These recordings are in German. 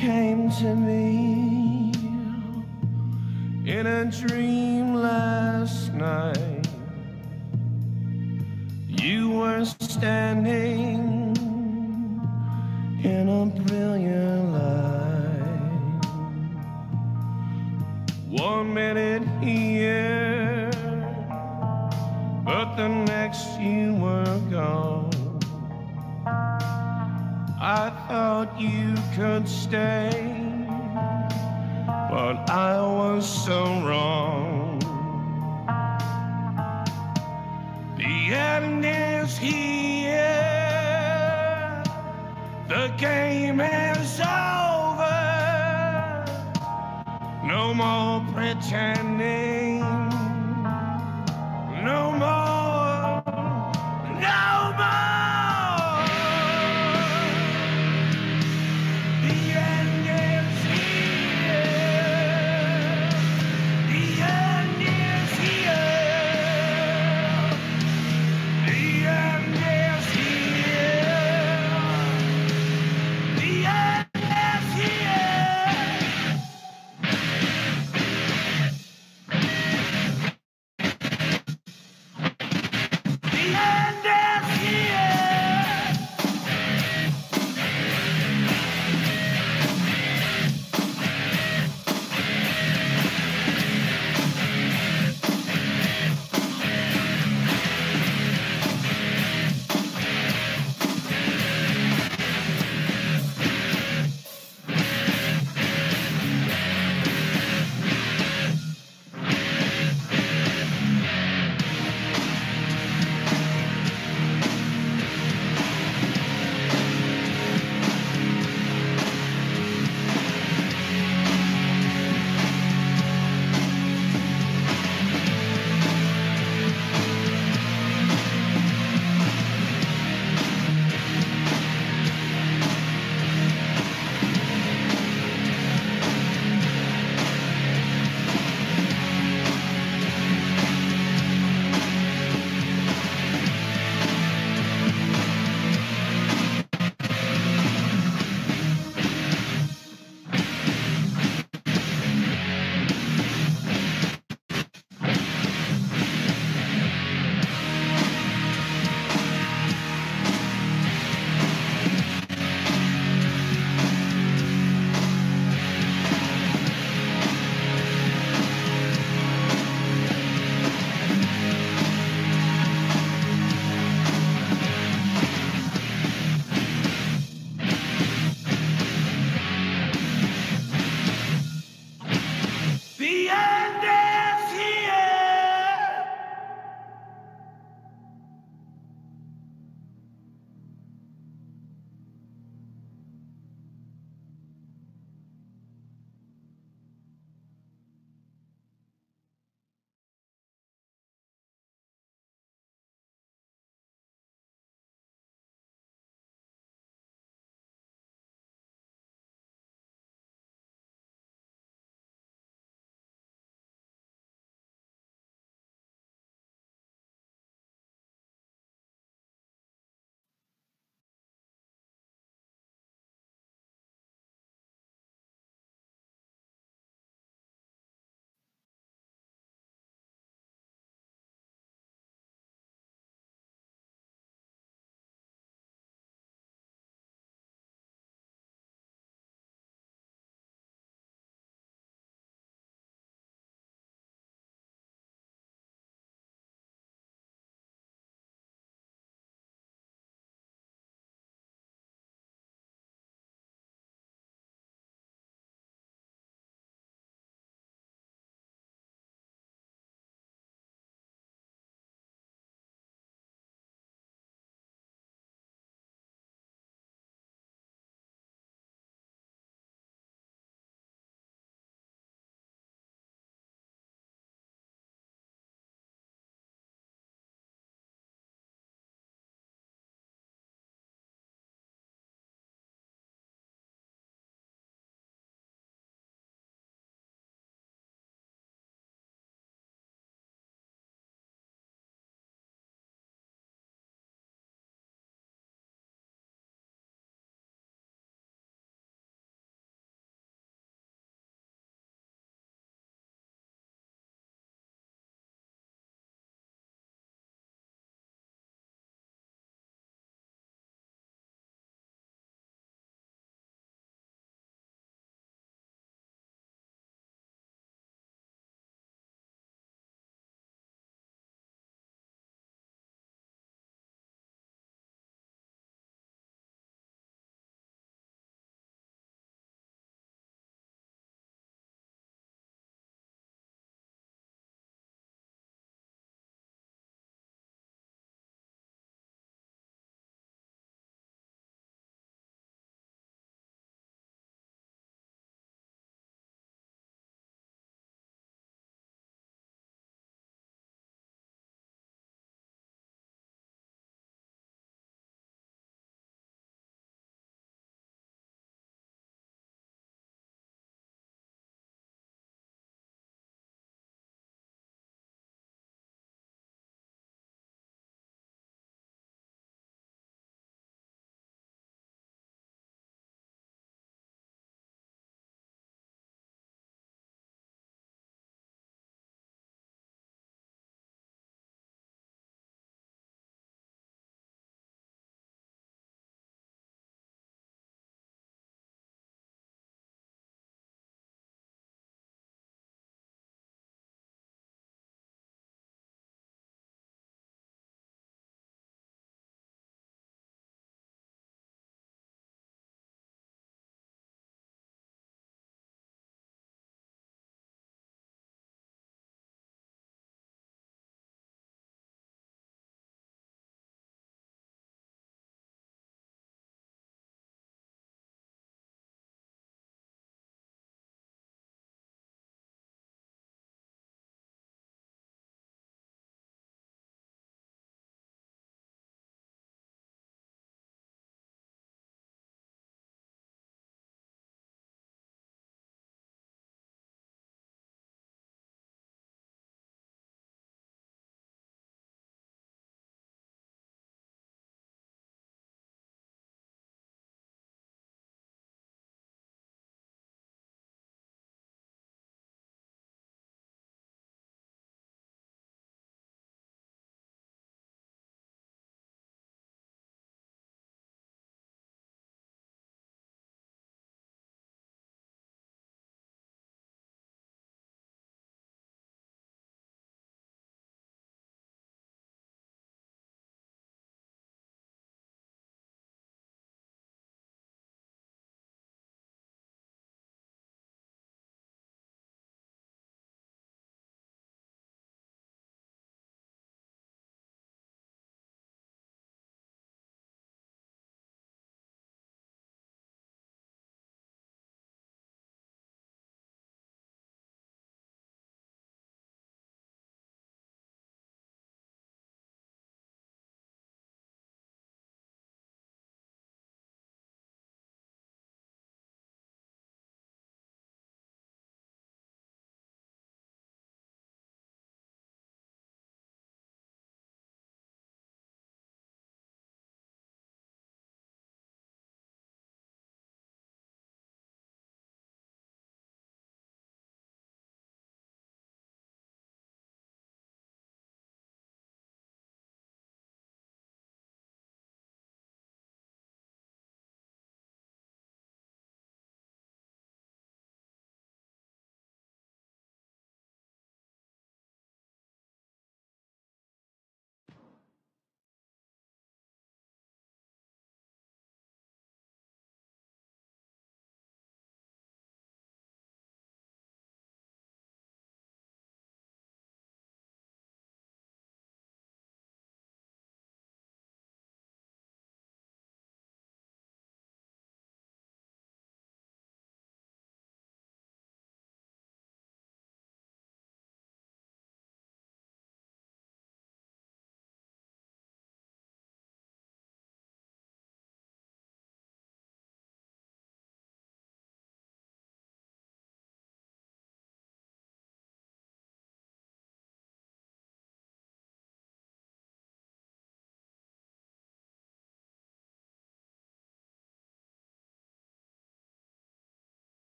came to me in a dream last night. You were standing in a brilliant light. One minute here, but the next you were gone. Thought you could stay, but I was so wrong. The end is here, the game is over. No more pretending,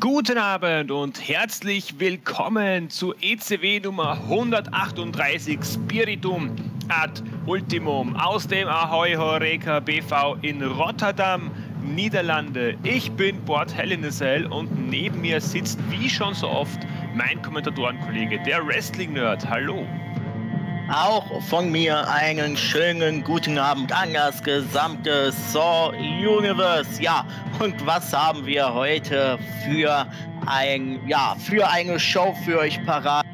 Guten Abend und herzlich willkommen zu ECW Nummer 138 Spiritum ad Ultimum aus dem Ahoy Horeca BV in Rotterdam, Niederlande. Ich bin Bord Hellenesel und neben mir sitzt wie schon so oft mein Kommentatorenkollege, der Wrestling-Nerd. Hallo. Auch von mir einen schönen guten Abend an das gesamte Saw Universe. Ja, und was haben wir heute für ein, ja, für eine Show für euch parat?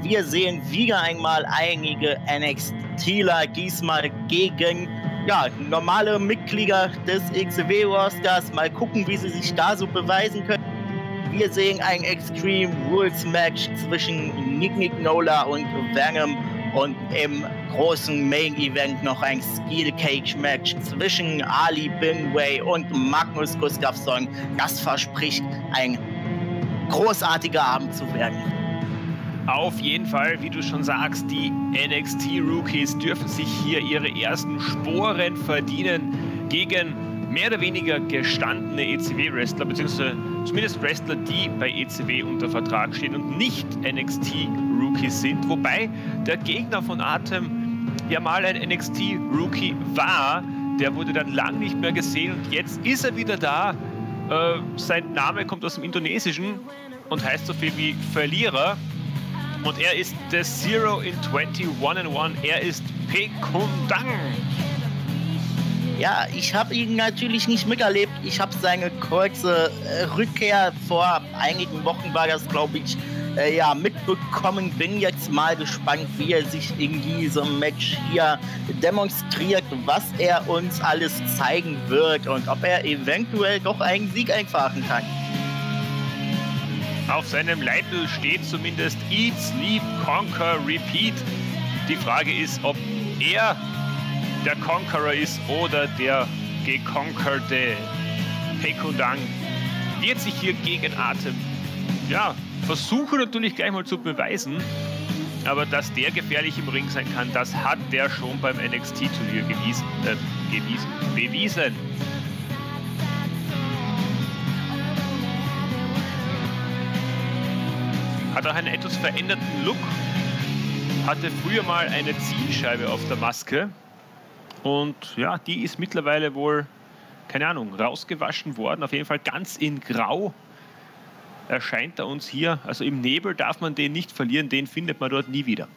Wir sehen wieder einmal einige NXTler, diesmal gegen ja, normale Mitglieder des XW-Rosters. Mal gucken, wie sie sich da so beweisen können. Wir sehen ein Extreme Rules Match zwischen Nick Nick Nola und Venom und im großen Main Event noch ein Steel Cage Match zwischen Ali Binway und Magnus Gustafsson. Das verspricht ein großartiger Abend zu werden. Auf jeden Fall, wie du schon sagst, die NXT Rookies dürfen sich hier ihre ersten Sporen verdienen gegen mehr oder weniger gestandene ECW-Wrestler, beziehungsweise zumindest Wrestler, die bei ECW unter Vertrag stehen und nicht NXT-Rookies sind. Wobei der Gegner von Atem ja mal ein NXT-Rookie war. Der wurde dann lang nicht mehr gesehen und jetzt ist er wieder da. Äh, sein Name kommt aus dem Indonesischen und heißt so viel wie Verlierer. Und er ist der Zero in 21 and 1. Er ist Pekundang. Ja, ich habe ihn natürlich nicht miterlebt. Ich habe seine kurze äh, Rückkehr vor einigen Wochen war das, glaube ich, äh, ja, mitbekommen. Bin jetzt mal gespannt, wie er sich in diesem Match hier demonstriert, was er uns alles zeigen wird und ob er eventuell doch einen Sieg einfahren kann. Auf seinem Leibel steht zumindest Eat, Sleep, Conquer, Repeat. Die Frage ist, ob er der Conqueror ist oder der geconquerte Pekudang, wird sich hier gegen Atem ja, versuchen natürlich gleich mal zu beweisen. Aber dass der gefährlich im Ring sein kann, das hat der schon beim NXT-Turnier gewiesen, äh, gewiesen, bewiesen. Hat auch einen etwas veränderten Look. Hatte früher mal eine Zielscheibe auf der Maske. Und ja, die ist mittlerweile wohl, keine Ahnung, rausgewaschen worden. Auf jeden Fall ganz in Grau erscheint er uns hier. Also im Nebel darf man den nicht verlieren, den findet man dort nie wieder.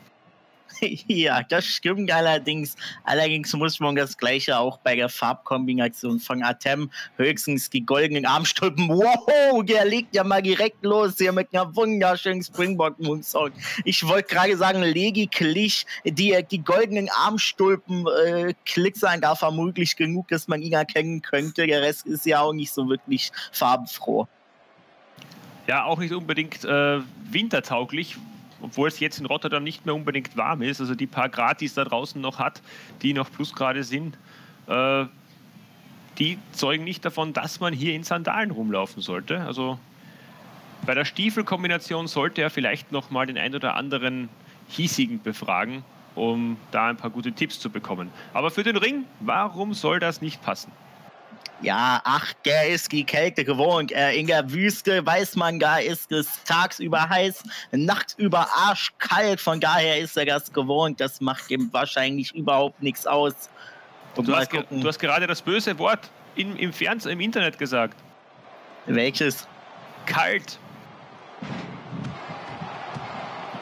Ja, das stimmt allerdings. Allerdings muss man das Gleiche auch bei der Farbkombination von Atem höchstens die goldenen Armstulpen. Wow, der legt ja mal direkt los hier mit einer wunderschönen Springboard Moonsault. Ich wollte gerade sagen, lediglich die, die goldenen Armstulpen äh, klicksern da vermutlich genug, dass man ihn erkennen könnte. Der Rest ist ja auch nicht so wirklich farbenfroh. Ja, auch nicht unbedingt äh, wintertauglich, obwohl es jetzt in Rotterdam nicht mehr unbedingt warm ist. Also die paar Grad, die es da draußen noch hat, die noch Plusgrade sind, äh, die zeugen nicht davon, dass man hier in Sandalen rumlaufen sollte. Also bei der Stiefelkombination sollte er vielleicht noch mal den ein oder anderen hiesigen befragen, um da ein paar gute Tipps zu bekommen. Aber für den Ring, warum soll das nicht passen? Ja, ach, der ist die Kälte gewohnt. Äh, in der Wüste weiß man, da ist es tagsüber heiß, nachts über arschkalt. Von daher ist er das gewohnt. Das macht ihm wahrscheinlich überhaupt nichts aus. Du hast, du hast, gerade das böse Wort im, im Fernsehen, im Internet gesagt. Welches? Kalt.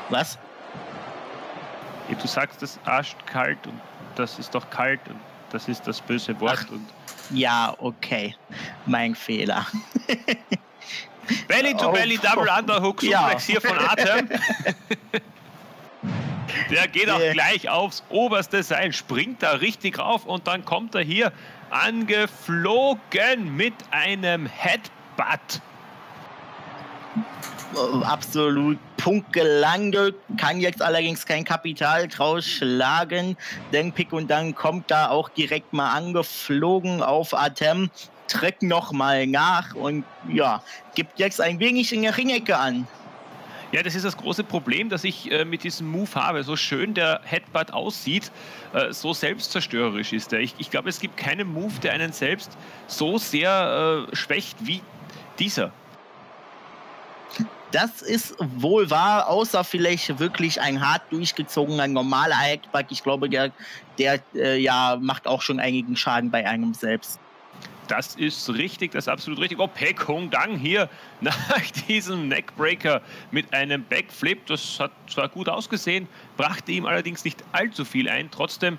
Was? Ja, du sagst das arschkalt und das ist doch kalt und das ist das böse Wort. Ach. Und ja, okay. Mein Fehler. Belly to oh, Belly Double Underhook Suplex ja. hier von Atem. Der geht auch gleich aufs oberste Seil, springt da richtig rauf und dann kommt er hier angeflogen mit einem Headbutt absolut Punkt gelandet, kann jetzt allerdings kein Kapital draus schlagen, denn Pick und dann kommt da auch direkt mal angeflogen auf Atem, trägt nochmal nach und ja, gibt jetzt ein wenig in der Ringecke an. Ja, das ist das große Problem, das ich äh, mit diesem Move habe. So schön der Headbutt aussieht, äh, so selbstzerstörerisch ist er. Ich, ich glaube, es gibt keinen Move, der einen selbst so sehr äh, schwächt wie dieser. Das ist wohl wahr, außer vielleicht wirklich ein hart durchgezogener normaler Hackback. Ich glaube, der, der äh, ja, macht auch schon einigen Schaden bei einem selbst. Das ist richtig, das ist absolut richtig. Oh, Pek Hong Dang hier nach diesem Neckbreaker mit einem Backflip. Das hat zwar gut ausgesehen, brachte ihm allerdings nicht allzu viel ein. Trotzdem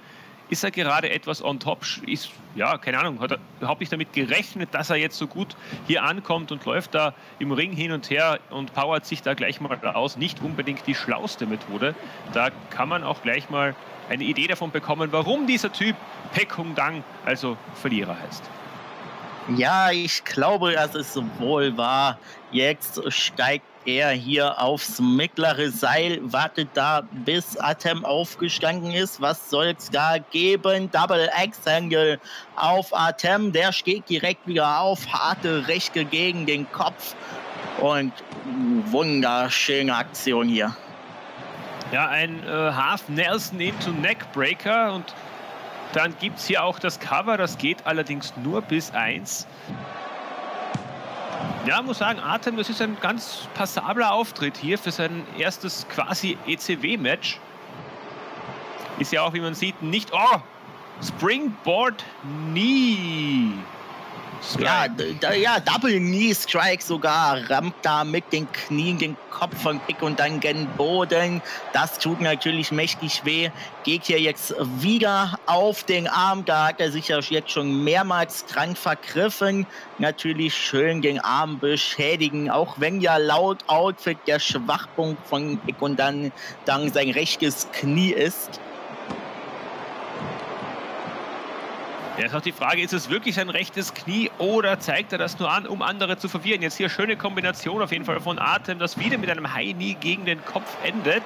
ist er gerade etwas on top. Ist, ja, keine Ahnung, hat er überhaupt nicht damit gerechnet, dass er jetzt so gut hier ankommt und läuft da im Ring hin und her und powert sich da gleich mal aus. Nicht unbedingt die schlauste Methode. Da kann man auch gleich mal eine Idee davon bekommen, warum dieser Typ Pek Dang also Verlierer heißt. Ja, ich glaube, das ist wohl wahr. Jetzt steigt er hier aufs mittlere Seil, wartet da, bis Atem aufgestanden ist. Was soll es da geben? Double X-Angle auf Atem. Der steht direkt wieder auf. Harte Rechte gegen den Kopf. Und wunderschöne Aktion hier. Ja, ein äh, Half Nelson into Neckbreaker und dann gibt es hier auch das Cover, das geht allerdings nur bis 1. Ja, muss sagen, Artem, das ist ein ganz passabler Auftritt hier für sein erstes quasi ECW-Match. Ist ja auch, wie man sieht, nicht. Oh! Springboard Nie. Ja, ja, Double Knee Strike sogar. Rammt da mit den Knien den Kopf von Pick und dann gen Boden. Das tut natürlich mächtig weh. Geht hier jetzt wieder auf den Arm. Da hat er sich ja jetzt schon mehrmals dran vergriffen. Natürlich schön den Arm beschädigen. Auch wenn ja laut Outfit der Schwachpunkt von Pick und dann, dann sein rechtes Knie ist. Ja, ist auch die Frage, ist es wirklich sein rechtes Knie oder zeigt er das nur an, um andere zu verwirren? Jetzt hier schöne Kombination auf jeden Fall von Atem, das wieder mit einem High Knee gegen den Kopf endet.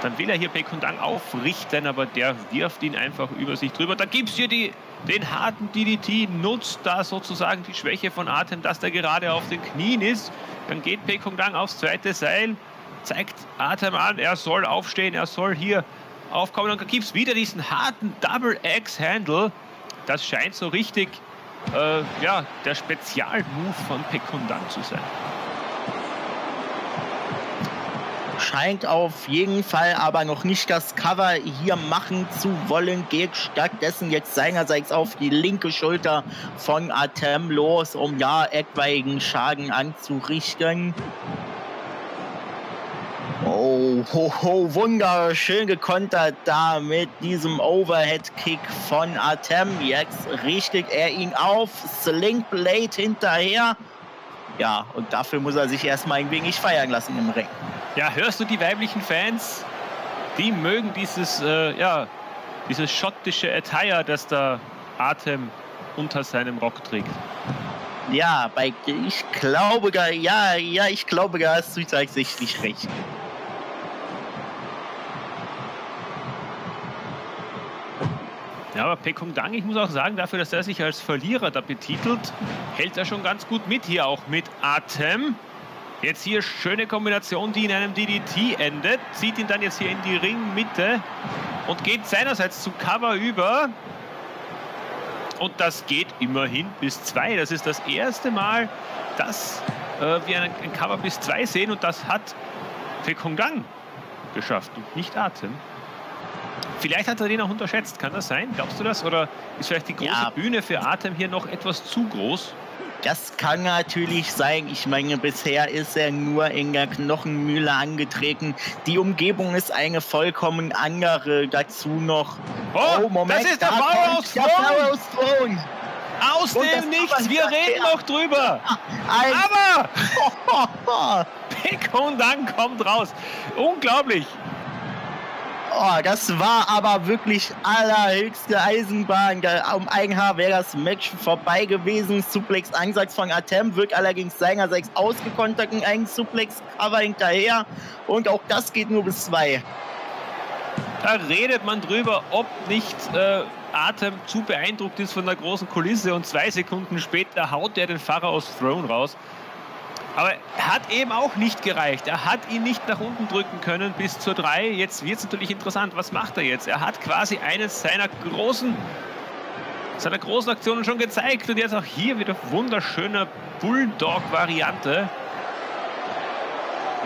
Dann will er hier Bekundang aufrichten, aber der wirft ihn einfach über sich drüber. Dann gibt es hier die, den harten DDT, nutzt da sozusagen die Schwäche von Atem, dass der gerade auf den Knien ist. Dann geht Pekundang aufs zweite Seil, zeigt Atem an, er soll aufstehen, er soll hier aufkommen. Und gibt es wieder diesen harten Double X-Handle. Das scheint so richtig äh, ja, der Spezialmove von Pekundan zu sein. Scheint auf jeden Fall aber noch nicht das Cover hier machen zu wollen. Geht stattdessen jetzt seinerseits auf die linke Schulter von Atem los, um ja etwaigen Schaden anzurichten. Oh, ho, ho, wunderschön gekontert da mit diesem Overhead-Kick von Atem. Jetzt richtet er ihn auf. Sling Blade hinterher. Ja, und dafür muss er sich erstmal ein wenig feiern lassen im Ring. Ja, hörst du die weiblichen Fans? Die mögen dieses, äh, ja, dieses schottische Attire, das da Atem unter seinem Rock trägt. Ja, bei, ich glaube gar, ja, ja, ich glaube gar, hast du tatsächlich recht. Ja, aber Pekong Dang, ich muss auch sagen, dafür, dass er sich als Verlierer da betitelt, hält er schon ganz gut mit hier auch mit Atem. Jetzt hier schöne Kombination, die in einem DDT endet. Zieht ihn dann jetzt hier in die Ringmitte und geht seinerseits zum Cover über. Und das geht immerhin bis zwei. Das ist das erste Mal, dass äh, wir ein, ein, Cover bis zwei sehen. Und das hat Pekong Dang geschafft und nicht Atem. Vielleicht hat er den auch unterschätzt. Kann das sein? Glaubst du das? Oder ist vielleicht die große ja. Bühne für Atem hier noch etwas zu groß? Das kann natürlich sein. Ich meine, bisher ist er nur in der Knochenmühle angetreten. Die Umgebung ist eine vollkommen andere. Dazu noch. Oh, oh Moment. Das ist der Pharaohs Throne. Throne. Aus Und dem Nichts. Wir reden noch drüber. Ein Aber. Pick und dann kommt raus. Unglaublich. Oh, das war aber wirklich allerhöchste Eisenbahn. Um ein Haar wäre das Match vorbei gewesen. Suplex Einsatz von Atem wird allerdings seinerseits ausgekontert in einen Suplex-Cover hinterher. Und auch das geht nur bis zwei. Da redet man drüber, ob nicht äh, Atem zu beeindruckt ist von der großen Kulisse und zwei Sekunden später haut er den Pfarrer aus Throne raus. Aber er hat eben auch nicht gereicht. Er hat ihn nicht nach unten drücken können bis zur 3. Jetzt wird es natürlich interessant. Was macht er jetzt? Er hat quasi eines seiner großen, seiner großen Aktionen schon gezeigt. Und jetzt auch hier wieder wunderschöne Bulldog-Variante.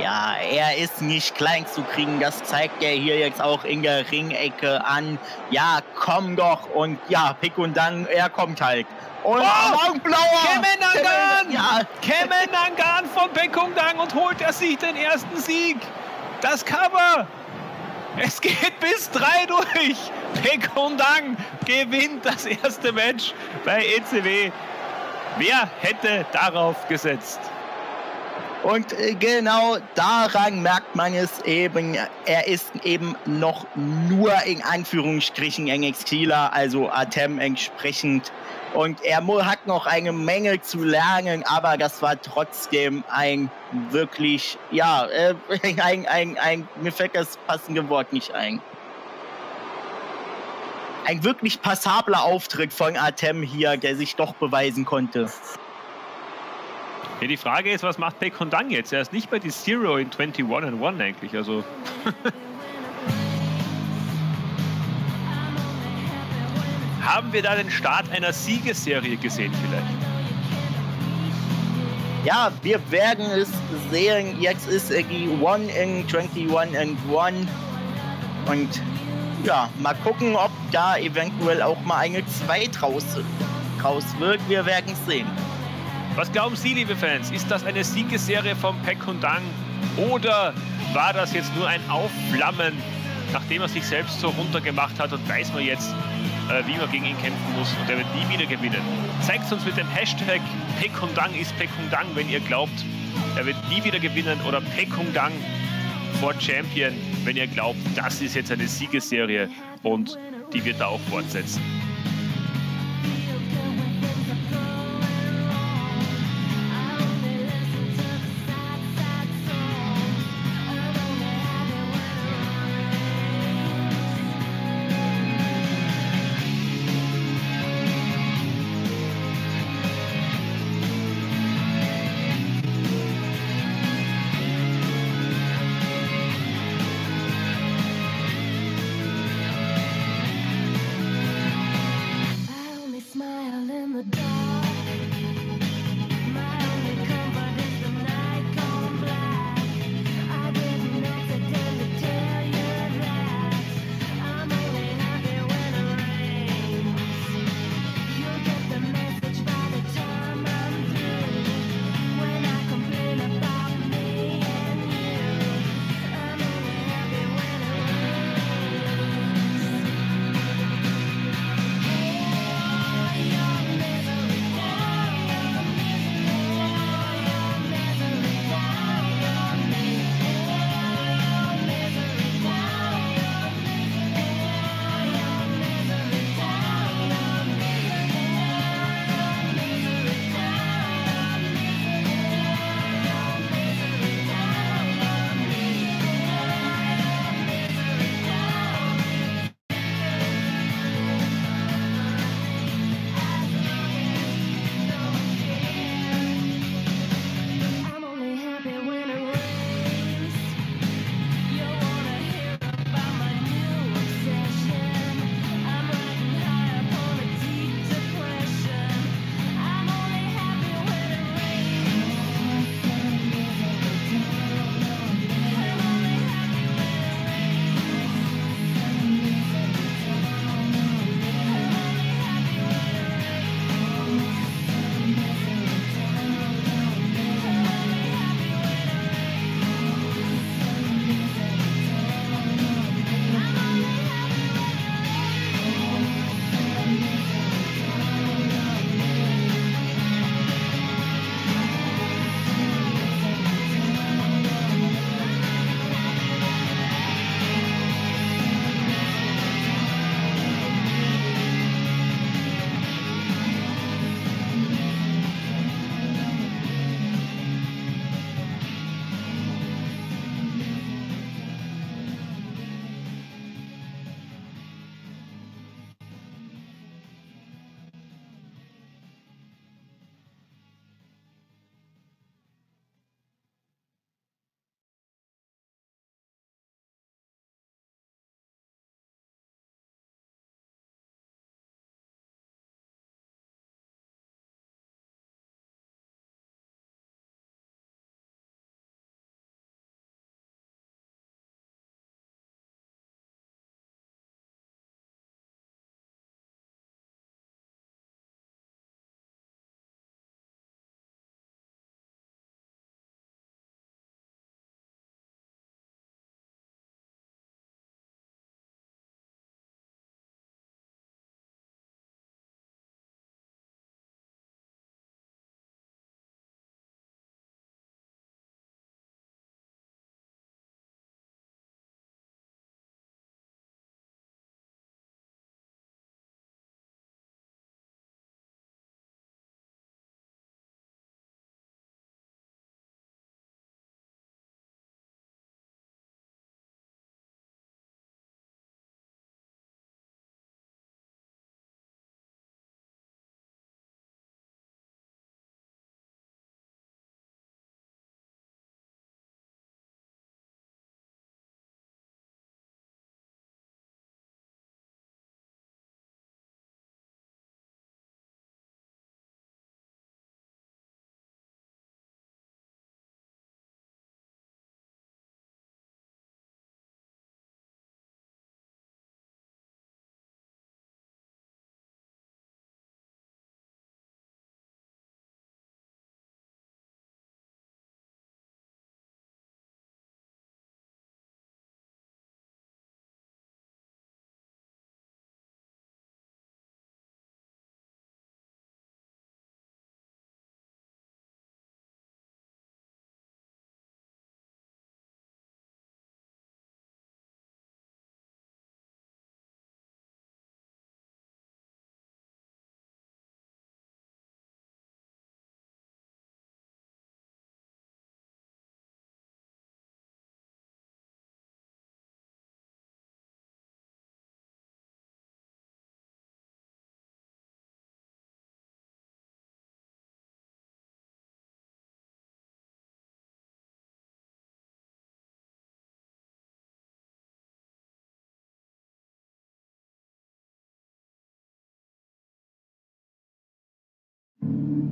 Ja, er ist nicht klein zu kriegen. Das zeigt er hier jetzt auch in der Ringecke an. Ja, komm doch. Und ja, Pick und dann, er kommt halt. Und Oh! Langblauer! Kemenangan! Ja, Kemenangan von Bekundang und holt er sich den ersten Sieg. Das Cover. Es geht bis drei durch. Bekundang gewinnt das erste Match bei ECW. Wer hätte darauf gesetzt? Und äh, genau daran merkt man es eben, er ist eben noch nur in Anführungsstrichen NXTler, also Atem entsprechend. Und er hat noch eine Menge zu lernen, aber das war trotzdem ein wirklich, ja, äh, ein, ein, ein, mir fällt das passende Wort nicht ein. Ein wirklich passabler Auftritt von Atem hier, der sich doch beweisen konnte. Ja, die Frage ist, was macht Bekundang jetzt? Er ist nicht bei die Zero in 21 and 1 eigentlich. Also haben wir da den Start einer Siegesserie gesehen vielleicht? Ja, wir werden es sehen. Jetzt ist äh, die One in 21 and One. Und ja, mal gucken, ob da eventuell auch mal eine 2 draus, draus wird. Wir werden es sehen. Was glauben Sie, liebe Fans? Ist das eine Siegesserie von Pekundang oder war das jetzt nur ein Aufflammen, nachdem er sich selbst so runtergemacht hat und weiß man jetzt, äh, wie man gegen ihn kämpfen muss und er wird nie wieder gewinnen? Zeigt uns mit dem Hashtag Pekundang ist Pekundang, wenn ihr glaubt, er wird nie wieder gewinnen oder Pekundang for Champion, wenn ihr glaubt, das ist jetzt eine Siegesserie und die wird er auch fortsetzen.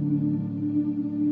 thank you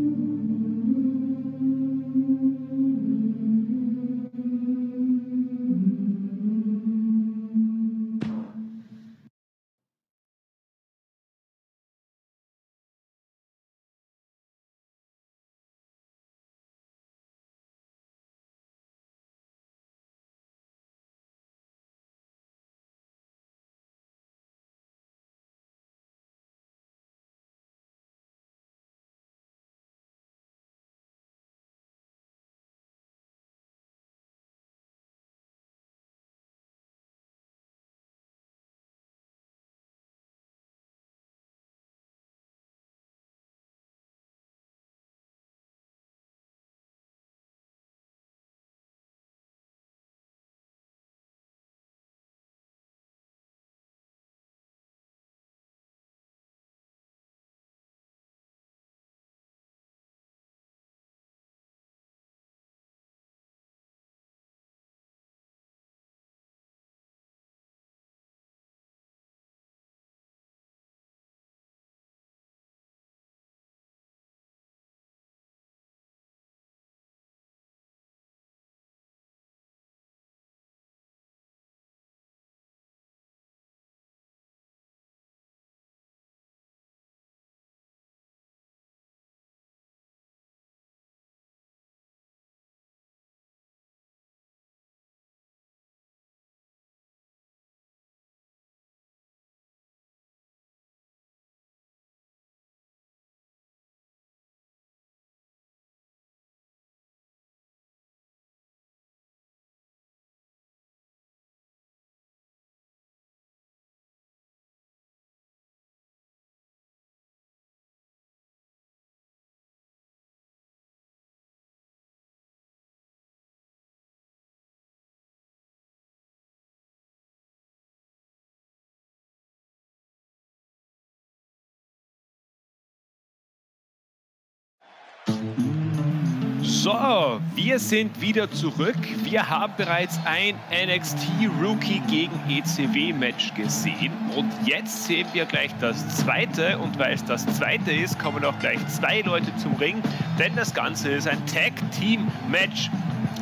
So, wir sind wieder zurück. Wir haben bereits ein NXT Rookie gegen ECW Match gesehen. Und jetzt sehen wir gleich das zweite. Und weil es das zweite ist, kommen auch gleich zwei Leute zum Ring, denn das Ganze ist ein Tag Team Match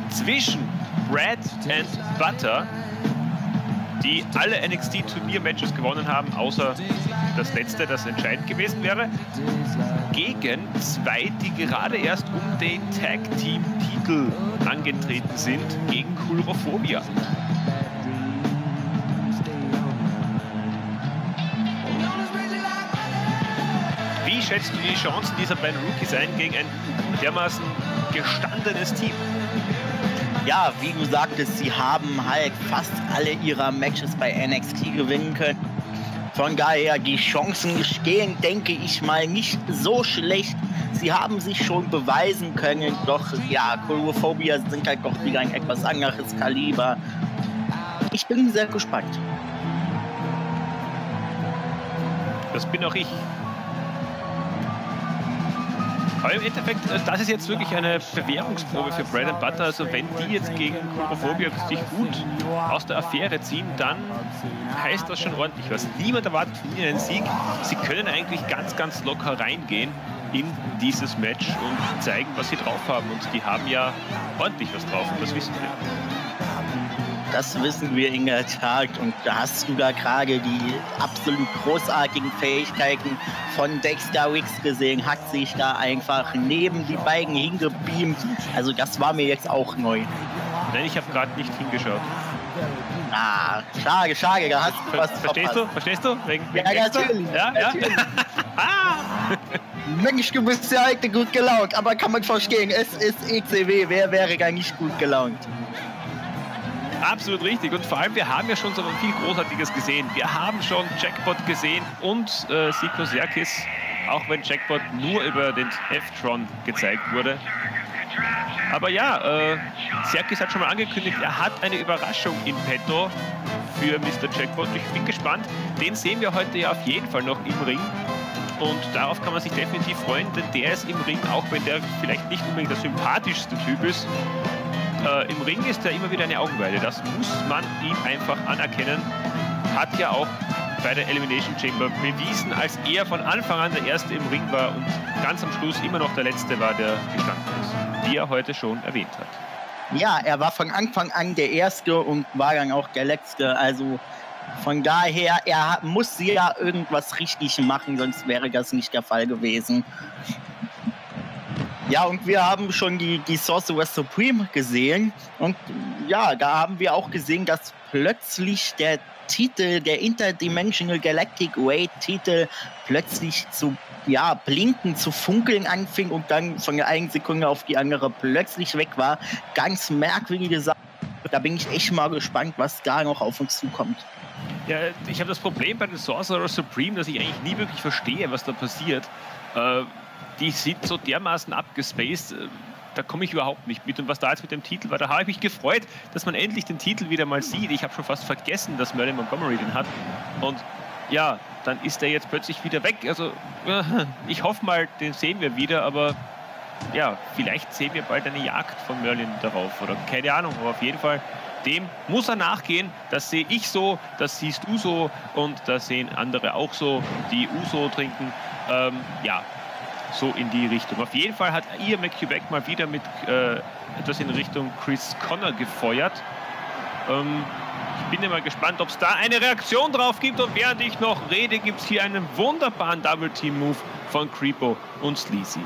zwischen Brad and Butter die alle NXT-Turnier-Matches gewonnen haben, außer das letzte, das entscheidend gewesen wäre, gegen zwei, die gerade erst um den Tag-Team-Titel angetreten sind, gegen Kulrophobia. Wie schätzt du die Chancen dieser beiden Rookies ein gegen ein dermaßen gestandenes Team? ja, wie du sagtest, sie haben halt fast alle ihrer Matches bei NXT gewinnen können. Von daher, die Chancen stehen, denke ich mal, nicht so schlecht. Sie haben sich schon beweisen können, doch ja, Choreophobia sind halt doch wieder ein etwas anderes Kaliber. Ich bin sehr gespannt. Das bin auch ich. Aber im Endeffekt, äh, das ist jetzt wirklich eine Bewährungsprobe für Bread and Butter. Also wenn die jetzt gegen Chorophobia sich gut aus der Affäre ziehen, dann heißt das schon ordentlich was. Niemand erwartet von ihnen einen Sieg. Sie können eigentlich ganz, ganz locker reingehen in dieses Match und zeigen, was sie drauf haben. Und die haben ja ordentlich was drauf und das wissen wir. Das wissen wir in der Tat. Und da hast du da gerade die absolut großartigen Fähigkeiten von Dexter Wicks gesehen. Hat sich da einfach neben die beiden hingebeamt. Also das war mir jetzt auch neu. Nein, ich habe gerade nicht hingeschaut. Ah, schade, schade, da hast du was Verstehst verpasst. du? Verstehst du? Wegen, wegen ja, natürlich. Ja, natürlich. ja. ah! Mensch, du bist ja heute gut gelaunt, aber kann man verstehen, es ist ECW, wer wäre gar nicht gut gelaunt? Absolut richtig. Und vor allem, wir haben ja schon so viel Großartiges gesehen. Wir haben schon Jackpot gesehen und äh, Siko Serkis, auch wenn Jackpot nur über den F-Tron gezeigt wurde. Aber ja, äh, Serkis hat schon mal angekündigt, er hat eine Überraschung in petto für Mr. Jackpot. Ich bin gespannt. Den sehen wir heute ja auf jeden Fall noch im Ring. Und darauf kann man sich definitiv freuen, denn der ist im Ring, auch wenn der vielleicht nicht unbedingt der sympathischste Typ ist, äh, Im Ring ist er immer wieder eine Augenweide. Das muss man ihm einfach anerkennen. Hat ja auch bei der Elimination Chamber bewiesen, als er von Anfang an der Erste im Ring war und ganz am Schluss immer noch der Letzte war, der gestanden ist, wie er heute schon erwähnt hat. Ja, er war von Anfang an der Erste und war dann auch der Letzte. Also von daher, er muss ja irgendwas richtig machen, sonst wäre das nicht der Fall gewesen. Ja, und wir haben schon die, die Sorcerer Supreme gesehen. Und ja, da haben wir auch gesehen, dass plötzlich der Titel, der Interdimensional Galactic Weight Titel, plötzlich zu ja, blinken, zu funkeln anfing und dann von der einen Sekunde auf die andere plötzlich weg war. Ganz merkwürdige Sache. Da bin ich echt mal gespannt, was da noch auf uns zukommt. Ja, ich habe das Problem bei den Sorcerer Supreme, dass ich eigentlich nie wirklich verstehe, was da passiert. Äh, die sind so dermaßen abgespaced, äh, da komme ich überhaupt nicht mit. Und was da jetzt mit dem Titel war, da habe ich mich gefreut, dass man endlich den Titel wieder mal sieht. Ich habe schon fast vergessen, dass Merlin Montgomery den hat. Und ja, dann ist er jetzt plötzlich wieder weg. Also ich hoffe mal, den sehen wir wieder, aber ja, vielleicht sehen wir bald eine Jagd von Merlin darauf oder keine Ahnung, aber auf jeden Fall, dem muss er nachgehen. Das sehe ich so, das siehst du so und das sehen andere auch so, die Uso trinken. Ähm, ja, so in die Richtung. Auf jeden Fall hat ihr McQuebec mal wieder mit äh, etwas in Richtung Chris Connor gefeuert. Ähm, ich bin immer gespannt, ob es da eine Reaktion drauf gibt. Und während ich noch rede, gibt es hier einen wunderbaren Double-Team-Move von Creepo und Sleazy.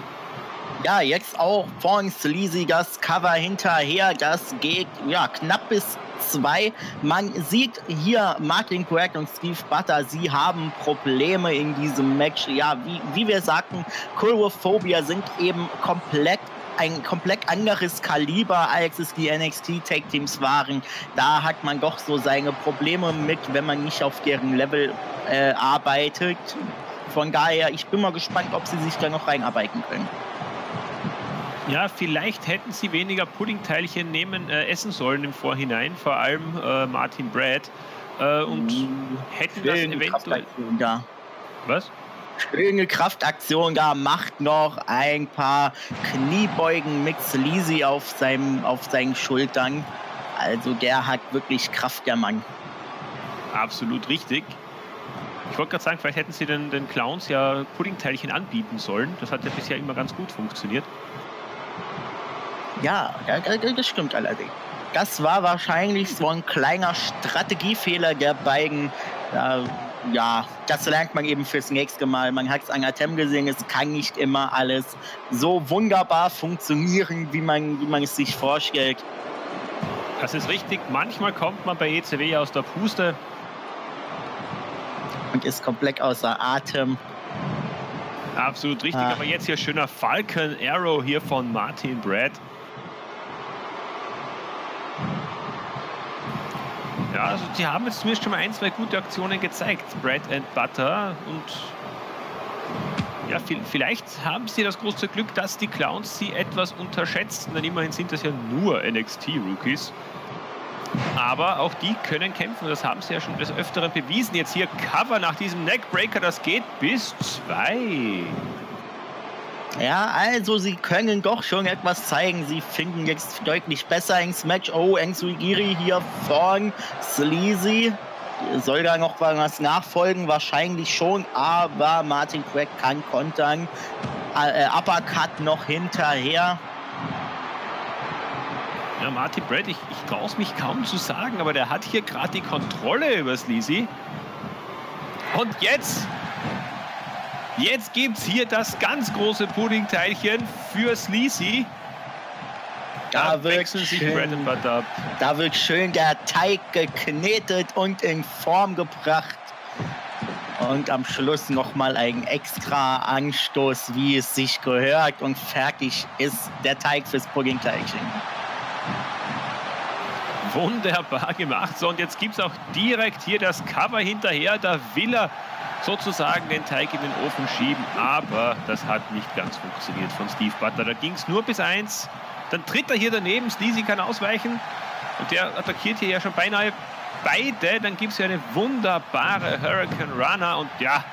Ja, jetzt auch von Sleazy das Cover hinterher. Das geht ja knapp bis zwei. Man sieht hier Martin Quack und Steve Butter, sie haben Probleme in diesem Match. Ja, wie, wie wir sagten, Phobia sind eben komplett ein komplett anderes Kaliber, als es die NXT Tag Teams waren. Da hat man doch so seine Probleme mit, wenn man nicht auf deren Level äh, arbeitet. Von daher, ich bin mal gespannt, ob sie sich da noch reinarbeiten können. Ja, vielleicht hätten sie weniger Puddingteilchen nehmen, äh, essen sollen im Vorhinein, vor allem äh, Martin Brad. Äh, und mm, hätten das eventuell. Ja. Was? Schöne Kraftaktion da, macht noch ein paar Kniebeugen mit Sleazy auf, seinem, auf seinen Schultern. Also der hat wirklich Kraft, der Mann. Absolut richtig. Ich wollte gerade sagen, vielleicht hätten sie den, den Clowns ja Puddingteilchen anbieten sollen. Das hat ja bisher immer ganz gut funktioniert. Ja, das stimmt allerdings. Das war wahrscheinlich so ein kleiner Strategiefehler der beiden. Äh, ja, das lernt man eben fürs nächste Mal. Man hat es an Atem gesehen, es kann nicht immer alles so wunderbar funktionieren, wie man, wie man es sich vorstellt. Das ist richtig. Manchmal kommt man bei ECW aus der Puste. Und ist komplett außer Atem. Absolut richtig. Ah. Aber jetzt hier schöner Falcon Arrow hier von Martin Brad. Ja, also die haben jetzt zumindest schon mal ein, zwei gute Aktionen gezeigt. Bread and Butter und ja, vielleicht haben sie das große Glück, dass die Clowns sie etwas unterschätzen, denn immerhin sind das ja nur NXT-Rookies. Aber auch die können kämpfen, das haben sie ja schon des Öfteren bewiesen. Jetzt hier Cover nach diesem Neckbreaker, das geht bis zwei. Ja, also sie können doch schon etwas zeigen. Sie finden jetzt deutlich besser ins Match. Oh, Ensuigiri hier von Sleazy. Soll da noch was nachfolgen? Wahrscheinlich schon, aber Martin Quack kann kontern. Äh, Uppercut noch hinterher. Ja, Martin Brad, ich, ich traue es mich kaum zu sagen, aber der hat hier gerade die Kontrolle über Sleazy. Und jetzt Jetzt gibt es hier das ganz große Puddingteilchen für Sleazy. Da, da wird, schön, da wird schön der Teig geknetet und in Form gebracht. Und am Schluss nochmal ein extra Anstoß, wie es sich gehört. Und fertig ist der Teig fürs Puddingteilchen. Wunderbar gemacht. So, und jetzt gibt es auch direkt hier das Cover hinterher. Da will er sozusagen den Teig in den Ofen schieben, aber das hat nicht ganz funktioniert von Steve Butter. Da ging es nur bis eins. Dann tritt er hier daneben, Sleazy kann ausweichen und der attackiert hier ja schon beinahe beide. Dann gibt es ja eine wunderbare Hurricane Runner und ja,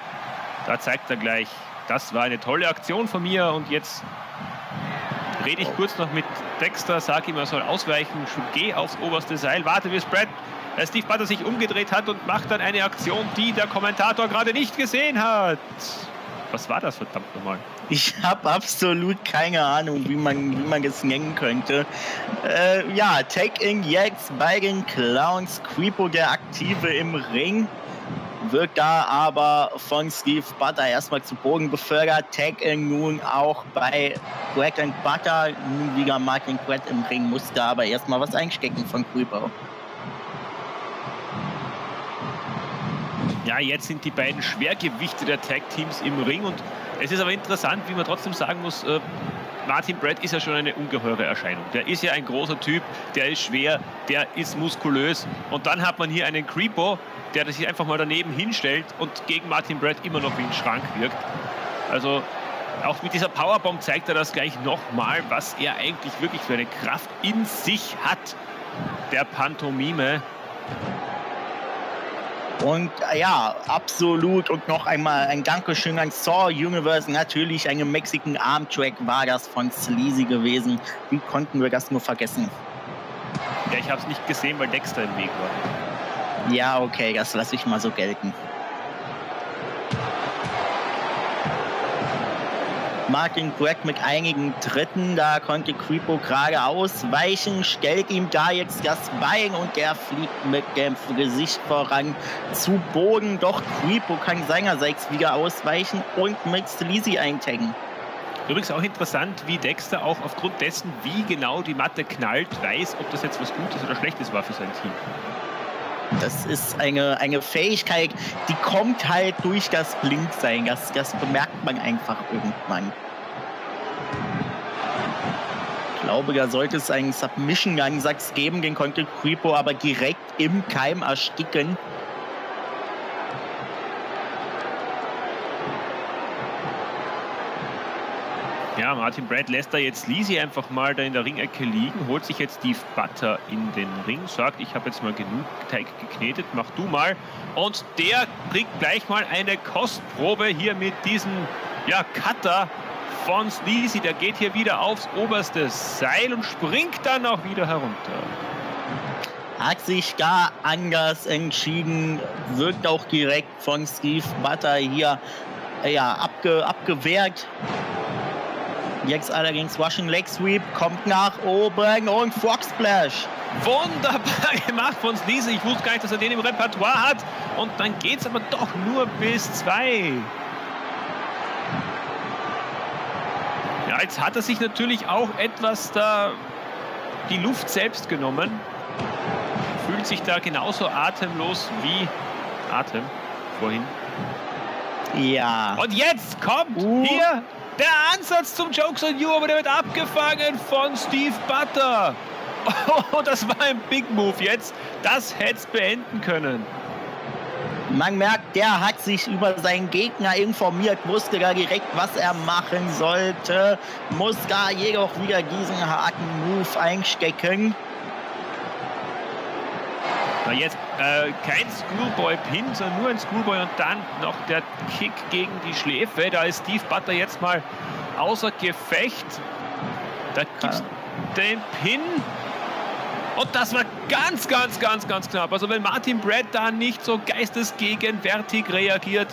da zeigt er gleich, das war eine tolle Aktion von mir und jetzt rede ich kurz noch mit Dexter, sage ihm, er soll ausweichen, geh aufs oberste Seil, warte bis Brad als Steve Butter sich umgedreht hat und macht dann eine Aktion, die der Kommentator gerade nicht gesehen hat. Was war das verdammt nochmal? Ich habe absolut keine Ahnung, wie man, wie man es nennen könnte. Äh, ja, jetzt bei den Clowns. Creepo, der Aktive im Ring, wird da aber von Steve Butter erstmal zu Boden befördert. Tag-In nun auch bei Bread and Butter. Nun wieder Martin Brett im Ring, musste aber erstmal was einstecken von Creepo. Ja, jetzt sind die beiden Schwergewichte der Tag-Teams im Ring und es ist aber interessant, wie man trotzdem sagen muss, äh, Martin Brett ist ja schon eine ungeheure Erscheinung. Der ist ja ein großer Typ, der ist schwer, der ist muskulös und dann hat man hier einen Creepo, der sich einfach mal daneben hinstellt und gegen Martin Brett immer noch wie ein Schrank wirkt. Also auch mit dieser Powerbomb zeigt er das gleich nochmal, was er eigentlich wirklich für eine Kraft in sich hat. Der Pantomime. Und äh, ja, absolut. Und noch einmal ein Dankeschön an Saw Universe. Natürlich ein Mexican Arm Track war das von Sleazy gewesen. Wie konnten wir das nur vergessen? Ja, ich habe es nicht gesehen, weil Dexter im Weg war. Ja, okay, das lasse ich mal so gelten. Martin Greg mit einigen Tritten. Da konnte Creepo gerade ausweichen, stellt ihm da jetzt das Bein und der fliegt mit dem Gesicht voran zu Boden. Doch Creepo kann seinerseits wieder ausweichen und mit Sleazy eintaggen. Übrigens auch interessant, wie Dexter auch aufgrund dessen, wie genau die Matte knallt, weiß, ob das jetzt was Gutes oder Schlechtes war für sein Team. Das ist eine, eine Fähigkeit, die kommt halt durch das Blindsein. Das, das bemerkt man einfach irgendwann. Ich glaube, da sollte es einen Submission-Ansatz geben, den konnte Creepo aber direkt im Keim ersticken. Ja, Martin Brad lässt da jetzt Lisi einfach mal da in der Ringecke liegen, holt sich jetzt Steve Butter in den Ring, sagt, ich habe jetzt mal genug Teig geknetet, mach du mal. Und der kriegt gleich mal eine Kostprobe hier mit diesem ja, Cutter von Sleazy. Der geht hier wieder aufs oberste Seil und springt dann auch wieder herunter. Hat sich gar anders entschieden, wirkt auch direkt von Steve Butter hier ja, abge, abgewehrt. Jetzt allerdings Russian Leg Sweep, kommt nach oben und Fox Splash. Wunderbar gemacht von Sleazy. Ich wusste gar nicht, dass er den im Repertoire hat. Und dann geht es aber doch nur bis zwei. Ja, jetzt hat er sich natürlich auch etwas da die Luft selbst genommen. Fühlt sich da genauso atemlos wie Atem vorhin. Ja. Und jetzt kommt uh. hier der Ansatz zum Jokes on You, aber der wird abgefangen von Steve Butter. Oh, das war ein Big Move jetzt. Das hätte es beenden können. Man merkt, der hat sich über seinen Gegner informiert, wusste gar direkt, was er machen sollte, muss gar jedoch wieder diesen harten Move einstecken. Na jetzt äh, kein Schoolboy-Pin, sondern nur ein Schoolboy und dann noch der Kick gegen die Schläfe. Da ist Steve Butter jetzt mal außer Gefecht. Da gibt es den Pin. Und das war ganz, ganz, ganz, ganz knapp. Also wenn Martin Brad da nicht so geistesgegenwärtig reagiert,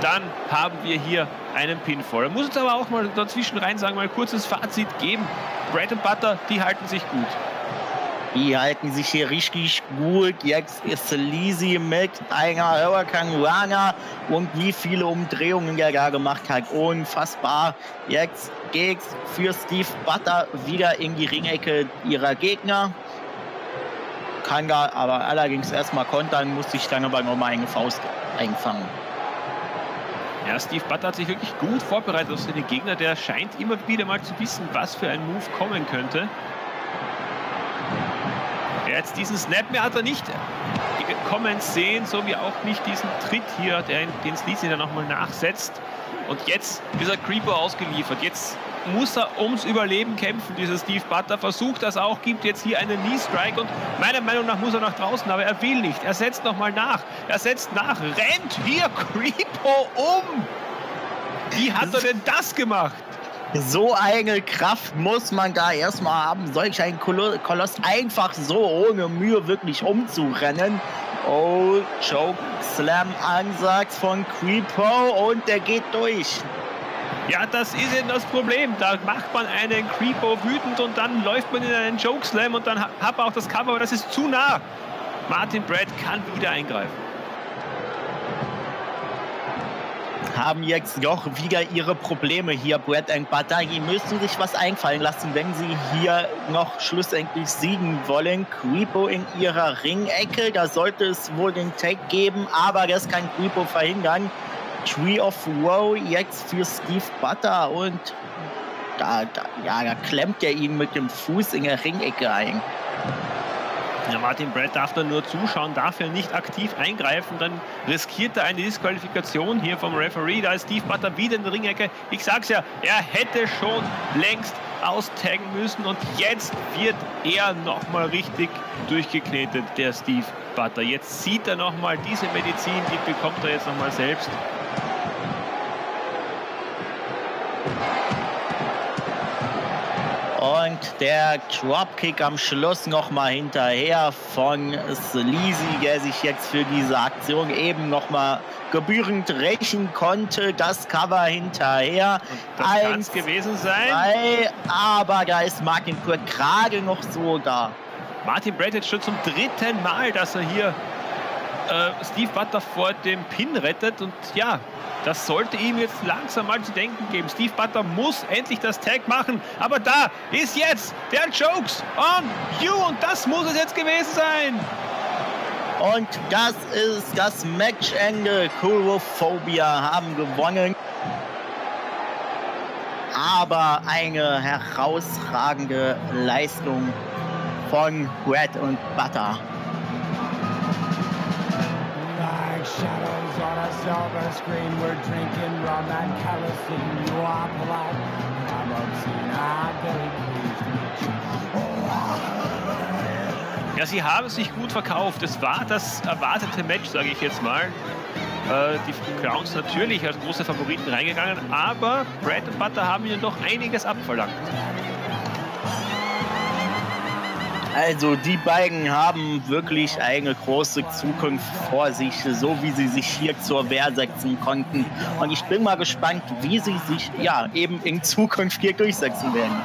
dann haben wir hier einen Pinfall. Er muss uns aber auch mal dazwischen rein sagen, mal ein kurzes Fazit geben. Brad und Butter, die halten sich gut. Die halten sich hier richtig gut. Jetzt ist Lisi mit einer Hurricane Runner und wie viele Umdrehungen er da gemacht hat. Unfassbar. Jetzt geht's für Steve Butter wieder in die Ringecke ihrer Gegner. Kann da aber allerdings erstmal kontern, muss sich dann aber nochmal eine Faust einfangen. Ja, Steve Butter hat sich wirklich gut vorbereitet auf seine Gegner. Der scheint immer wieder mal zu wissen, was für ein Move kommen könnte. Jetzt diesen Snap mehr hat er nicht kommen sehen, so wie auch nicht diesen Tritt hier, der, den Sleazy dann nochmal nachsetzt. Und jetzt ist er Creeper ausgeliefert. Jetzt muss er ums Überleben kämpfen, dieser Steve Butter. Versucht das auch, gibt jetzt hier einen Knee-Strike und meiner Meinung nach muss er nach draußen, aber er will nicht. Er setzt nochmal nach. Er setzt nach, rennt hier Creepo um. Wie hat er denn das gemacht? So eine Kraft muss man da erstmal haben, solch ein Koloss einfach so ohne Mühe wirklich umzurennen. Oh, Choke Slam Ansatz von Creepo und der geht durch. Ja, das ist eben das Problem. Da macht man einen Creepo wütend und dann läuft man in einen Chokeslam und dann hat man auch das Cover, aber das ist zu nah. Martin Brad kann wieder eingreifen. Haben jetzt doch wieder ihre Probleme hier, Brett and. Die müssen sich was einfallen lassen, wenn sie hier noch schlussendlich siegen wollen. Creepo in ihrer Ringecke, da sollte es wohl den Tag geben, aber das kann Creepo verhindern. Tree of Woe jetzt für Steve Butter und da, da, ja, da klemmt er ihn mit dem Fuß in der Ringecke ein. Ja, Martin Brad darf dann nur zuschauen, darf er nicht aktiv eingreifen. Dann riskiert er eine Disqualifikation hier vom Referee. Da ist Steve Butter wieder in der Ringecke. Ich sag's ja, er hätte schon längst austaggen müssen und jetzt wird er nochmal richtig durchgeknetet, der Steve Butter. Jetzt sieht er nochmal diese Medizin, die bekommt er jetzt nochmal selbst. Und der Dropkick am Schluss nochmal hinterher von Sleazy, der sich jetzt für diese Aktion eben nochmal gebührend rächen konnte. Das Cover hinterher. Und das kann es gewesen sein. Zwei, aber da ist Martin Pur gerade noch so da. Martin Brett jetzt schon zum dritten Mal, dass er hier äh, Steve Butter vor dem Pin rettet. Und ja, das sollte ihm jetzt langsam mal zu denken geben. Steve Butter muss endlich das Tag machen. Aber da ist jetzt der Jokes on you. Und das muss es jetzt gewesen sein. Und das ist das Matchende. Kurophobia haben gewonnen. Aber eine herausragende Leistung von Brad und Butter. Shadows on a silver screen. We're drinking rum and kerosene. You are polite, I'm obscene. I'm very pleased to meet you. Ja, sie haben sich gut verkauft. Es war das erwartete Match, sage ich jetzt mal. Äh, die Crowns natürlich als große Favoriten reingegangen, aber Brad und Butter haben ihnen doch einiges abverlangt. Also die beiden haben wirklich eine große Zukunft vor sich, so wie sie sich hier zur Wehr setzen konnten. Und ich bin mal gespannt, wie sie sich ja eben in Zukunft hier durchsetzen werden.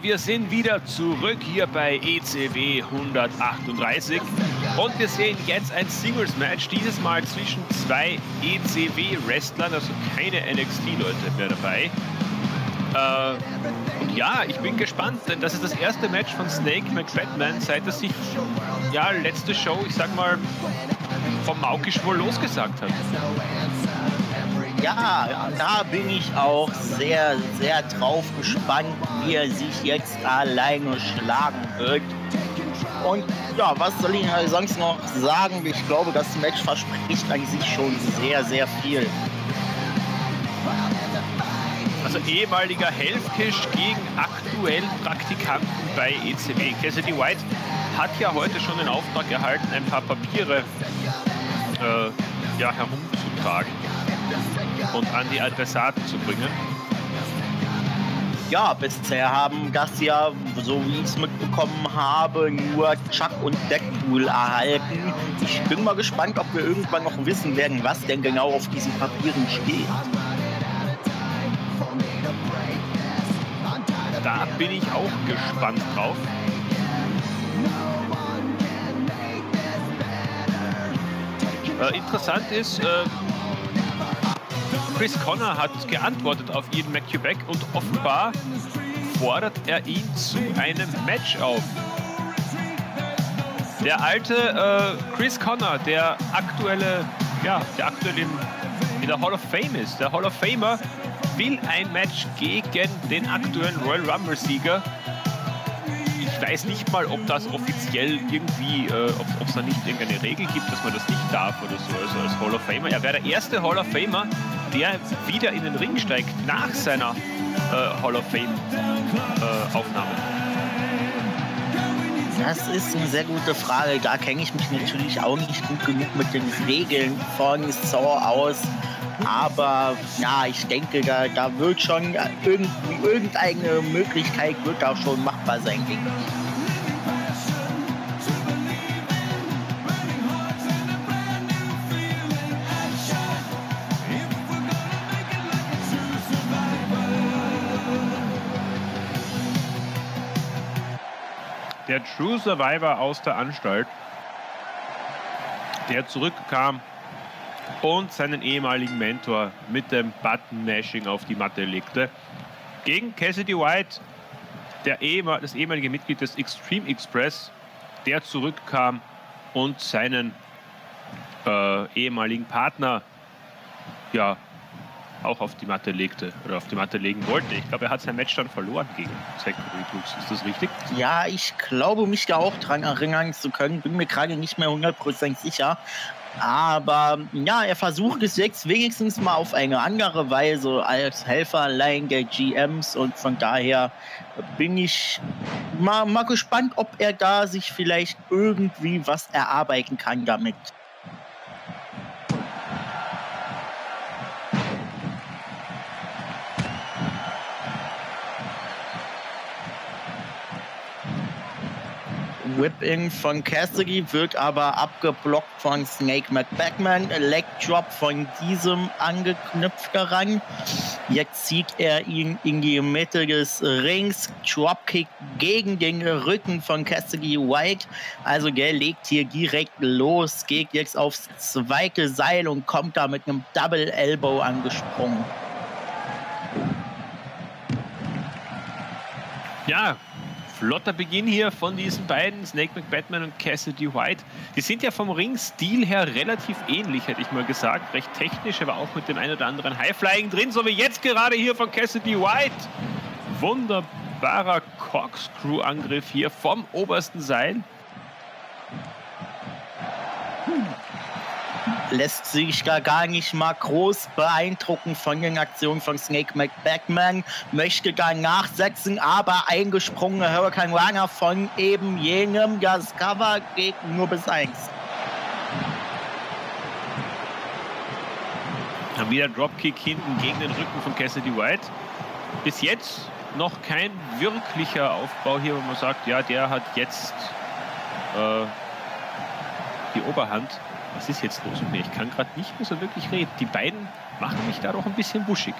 Wir sind wieder zurück hier bei ECW 138 und wir sehen jetzt ein Singles-Match, dieses Mal zwischen zwei ECW-Wrestlern, also keine NXT-Leute mehr dabei. Äh, und ja, ich bin gespannt, denn das ist das erste Match von Snake McBatman, seit er sich, ja, letzte Show, ich sag mal, vom Maukisch wohl losgesagt hat. Ja, da bin ich auch sehr, sehr drauf gespannt, wie er sich jetzt alleine schlagen wird. Und ja, was soll ich sonst noch sagen? Ich glaube, das Match verspricht an sich schon sehr, sehr viel. Also ehemaliger Hellfish gegen aktuellen Praktikanten bei ECW. Cassidy White hat ja heute schon den Auftrag erhalten, ein paar Papiere äh, ja, herumzutragen und an die Adressaten zu bringen? Ja, bisher haben ja, so wie ich es mitbekommen habe, nur Chuck und Deadpool erhalten. Ich bin mal gespannt, ob wir irgendwann noch wissen werden, was denn genau auf diesen Papieren steht. Da bin ich auch gespannt drauf. Äh, interessant ist, äh, Chris Connor hat geantwortet auf Ian McCubeck und offenbar fordert er ihn zu einem Match auf. Der alte äh, Chris Connor, der aktuelle, ja, der aktuell in, in der Hall of Fame ist, der Hall of Famer, will ein Match gegen den aktuellen Royal Rumble Sieger ich weiß nicht mal, ob das offiziell irgendwie, äh, ob es da nicht irgendeine Regel gibt, dass man das nicht darf oder so, also als Hall of Famer. Er wäre der erste Hall of Famer, der wieder in den Ring steigt nach seiner äh, Hall of Fame äh. Das ist eine sehr gute Frage. Da kenne ich mich natürlich auch nicht gut genug mit den Regeln von Saw aus. Aber ja, ich denke, da, da wird schon irgendeine Möglichkeit wird da schon machbar sein, denke ich. Der True Survivor aus der Anstalt, der zurückkam und seinen ehemaligen Mentor mit dem Button-Mashing auf die Matte legte. Gegen Cassidy White, der ehemal das ehemalige Mitglied des Extreme Express, der zurückkam und seinen äh, ehemaligen Partner ja, auch auf die Matte legte oder auf die Matte legen wollte. Ich glaube, er hat sein Match dann verloren gegen Zachary. Ist das richtig? Ja, ich glaube, mich da auch dran erinnern zu können. Bin mir gerade nicht mehr 100% sicher. Aber ja, er versucht es jetzt wenigstens mal auf eine andere Weise als Helfer allein der GMs und von daher bin ich mal, mal gespannt, ob er da sich vielleicht irgendwie was erarbeiten kann damit. Whip-In von Cassidy wird aber abgeblockt von Snake McBackman. Leg Drop von diesem angeknüpft daran. Jetzt zieht er ihn in die Mitte des Rings. Dropkick gegen den Rücken von Cassidy White. Also der legt hier direkt los, geht jetzt aufs zweite Seil und kommt da mit einem Double Elbow angesprungen. Ja, flotter Beginn hier von diesen beiden, Snake McBatman und Cassidy White. Die sind ja vom Ringstil her relativ ähnlich, hätte ich mal gesagt. Recht technisch, aber auch mit dem ein oder anderen Highflying drin, so wie jetzt gerade hier von Cassidy White. Wunderbarer Corkscrew-Angriff hier vom obersten Seil. Lässt sich da gar nicht mal groß beeindrucken von den Aktionen von Snake McBackman, möchte da nachsetzen, aber eingesprungene Hurricane Runner von eben jenem, das Cover geht nur bis 1. Dann wieder Dropkick hinten gegen den Rücken von Cassidy White. Bis jetzt noch kein wirklicher Aufbau hier, wo man sagt, ja, der hat jetzt äh, die Oberhand was ist jetzt los mit mir? Ich kann gerade nicht mehr so wirklich reden. Die beiden machen mich da doch ein bisschen buschig.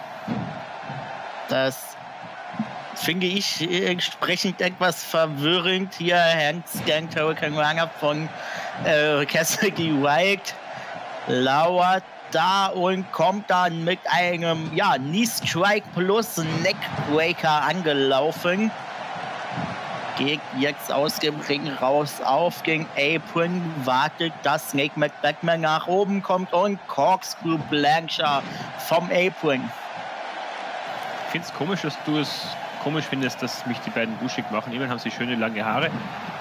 Das finde ich entsprechend etwas verwirrend. Hier Hurricane Runner von äh, Cassidy White lauert da und kommt dann mit einem ja, Knee Strike plus Neckbreaker angelaufen. Geht jetzt aus dem Ring raus auf den Apron, wartet, dass Snake McBackman nach oben kommt und Corkscrew Blancher vom Apron. Ich finde es komisch, dass du es komisch findest, dass mich die beiden buschig machen. Immerhin haben sie schöne lange Haare.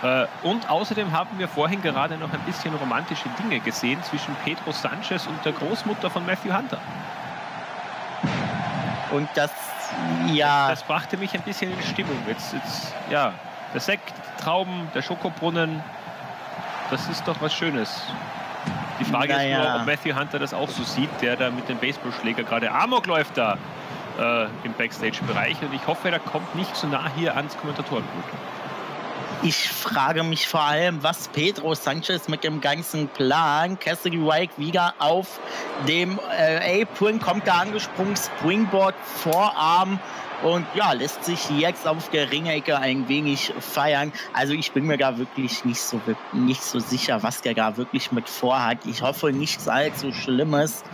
Äh, und außerdem haben wir vorhin gerade noch ein bisschen romantische Dinge gesehen zwischen Pedro Sanchez und der Großmutter von Matthew Hunter. Und das, ja. Das, das brachte mich ein bisschen in Stimmung. Jetzt, jetzt, ja, der Sekt, Trauben, der Schokobrunnen, das ist doch was Schönes. Die Frage naja. ist nur, ob Matthew Hunter das auch so sieht, der da mit dem Baseballschläger gerade Amok läuft da äh, im Backstage-Bereich. Und ich hoffe, er kommt nicht zu nah hier ans Kommentatorenpult. Ich frage mich vor allem, was Pedro Sanchez mit dem ganzen Plan. Cassidy White wieder auf dem äh, Apron, kommt da angesprungen, Springboard, Vorarm und ja, lässt sich jetzt auf der Ringecke ein wenig feiern. Also ich bin mir da wirklich nicht so, nicht so sicher, was der da wirklich mit vorhat. Ich hoffe nichts allzu Schlimmes.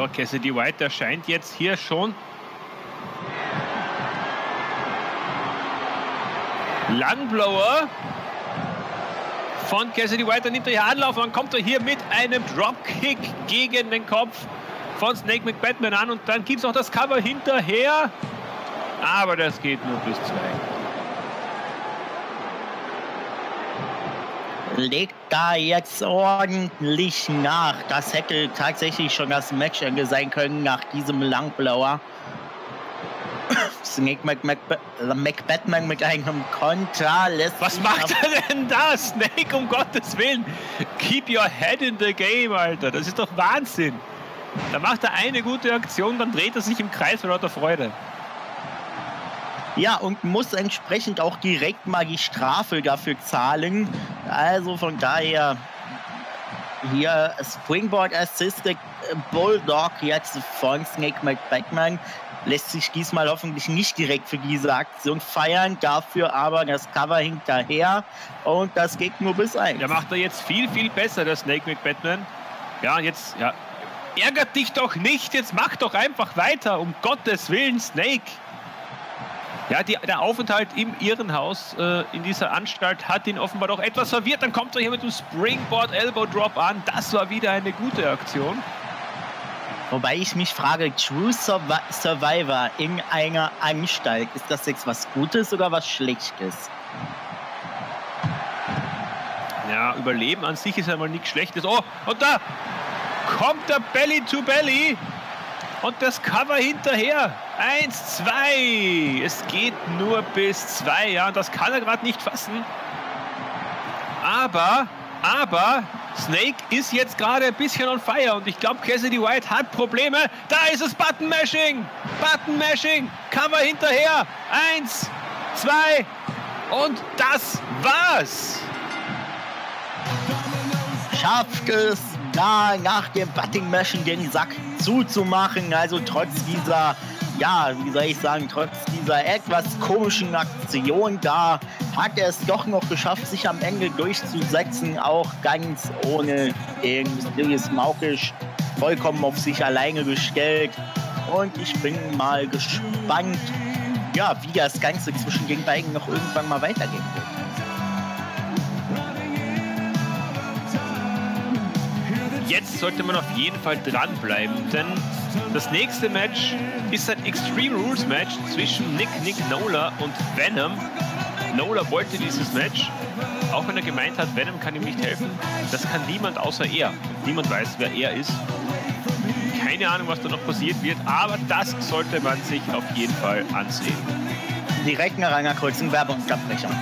Aber Cassidy White, der scheint jetzt hier schon Langblower von Cassidy White. Dann nimmt er hier Anlauf und dann kommt er hier mit einem Dropkick gegen den Kopf von Snake McBatman an und dann gibt es noch das Cover hinterher. Aber das geht nur bis zwei. Legt da jetzt ordentlich nach. Das hätte tatsächlich schon das Matchende sein können nach diesem Langblauer. Snake McBatman mit einem Konter lässt Was macht er denn da? Snake, um Gottes Willen. Keep your head in the game, Alter. Das ist doch Wahnsinn. Da macht er eine gute Aktion, dann dreht er sich im Kreis vor lauter Freude. Ja, und muss entsprechend auch direkt mal die Strafe dafür zahlen. Also von daher hier Springboard Assisted Bulldog jetzt von Snake McBackman lässt sich diesmal hoffentlich nicht direkt für diese Aktion feiern, dafür aber das Cover hinterher und das geht nur bis eins. Der macht er jetzt viel, viel besser, der Snake McBatman. Ja, jetzt, ja, ärgert dich doch nicht, jetzt mach doch einfach weiter, um Gottes Willen, Snake. Ja, die, der Aufenthalt im Irrenhaus äh, in dieser Anstalt hat ihn offenbar doch etwas verwirrt. Dann kommt er hier mit dem Springboard Elbow Drop an. Das war wieder eine gute Aktion. Wobei ich mich frage, True Survivor in einer Anstalt, ist das jetzt was Gutes oder was Schlechtes? Ja, Überleben an sich ist einmal nichts Schlechtes. Oh, und da kommt der Belly to Belly und das Cover hinterher. Eins, zwei. Es geht nur bis zwei. Ja, und das kann er gerade nicht fassen. Aber, aber, Snake ist jetzt gerade ein bisschen on fire und ich glaube, Cassidy White hat Probleme. Da ist es Button Mashing. Button Mashing. Cover hinterher. Eins, zwei und das war's. Schafft es da nach dem Butting Mashing den Sack zuzumachen. Also trotz dieser, ja, wie soll ich sagen, trotz dieser etwas komischen Aktion da hat er es doch noch geschafft, sich am Ende durchzusetzen, auch ganz ohne den Mysterious Maukisch vollkommen auf sich alleine gestellt. Und ich bin mal gespannt, ja, wie das Ganze zwischen den beiden noch irgendwann mal weitergehen wird. Jetzt sollte man auf jeden Fall dranbleiben, denn das nächste Match ist ein Extreme Rules Match zwischen Nick Nick Nola und Venom. Nola wollte dieses Match, auch wenn er gemeint hat, Venom kann ihm nicht helfen. Das kann niemand außer er. niemand weiß, wer er ist. Keine Ahnung, was da noch passiert wird, aber das sollte man sich auf jeden Fall ansehen. Direkt nach einer kurzen Werbeunterbrechung.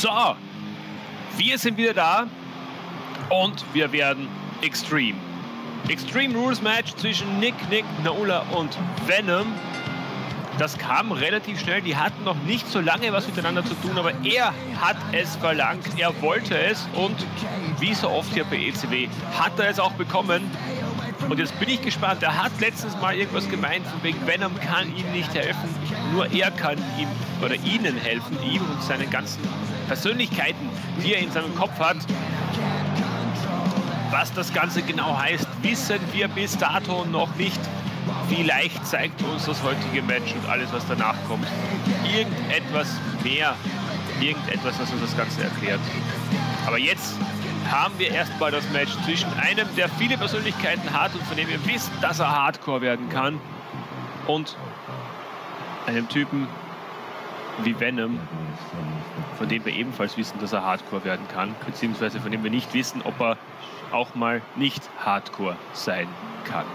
So, wir sind wieder da und wir werden Extreme. Extreme Rules Match zwischen Nick, Nick, Nola und Venom. Das kam relativ schnell. Die hatten noch nicht so lange was miteinander zu tun, aber er hat es verlangt. Er wollte es und wie so oft hier bei ECW hat er es auch bekommen. Und jetzt bin ich gespannt. Er hat letztens mal irgendwas gemeint, von wegen Venom kann ihm nicht helfen. Nur er kann ihm oder ihnen helfen, ihm und seinen ganzen Persönlichkeiten, die er in seinem Kopf hat. Was das Ganze genau heißt, wissen wir bis dato noch nicht. Vielleicht zeigt uns das heutige Match und alles, was danach kommt, irgendetwas mehr, irgendetwas, was uns das Ganze erklärt. Aber jetzt haben wir erstmal das Match zwischen einem, der viele Persönlichkeiten hat und von dem wir wissen, dass er Hardcore werden kann, und einem Typen wie Venom, von dem wir ebenfalls wissen, dass er Hardcore werden kann, beziehungsweise von dem wir nicht wissen, ob er auch mal nicht Hardcore sein kann.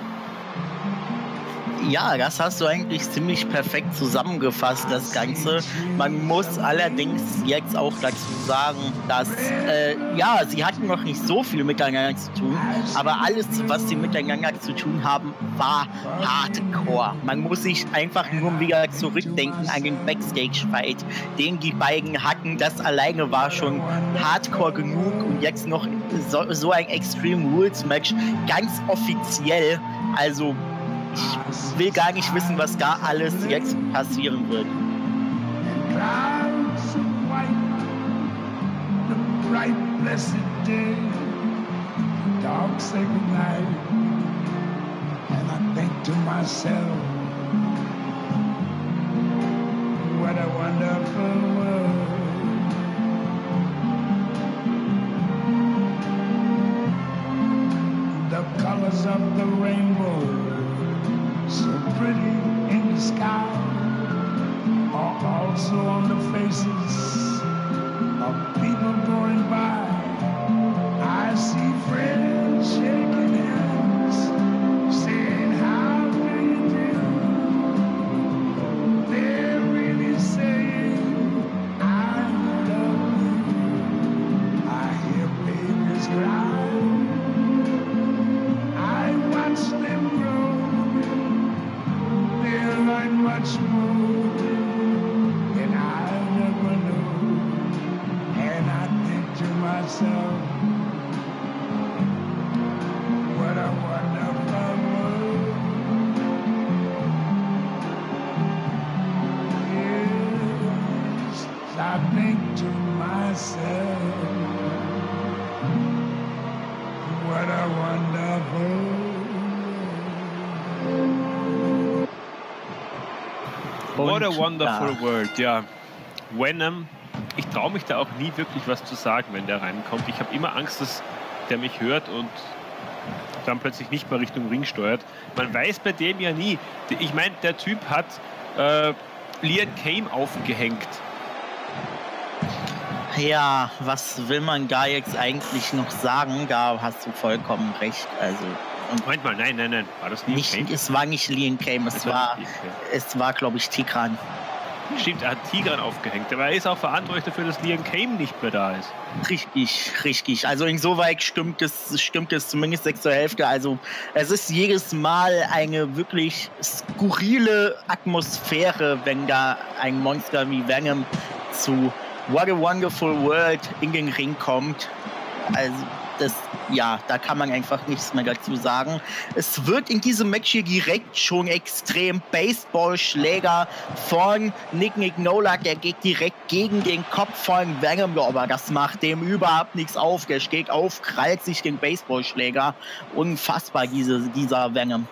Ja, das hast du eigentlich ziemlich perfekt zusammengefasst, das Ganze. Man muss allerdings jetzt auch dazu sagen, dass, äh, ja, sie hatten noch nicht so viel miteinander zu tun, aber alles, was sie miteinander zu tun haben, war Hardcore. Man muss sich einfach nur wieder zurückdenken an den Backstage-Fight, den die beiden hatten. Das alleine war schon Hardcore genug und jetzt noch so, so ein Extreme Rules Match, ganz offiziell. Also ich will gar nicht wissen, was da alles jetzt passieren wird. What a wonderful world. The colors of the rainbow, are also on the faces of people going by. What a wonderful world, ja. Venom, ich traue mich da auch nie wirklich was zu sagen, wenn der reinkommt. Ich habe immer Angst, dass der mich hört und dann plötzlich nicht mehr Richtung Ring steuert. Man weiß bei dem ja nie. Ich meine, der Typ hat äh, Lian Kane aufgehängt. Ja, was will man da jetzt eigentlich noch sagen? Da hast du vollkommen recht. Also, und Moment mal, nein, nein, nein. War das Lian nicht, Kane? es war nicht Liam Kame, es Das war, Liam Kane. es war, glaube ich, Tigran. Stimmt, er hat Tigran aufgehängt. Aber er ist auch verantwortlich dafür, dass Liam Kane nicht mehr da ist. Richtig, richtig. Also insoweit stimmt es, stimmt es zumindest sechs zur Hälfte. Also es ist jedes Mal eine wirklich skurrile Atmosphäre, wenn da ein Monster wie Venom zu What a Wonderful World in den Ring kommt. Also das, ja, da kann man einfach nichts mehr dazu sagen. Es wird in diesem Match hier direkt schon extrem Baseballschläger von Nick Nick Nolak. Der geht direkt gegen den Kopf von Venom, aber das macht dem überhaupt nichts auf. Der steht auf, krallt sich den Baseballschläger. Unfassbar, diese, dieser Venom.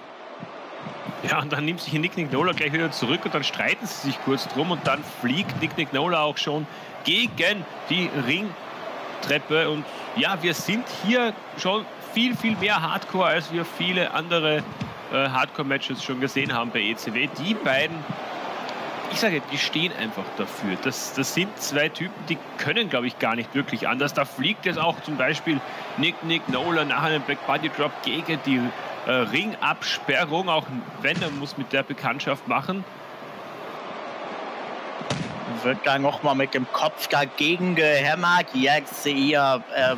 Ja, und dann nimmt sich Nick Nick Nola gleich wieder zurück und dann streiten sie sich kurz drum und dann fliegt Nick Nick Nola auch schon gegen die Ringtreppe. Und ja, wir sind hier schon viel, viel mehr Hardcore, als wir viele andere äh, Hardcore-Matches schon gesehen haben bei ECW. Die beiden, ich sage, die stehen einfach dafür. Das, das sind zwei Typen, die können, glaube ich, gar nicht wirklich anders. Da fliegt jetzt auch zum Beispiel Nick Nick Nola nach einem Back Body Drop gegen die äh, Ringabsperrung. Auch Venom muss mit der Bekanntschaft machen. Wird da nochmal mit dem Kopf dagegen gehämmert. Jetzt hier, äh,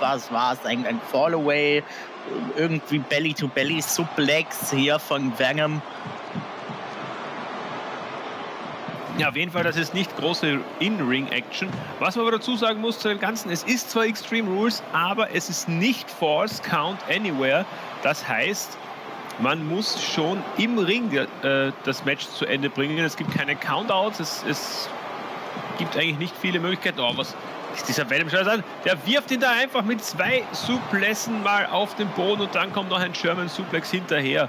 was war es, ein, ein Fallaway, irgendwie Belly-to-Belly-Suplex hier von Venom. Ja, auf jeden Fall, das ist nicht große In-Ring-Action. Was man aber dazu sagen muss zu dem Ganzen, es ist zwar Extreme Rules, aber es ist nicht Force Count Anywhere. Das heißt, man muss schon im Ring äh, das Match zu Ende bringen. Es gibt keine Countouts, es, es gibt eigentlich nicht viele Möglichkeiten. Oh, was ist dieser Venom an? Der wirft ihn da einfach mit zwei Suplessen mal auf den Boden und dann kommt noch ein German Suplex hinterher.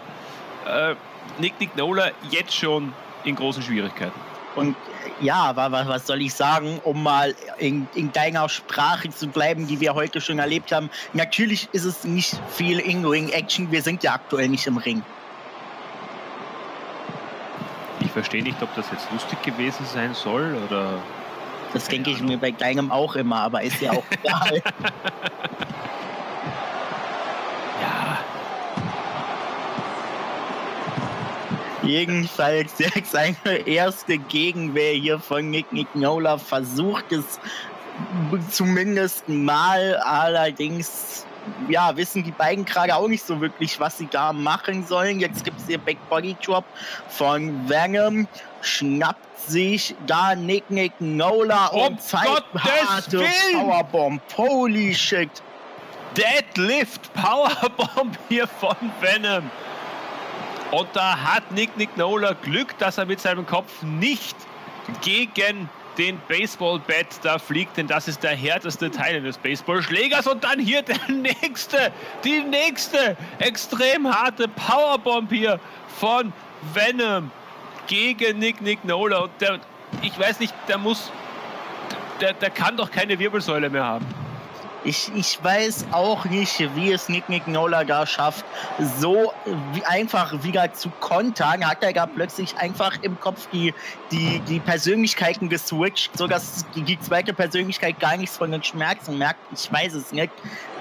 Äh, Nick Nick Nola jetzt schon in großen Schwierigkeiten. Und ja, was, was soll ich sagen, um mal in, in deiner Sprache zu bleiben, die wir heute schon erlebt haben. Natürlich ist es nicht viel In-Ring-Action. Wir sind ja aktuell nicht im Ring. Ich verstehe nicht, ob das jetzt lustig gewesen sein soll oder. Das denke ich mir bei deinem auch immer, aber ist ja auch egal. Jedenfalls jetzt seine erste Gegenwehr hier von Nick Nick Nola versucht es zumindest mal. Allerdings ja, wissen die beiden gerade auch nicht so wirklich, was sie da machen sollen. Jetzt gibt es hier Backbody Drop von Venom, schnappt sich da Nick Nick Nola und zeigt harte Powerbomb. Holy shit. Deadlift Powerbomb hier von Venom. Und da hat Nick Nick Nola Glück, dass er mit seinem Kopf nicht gegen den Baseballbat da fliegt, denn das ist der härteste Teil des Baseballschlägers. Und dann hier der nächste, die nächste extrem harte Powerbomb hier von Venom gegen Nick Nick Nola. Und der, ich weiß nicht, der muss, der, der kann doch keine Wirbelsäule mehr haben. Ich, ich weiß auch nicht, wie es Nick Nola da schafft, so wie einfach wieder zu kontern. Hat er gar plötzlich einfach im Kopf die, die, die Persönlichkeiten geswitcht, sodass die, die zweite Persönlichkeit gar nichts von den Schmerzen merkt. Ich weiß es nicht.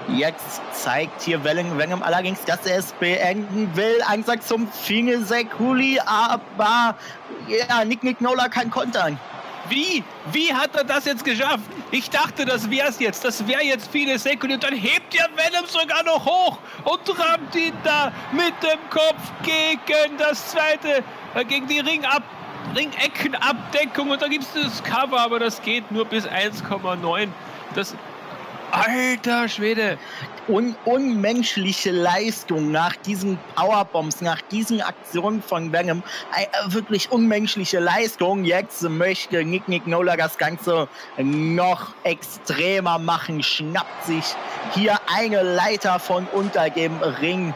Jetzt zeigt hier Venom allerdings, dass er es beenden will. Ansatz zum Fingesekuli, aber ja, Nick Nick Nola kann kontern. Wie? Wie hat er das jetzt geschafft? Ich dachte, das wär's jetzt. Das wäre jetzt viele Sekunden. Und dann hebt ja Venom sogar noch hoch und rammt ihn da mit dem Kopf gegen das zweite, äh, gegen die Ringab Ringeckenabdeckung. Und da gibt es das Cover, aber das geht nur bis 1,9. Das. Alter Schwede un unmenschliche Leistung nach diesen Powerbombs, nach diesen Aktionen von Venom. Äh, wirklich unmenschliche Leistung. Jetzt möchte Nick Nick Nola das Ganze noch extremer machen, schnappt sich hier eine Leiter von unter dem Ring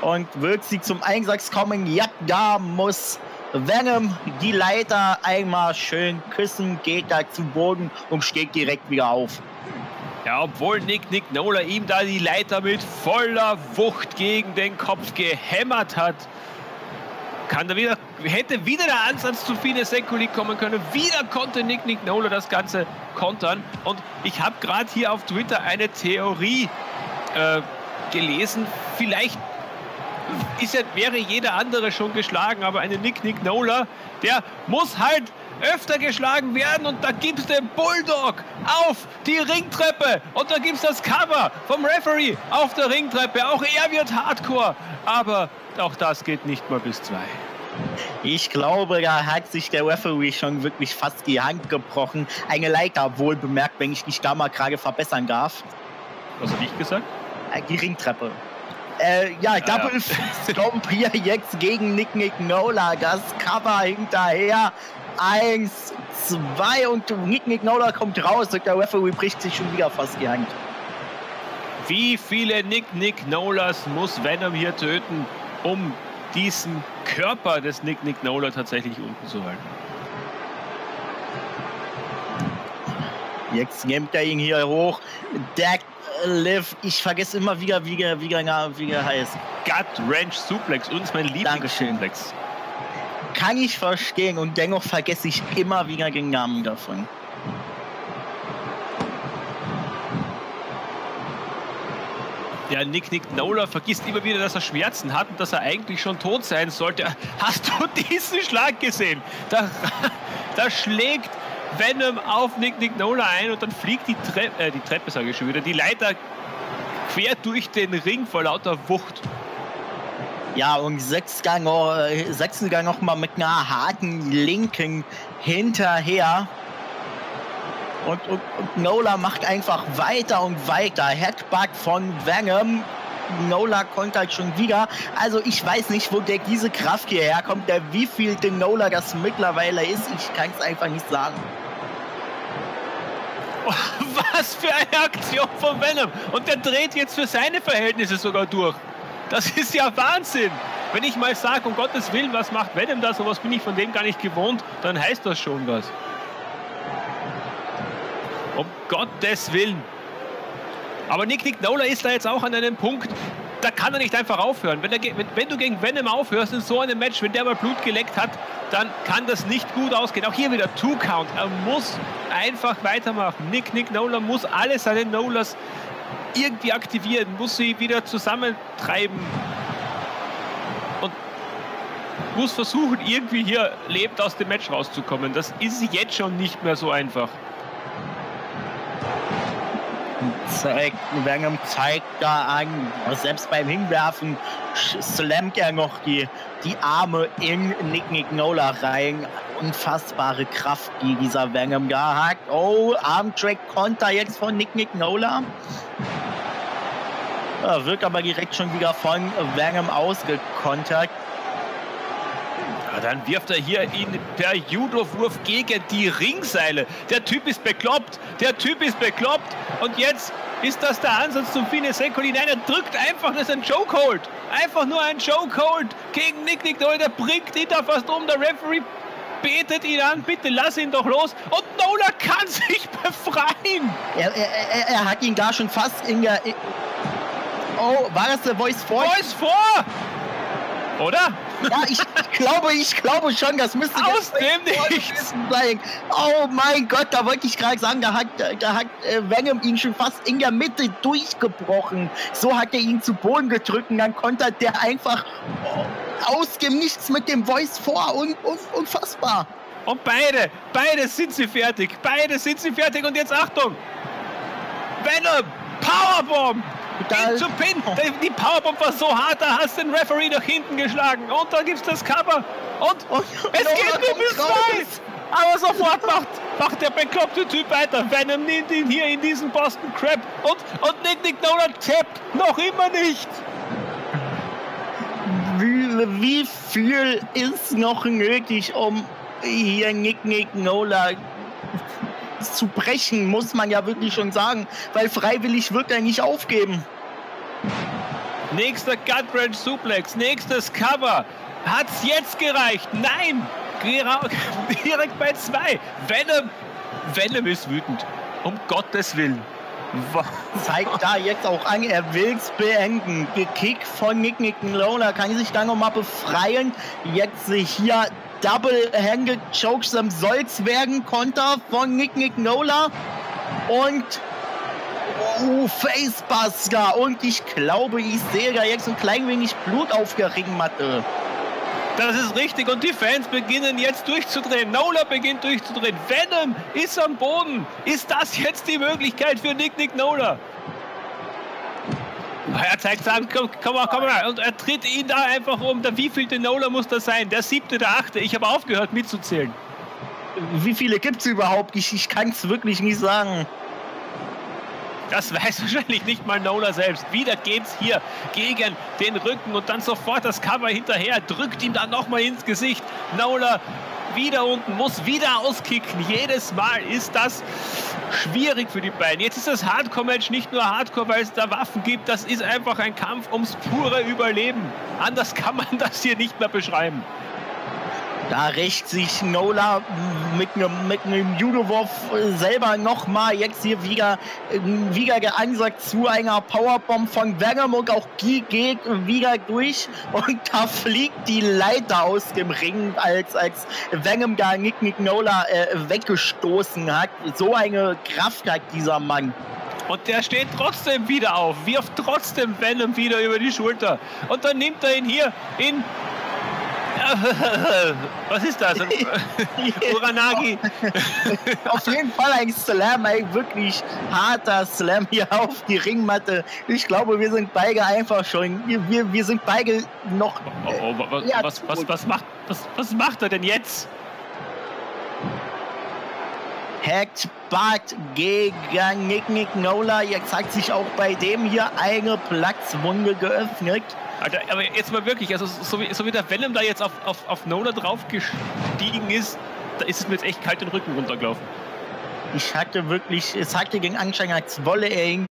und wird sie zum Einsatz kommen. Ja, da muss Venom die Leiter einmal schön küssen, geht da zu Boden und steht direkt wieder auf. Ja, obwohl Nick Nick Nola ihm da die Leiter mit voller Wucht gegen den Kopf gehämmert hat, kann da wieder, hätte wieder der Ansatz zu Fine Sekuli kommen können. Wieder konnte Nick Nick Nola das Ganze kontern. Und ich habe gerade hier auf Twitter eine Theorie äh, gelesen. Vielleicht ist wäre jeder andere schon geschlagen, aber eine Nick Nick Nola, der muss halt öfter geschlagen werden und da gibt es den Bulldog auf die Ringtreppe und da gibt es das Cover vom Referee auf der Ringtreppe. Auch er wird Hardcore, aber auch das geht nicht mal bis zwei. Ich glaube, da hat sich der Referee schon wirklich fast die Hand gebrochen. Eine Leiter, wohl bemerkt, wenn ich mich da mal gerade verbessern darf. Was habe ich gesagt? Äh, die Ringtreppe. Äh, ja, Double ja. Stomp hier jetzt gegen Nick Nick Nola. Das Cover hinterher. Eins, zwei und Nick Nick Nola kommt raus und der Referee bricht sich schon wieder fast die Hand. Wie viele Nick Nick Nolas muss Venom hier töten, um diesen Körper des Nick Nick Nola tatsächlich unten zu halten? Jetzt nimmt er ihn hier hoch. Der Liv, ich vergesse immer wieder, wie er, wie er, wie er heißt. Gut Ranch Suplex, uns mein Lieblingssuplex. Kann ich verstehen und dennoch vergesse ich immer wieder den Namen davon. Ja, Nick Nick Nola vergisst immer wieder, dass er Schmerzen hat und dass er eigentlich schon tot sein sollte. Hast du diesen Schlag gesehen? Da, Da schlägt Venom auf Nick Nick Nola ein und dann fliegt die Treppe, äh, die Treppe sage ich schon wieder, die Leiter quer durch den Ring vor lauter Wucht. Ja, und Sechsgang, äh, Sechsgang noch mal mit einer harten Linken hinterher. Und, und, und, Nola macht einfach weiter und weiter. Headbutt von Venom. Nola kontert halt schon wieder. Also ich weiß nicht, wo der diese Kraft hierher kommt, der wie viel den Nola das mittlerweile ist. Ich kann es einfach nicht sagen. Was für eine Aktion von Venom. Und der dreht jetzt für seine Verhältnisse sogar durch. Das ist ja Wahnsinn. Wenn ich mal sage, um Gottes Willen, was macht Venom da, sowas bin ich von dem gar nicht gewohnt, dann heißt das schon was. Um Gottes Willen. Aber Nick Nick Nola ist da jetzt auch an einem Punkt, da kann er nicht einfach aufhören. Wenn, er, wenn, wenn, du gegen Venom aufhörst in so einem Match, wenn der mal Blut geleckt hat, dann kann das nicht gut ausgehen. Auch hier wieder Two-Count. Er muss einfach weitermachen. Nick Nick Nola muss alle seine Nolas irgendwie aktivieren, muss sie wieder zusammentreiben und muss versuchen, irgendwie hier lebt aus dem Match rauszukommen. Das ist jetzt schon nicht mehr so einfach zeigt, Wernham zeigt da an, selbst beim Hinwerfen slammt er noch die, die Arme in Nick Nick Nola rein. Unfassbare Kraft, die dieser Wernham da hat. Oh, Armtrack Konter jetzt von Nick Nick Nola. Wird aber direkt schon wieder von Wernham ausgekontert. Ja, dann wirft er hier ihn per Judo-Wurf gegen die Ringseile. Der Typ ist bekloppt. Der Typ ist bekloppt. Und jetzt ist das der Ansatz zum Fine Secoli? Nein, er drückt einfach, das ist ein Chokehold. Einfach nur ein Chokehold gegen Nick Nick Nola. Der bringt ihn da fast um. Der Referee betet ihn an, bitte lass ihn doch los. Und Nola kann sich befreien. Er, er, er, er hat ihn da schon fast in der... Oh, war das der Voice 4? Voice 4! Oder? Ja, ich, glaube, ich glaube schon, das müsste aus dem Nichts sein. Oh mein Gott, da wollte ich gerade sagen, da hat, da hat äh, Venom ihn schon fast in der Mitte durchgebrochen. So hat er ihn zu Boden gedrückt und dann konnte der einfach oh, aus dem Nichts mit dem Voice vor. Un, un, unfassbar. Und beide, beide sind sie fertig. Beide sind sie fertig. Und jetzt Achtung. Venom, Powerbomb. Ihn zu Pin. Die Powerbomb war so hart, da hast du den Referee nach hinten geschlagen. Und da gibt's das Cover. Und, und es geht nur bis zwei. Aber sofort macht, macht der bekloppte Typ weiter. Venom nimmt ihn hier in diesen Boston Crab. Und, und Nick Nick Nolan tappt noch immer nicht. Wie, wie viel ist noch nötig, um hier Nick Nick Nola zu brechen, muss man ja wirklich schon sagen, weil freiwillig wird er nicht aufgeben. Nächster Gut Range Suplex, nächstes Cover. Hat's jetzt gereicht? Nein! Direkt bei zwei. Venom, Venom ist wütend. Um Gottes Willen. Zeigt da jetzt auch an, er will es beenden. Gekickt von Nick Nick Lola, kann sich da nochmal befreien. Jetzt hier Double-Handed Chokeslam soll's werden, Konter von Nick Nick Nola. Und oh, Facebuster. Und ich glaube, ich sehe da jetzt ein klein wenig Blut auf der Ringmatte. Das ist richtig und die Fans beginnen jetzt durchzudrehen. Nola beginnt durchzudrehen. Venom ist am Boden. Ist das jetzt die Möglichkeit für Nick Nick Nola? Er zeigt an, komm, komm mal, komm mal. Und er tritt ihn da einfach um. Der wievielte Nola muss das sein? Der siebte, der achte. Ich habe aufgehört mitzuzählen. Wie viele gibt es überhaupt? Ich, ich kann es wirklich nicht sagen. Das weiß wahrscheinlich nicht mal Nola selbst. Wieder geht's hier gegen den Rücken und dann sofort das Cover hinterher. Drückt ihm dann nochmal ins Gesicht. Nola wieder unten, muss wieder auskicken. Jedes Mal ist das schwierig für die beiden. Jetzt ist das Hardcore-Match nicht nur Hardcore, weil es da Waffen gibt. Das ist einfach ein Kampf ums pure Überleben. Anders kann man das hier nicht mehr beschreiben. Da rächt sich Nola mit einem, mit Judowurf selber nochmal jetzt hier wieder, wieder geansagt zu einer Powerbomb von und auch die geht wieder durch und da fliegt die Leiter aus dem Ring, als, als Venom da Nick Nick Nola äh, weggestoßen hat. So eine Kraft hat dieser Mann. Und der steht trotzdem wieder auf, wirft trotzdem Venom wieder über die Schulter. Und dann nimmt er ihn hier in Was ist das? Uranagi. auf jeden Fall ein Slam, ein wirklich harter Slam hier auf die Ringmatte. Ich glaube, wir sind beide einfach schon, wir, wir sind beide noch. Oh, oh, was, ja, was, was, was, macht, was, was macht er denn jetzt? Hacked Bart gegen Nick Nick Nola. Jetzt hat sich auch bei dem hier eine Platzwunde geöffnet. Alter, aber jetzt mal wirklich, also so wie, so wie der Venom da jetzt auf, auf, auf Nola draufgestiegen ist, da ist es mir jetzt echt kalt den Rücken runtergelaufen. Ich hatte wirklich, es hatte den Anschein, als wolle er ihn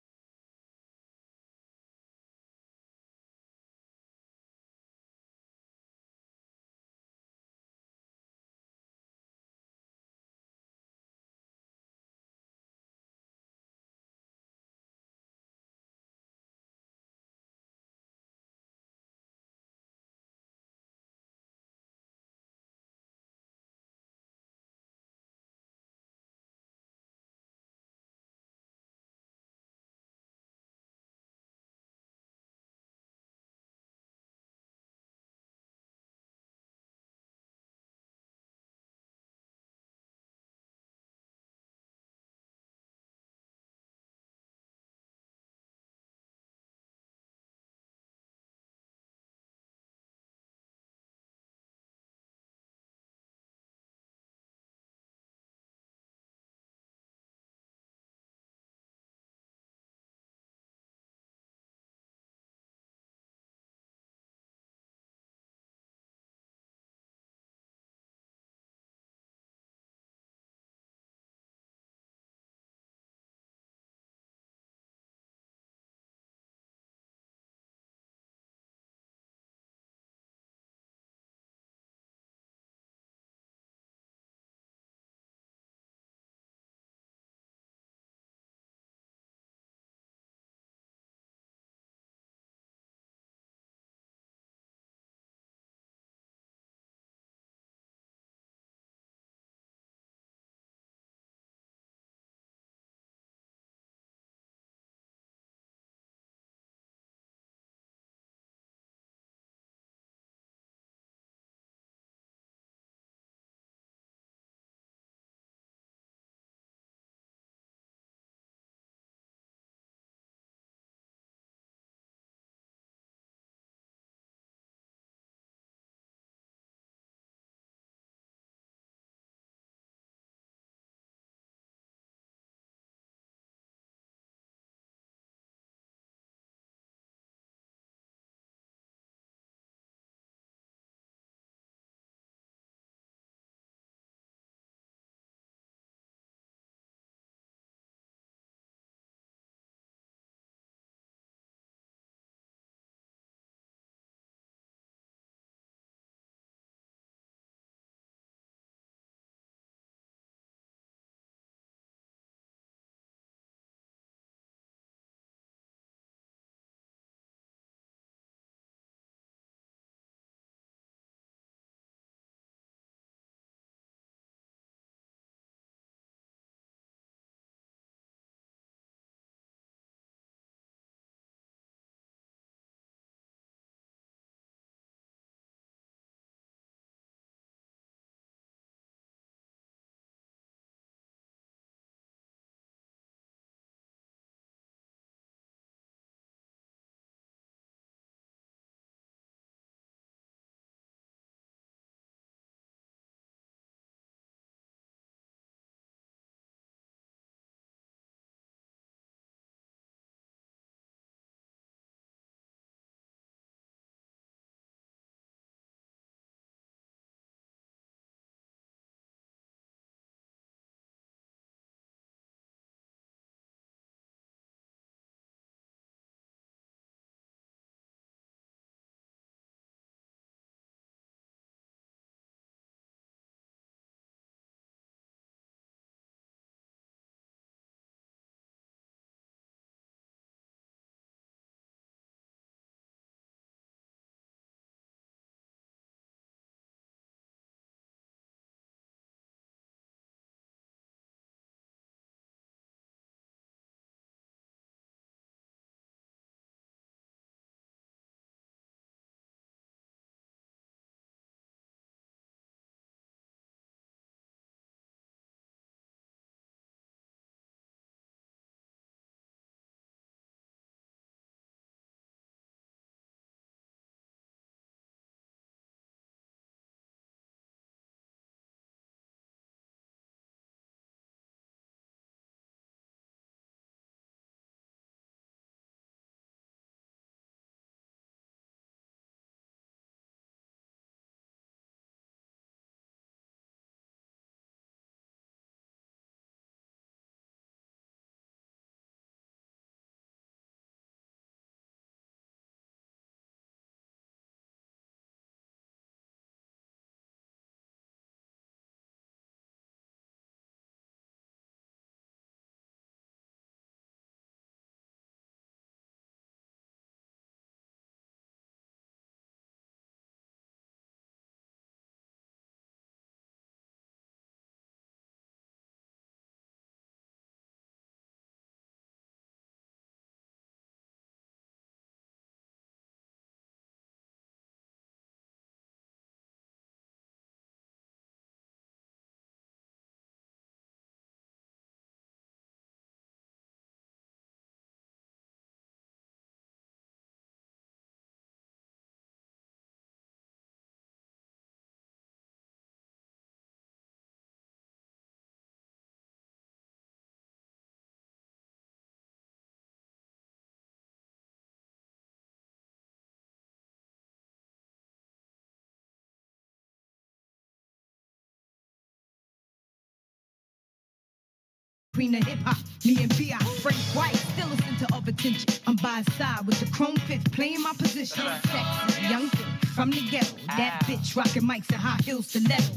Queen of hip hop, me and B.I. Frank White, still a center of attention. I'm by his side with the chrome fifth, playing my position. Sexy, young thing, from the ghetto. That ah. bitch rocking mics and high heels to level.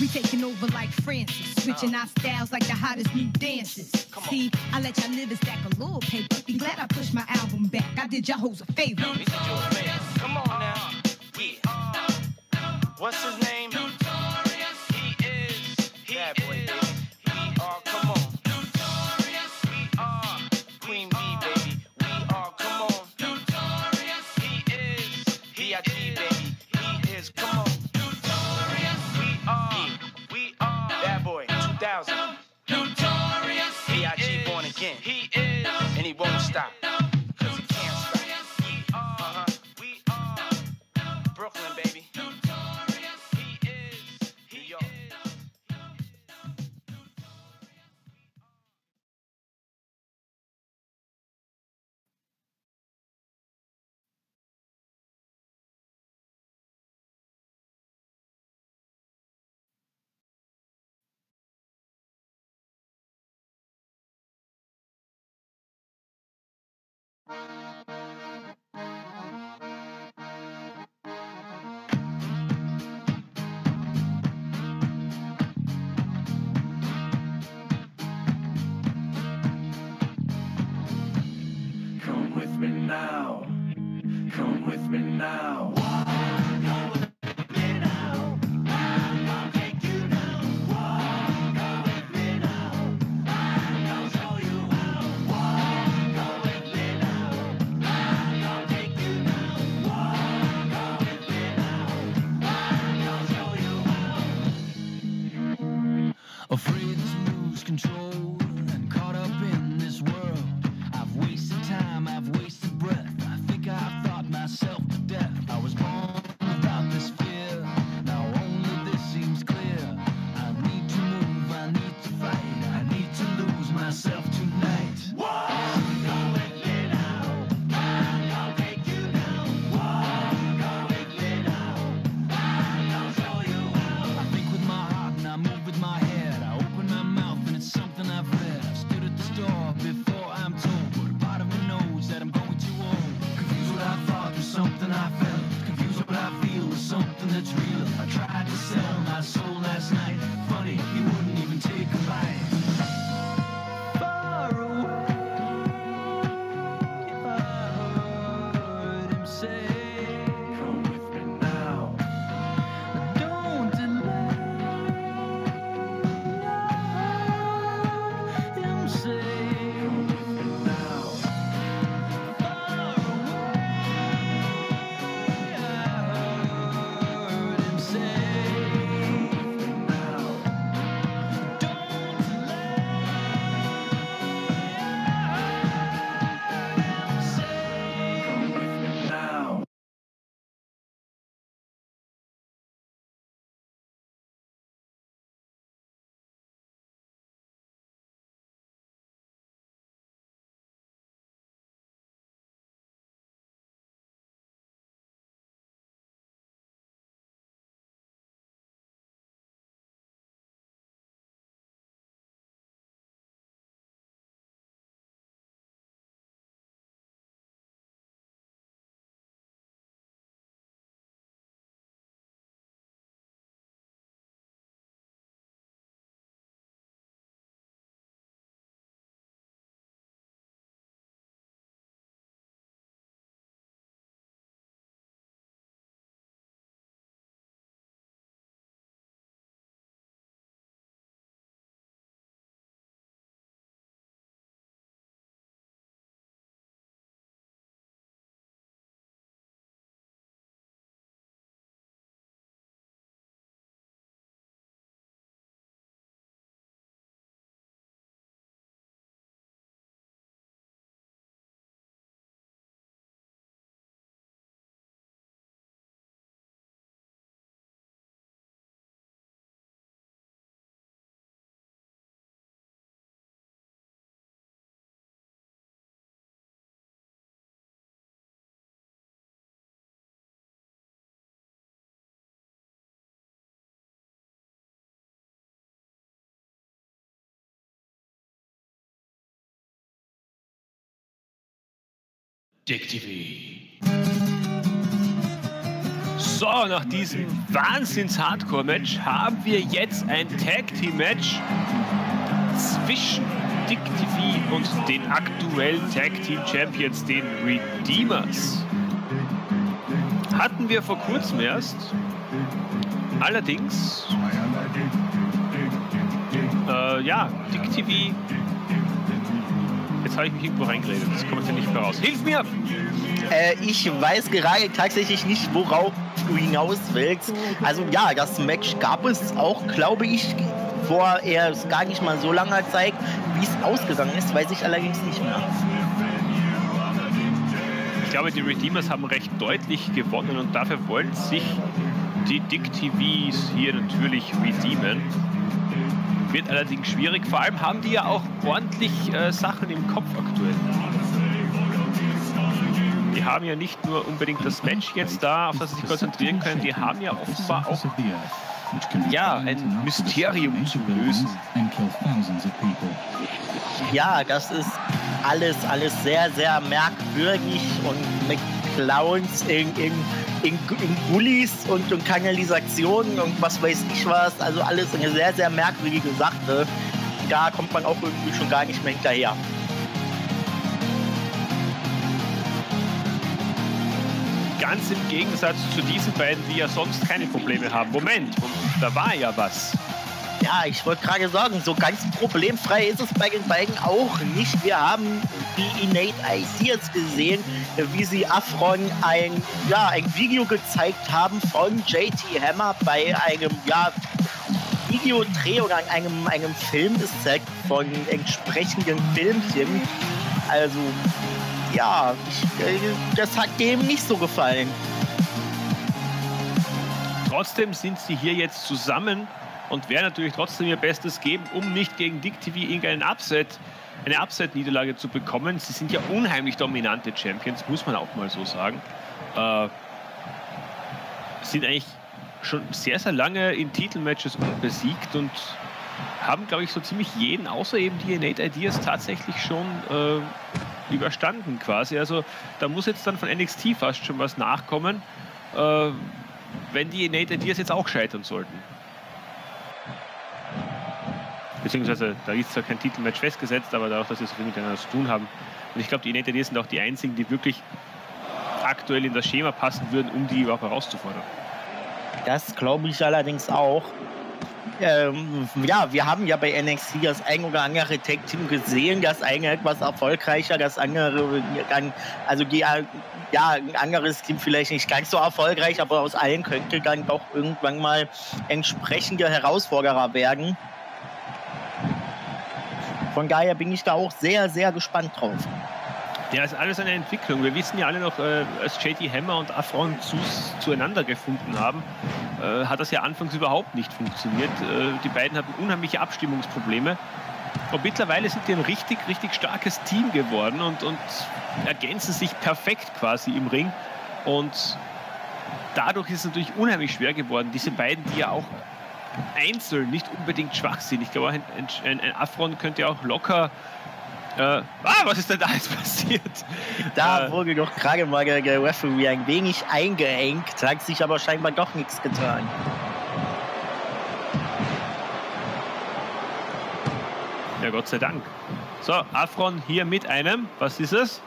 We taking over like Francis, switching uh. our styles like the hottest new dances. See, I let y'all live a stack of little paper. Be glad I pushed my album back. I did y'all hoes a favor. Come on now. What's his name? stop. Dick TV. So, nach diesem Wahnsinns-Hardcore-Match haben wir jetzt ein Tag-Team-Match zwischen Dick TV und den aktuellen Tag-Team-Champions, den Redeemers. Hatten wir vor kurzem erst. Allerdings, äh, ja, Dick TV Jetzt habe ich mich irgendwo reingeredet. Das komme ich ja nicht mehr raus. Hilf mir! Äh, ich weiß gerade tatsächlich nicht, worauf du hinaus willst. Also ja, das Match gab es auch, glaube ich, vor erst gar nicht mal so langer Zeit. Wie es ausgegangen ist, weiß ich allerdings nicht mehr. Ich glaube, die Redeemers haben recht deutlich gewonnen und dafür wollen sich die Dick TVs hier natürlich redeemen. Wird allerdings schwierig. Vor allem haben die ja auch ordentlich äh, Sachen im Kopf aktuell. Die haben ja nicht nur unbedingt das Match jetzt da, auf das sie sich konzentrieren können, die haben ja offenbar auch ja, ein Mysterium zu lösen. Ja, das ist alles, alles sehr, sehr merkwürdig und mit Clowns in, in, in, in Gullis und, und Kanalisationen und was weiß ich was. Also alles eine sehr, sehr merkwürdige Sache. Da kommt man auch irgendwie schon gar nicht mehr hinterher. Ganz im Gegensatz zu diesen beiden, die ja sonst keine Probleme haben. Moment, da war ja was. Ja, ich wollte gerade sagen, so ganz problemfrei ist es bei den beiden auch nicht. Wir haben die Innate Ideas gesehen, wie sie Afron ein, ja, ein Video gezeigt haben von JT Hammer bei einem ja, Videodreh oder einem, einem Filmset von entsprechenden Filmchen. Also, ja, äh, das hat dem nicht so gefallen. Trotzdem sind sie hier jetzt zusammen und werden natürlich trotzdem ihr Bestes geben, um nicht gegen Dick TV irgendeinen Upset, eine Upset-Niederlage zu bekommen. Sie sind ja unheimlich dominante Champions, muss man auch mal so sagen. Äh, sind eigentlich schon sehr, sehr lange in Titelmatches unbesiegt und haben, glaube ich, so ziemlich jeden, außer eben die Innate Ideas, tatsächlich schon äh, überstanden quasi. Also da muss jetzt dann von NXT fast schon was nachkommen, äh, wenn die Innate Ideas jetzt auch scheitern sollten. Beziehungsweise da ist zwar kein Titelmatch festgesetzt, aber dadurch, dass sie so viel miteinander zu tun haben. Und ich glaube, die Ideas sind auch die einzigen, die wirklich aktuell in das Schema passen würden, um die überhaupt herauszufordern. Das glaube ich allerdings auch. Ähm, ja, wir haben ja bei NXT das ein oder andere Tag-Team gesehen, das eine etwas erfolgreicher, das andere, also die, ja, ein anderes Team vielleicht nicht ganz so erfolgreich, aber aus allen könnte dann doch irgendwann mal entsprechende Herausforderer werden. Von daher bin ich da auch sehr, sehr gespannt drauf. Ja, ist alles eine Entwicklung. Wir wissen ja alle noch, äh, als JT Hammer und Afron zu, zueinander gefunden haben, äh, hat das ja anfangs überhaupt nicht funktioniert. Äh, die beiden hatten unheimliche Abstimmungsprobleme. Und mittlerweile sind die ein richtig, richtig starkes Team geworden und, und ergänzen sich perfekt quasi im Ring. Und dadurch ist es natürlich unheimlich schwer geworden, diese beiden, die ja auch einzeln nicht unbedingt schwach sind. Ich glaube, ein, ein, ein Afron könnte auch locker äh, ah, was ist denn da jetzt passiert? Da äh, wurde doch gerade mal der, der Referee ein wenig eingeengt, hat sich aber scheinbar doch nichts getan. Ja, Gott sei Dank. So, Afron hier mit einem, was ist es?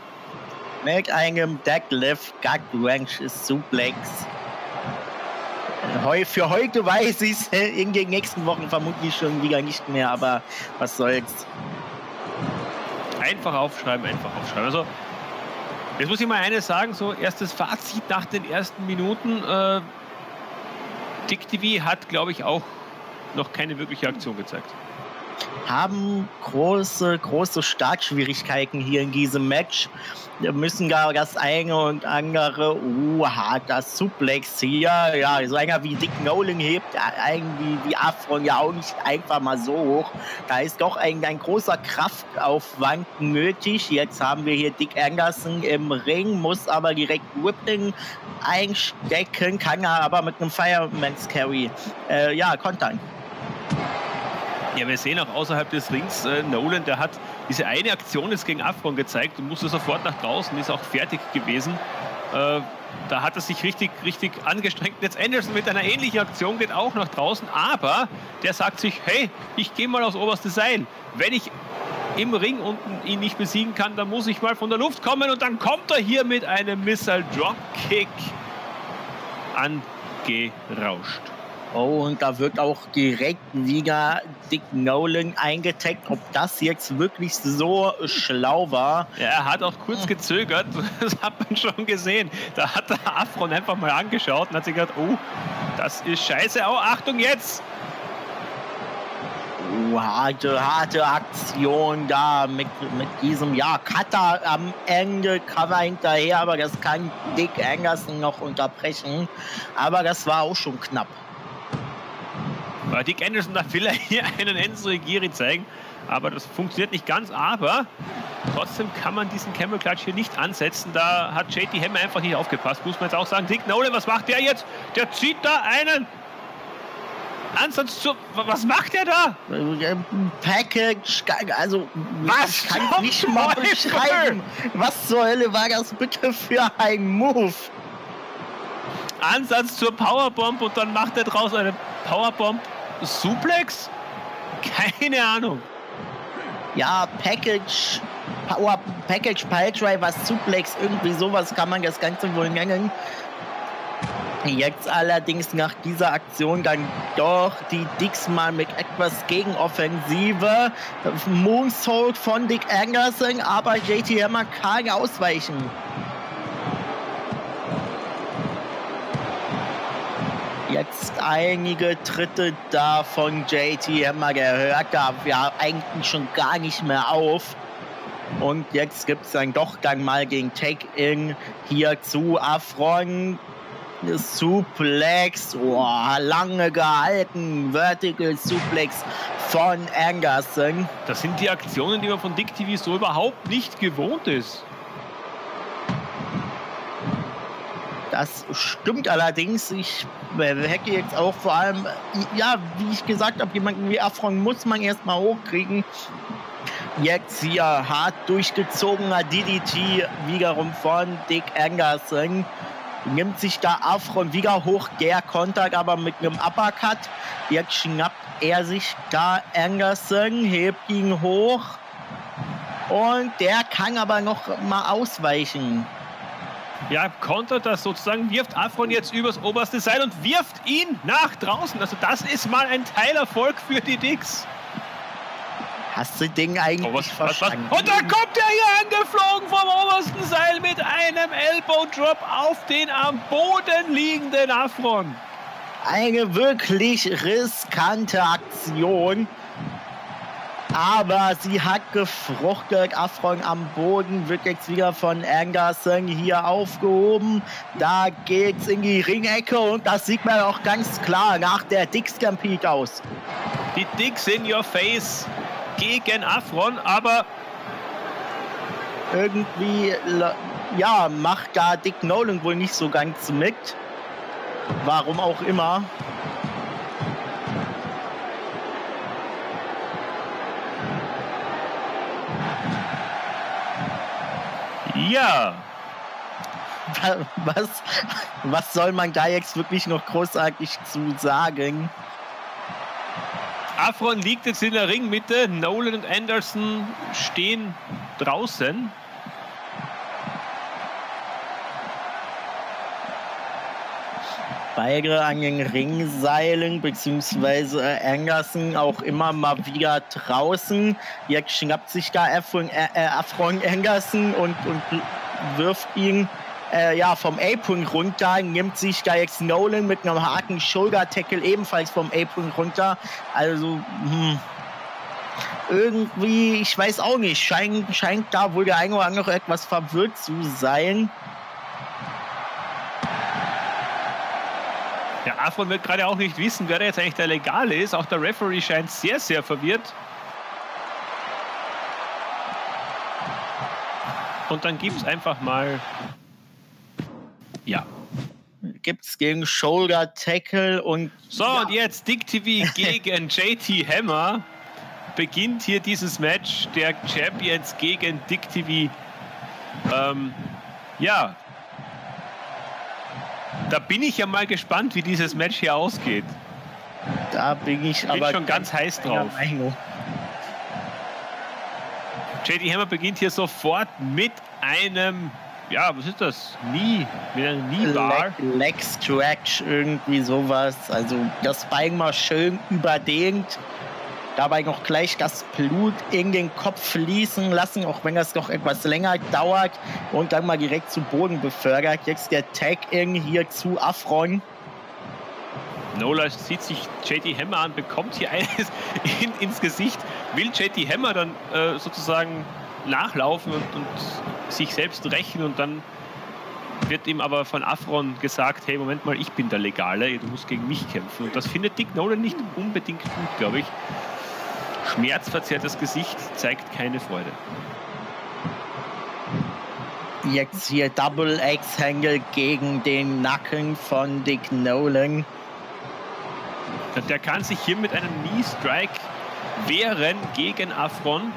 Mit einem Deadlift Gut Wrench Suplex. Für heute weiß ich es, in den nächsten Wochen vermutlich schon wieder nicht mehr, aber was soll's. Einfach aufschreiben, einfach aufschreiben. Also, jetzt muss ich mal eines sagen, so erstes Fazit nach den ersten Minuten. Äh, Dick TV hat, glaube ich, auch noch keine wirkliche Aktion gezeigt haben große, große Startschwierigkeiten hier in diesem Match. Wir müssen gar das eine und andere, uh, das Suplex hier, ja, so einer wie Dick Nolan hebt irgendwie wie Afron ja auch nicht einfach mal so hoch. Da ist doch ein, ein großer Kraftaufwand nötig. Jetzt haben wir hier Dick Anderson im Ring, muss aber direkt Whipping einstecken, kann er aber mit einem Fireman's Carry, äh, ja, kontern. Ja, wir sehen auch außerhalb des Rings, äh, Nolan, der hat diese eine Aktion jetzt gegen Afron gezeigt und musste sofort nach draußen, ist auch fertig gewesen. Äh, da hat er sich richtig, richtig angestrengt. Jetzt Anderson mit einer ähnlichen Aktion geht auch nach draußen, aber der sagt sich, hey, ich gehe mal aufs oberste Seil. Wenn ich im Ring unten ihn nicht besiegen kann, dann muss ich mal von der Luft kommen und dann kommt er hier mit einem Missile Dropkick angerauscht. Oh, und da wird auch direkt wieder Dick Nolan eingetaggt, ob das jetzt wirklich so schlau war. Ja, er hat auch kurz gezögert, das hat man schon gesehen. Da hat der Afron einfach mal angeschaut und hat sich gedacht, oh, das ist scheiße. Oh, Achtung jetzt! Oh, harte, harte Aktion da mit, mit diesem, ja, Cutter am Ende, Cover hinterher, aber das kann Dick Anderson noch unterbrechen. Aber das war auch schon knapp. Bei Dick Anderson, da will er hier einen Enzo Giri zeigen. Aber das funktioniert nicht ganz. Aber trotzdem kann man diesen Camel Clutch hier nicht ansetzen. Da hat JT Hammer einfach nicht aufgepasst. Muss man jetzt auch sagen. Dick Nolan, was macht der jetzt? Der zieht da einen Ansatz zu. Was macht der da? Package, also Was ich kann nicht mal beschreiben. Was zur Hölle war das bitte für ein Move? Ansatz zur Powerbomb und dann macht er draus eine Powerbomb Suplex? Keine Ahnung. Ja, Package, Power, Package Piledriver, Suplex, irgendwie sowas kann man das Ganze wohl nennen. Jetzt allerdings nach dieser Aktion dann doch die Dicks mal mit etwas Gegenoffensive. Moonsault von Dick Anderson, aber JT Hammer kann ausweichen. Jetzt einige Tritte da von JT Hammer, der hört da ja eigentlich schon gar nicht mehr auf. Und jetzt gibt es dann doch dann mal gegen Take-In hier zu Afron. Suplex, oh, lange gehalten, Vertical Suplex von Anderson. Das sind die Aktionen, die man von Dick TV so überhaupt nicht gewohnt ist. Das stimmt allerdings. Ich hätte jetzt auch vor allem, ja, wie ich gesagt habe, jemanden wie Afron muss man erstmal hochkriegen. Jetzt hier hart durchgezogener DDT wiederum von Dick Anderson. Nimmt sich da Afron wieder hoch, der kontert aber mit einem Uppercut. Jetzt schnappt er sich da Anderson, hebt ihn hoch. Und der kann aber noch mal ausweichen. Ja, kontert das sozusagen, wirft Afron jetzt übers oberste Seil und wirft ihn nach draußen. Also das ist mal ein Teilerfolg für die Dicks. Hast du den eigentlich Oh, was, was, was? verstanden? Und dann kommt er hier angeflogen vom obersten Seil mit einem Elbow Drop auf den am Boden liegenden Afron. Eine wirklich riskante Aktion. Aber sie hat gefruchtet. Afron am Boden wird jetzt wieder von Anderson hier aufgehoben. Da geht's in die Ringecke und das sieht man auch ganz klar nach der Dick-Stampede aus. Die Dicks in your face gegen Afron, aber Irgendwie, ja, macht da Dick Nolan wohl nicht so ganz mit. Warum auch immer. Ja, Was, was soll man da jetzt wirklich noch großartig zu sagen? Afron liegt jetzt in der Ringmitte. Nolan und Anderson stehen draußen. Beide an den Ringseilen, beziehungsweise Anderson auch immer mal wieder draußen. Jetzt schnappt sich da Afron, äh, äh, Afron Anderson und, und wirft ihn äh, ja, vom A-Punkt runter, nimmt sich da jetzt Nolan mit einem harten Shoulder-Tackle ebenfalls vom A-Punkt runter. Also, hm, irgendwie, ich weiß auch nicht, scheint, scheint da wohl der eine oder andere etwas verwirrt zu sein. Ja, Afron wird gerade auch nicht wissen, wer jetzt eigentlich der Legale ist. Auch der Referee scheint sehr, sehr verwirrt. Und dann gibt es einfach mal. Ja. Gibt's gegen Shoulder-Tackle und So, und jetzt Dick TV gegen JT Hammer. beginnt hier dieses Match der Champions gegen Dick TV. Ähm, ja, da bin ich ja mal gespannt, wie dieses Match hier ausgeht. Da bin ich Bin aber schon ganz heiß drauf. Meinung. JD Hammer beginnt hier sofort mit einem, ja, was ist das? Knee, mit einem Knee-Bar. Leg, Leg Stretch, irgendwie sowas. Also das Bein mal schön überdehnt. Dabei noch gleich das Blut in den Kopf fließen lassen, auch wenn das noch etwas länger dauert. Und dann mal direkt zu Boden befördert. Jetzt der Tag-In hier zu Afron. Nola sieht sich JT Hammer an, bekommt hier eines in, ins Gesicht, will JT Hammer dann äh, sozusagen nachlaufen und, und sich selbst rächen und dann wird ihm aber von Afron gesagt, hey, Moment mal, ich bin der Legale, du musst gegen mich kämpfen. Und das findet Dick Nolan nicht unbedingt gut, glaube ich. Schmerzverzerrtes Gesicht zeigt keine Freude. Jetzt hier Double X-Handle gegen den Nacken von Dick Nolan. Der kann sich hier mit einem Knee-Strike wehren gegen Afron.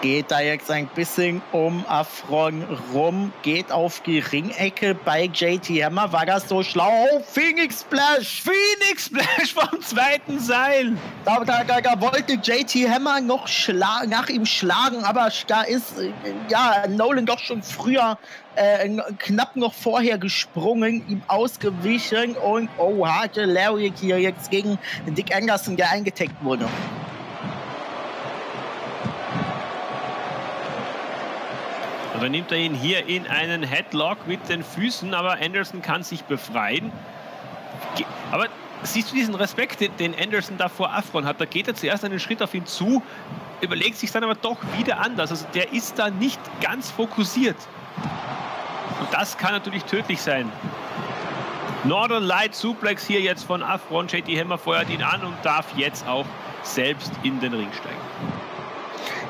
Geht da jetzt ein bisschen um Afron rum, geht auf die Ringecke bei JT Hammer. War das so schlau? Oh, Phoenix Splash! Phoenix Splash vom zweiten Seil. Da, da, da, da wollte JT Hammer noch nach ihm schlagen, aber da ist äh, ja Nolan doch schon früher äh, knapp noch vorher gesprungen, ihm ausgewichen und oh, harte Larry hier jetzt gegen Dick Anderson, der eingetaggt wurde. Dann nimmt er ihn hier in einen Headlock mit den Füßen, aber Anderson kann sich befreien. Aber siehst du diesen Respekt, den- den Anderson da vor Afron hat? Da geht er zuerst einen Schritt auf ihn zu, überlegt sich dann aber doch wieder anders. Also der ist da nicht ganz fokussiert. Und das kann natürlich tödlich sein. Northern Light Suplex hier jetzt von Afron. JT Hammer feuert ihn an und darf jetzt auch selbst in den Ring steigen.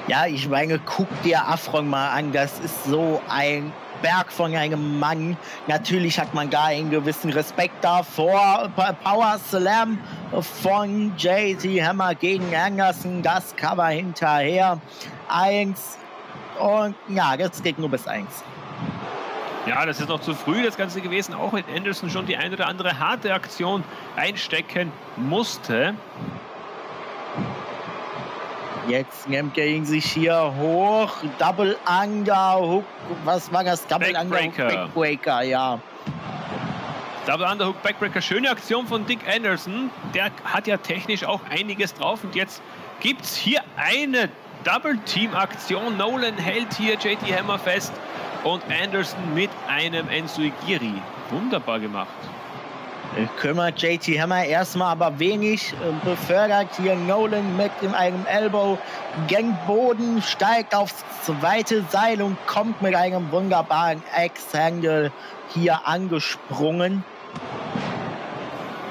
Ja, ich meine, guck dir Afron mal an. Das ist so ein Berg von einem Mann. Natürlich hat man da einen gewissen Respekt davor. Power Slam von JT Hammer gegen Anderson. Das Cover hinterher. Eins. Und ja, das geht nur bis eins. Ja, das ist noch zu früh das Ganze gewesen, auch wenn Anderson schon die eine oder andere harte Aktion einstecken musste. Jetzt nimmt er ihn sich hier hoch. Double Underhook. Was war das? Double Backbreaker. Backbreaker, ja. Double Underhook Backbreaker, schöne Aktion von Dick Anderson. Der hat ja technisch auch einiges drauf und jetzt gibt es hier eine Double-Team-Aktion. Nolan hält hier JT Hammer fest und Anderson mit einem Ensuigiri. Wunderbar gemacht. Kümmert JT Hammer erstmal aber wenig, äh, befördert hier Nolan mit in einem Elbow, Gangboden, steigt aufs zweite Seil und kommt mit einem wunderbaren X-Handle hier angesprungen.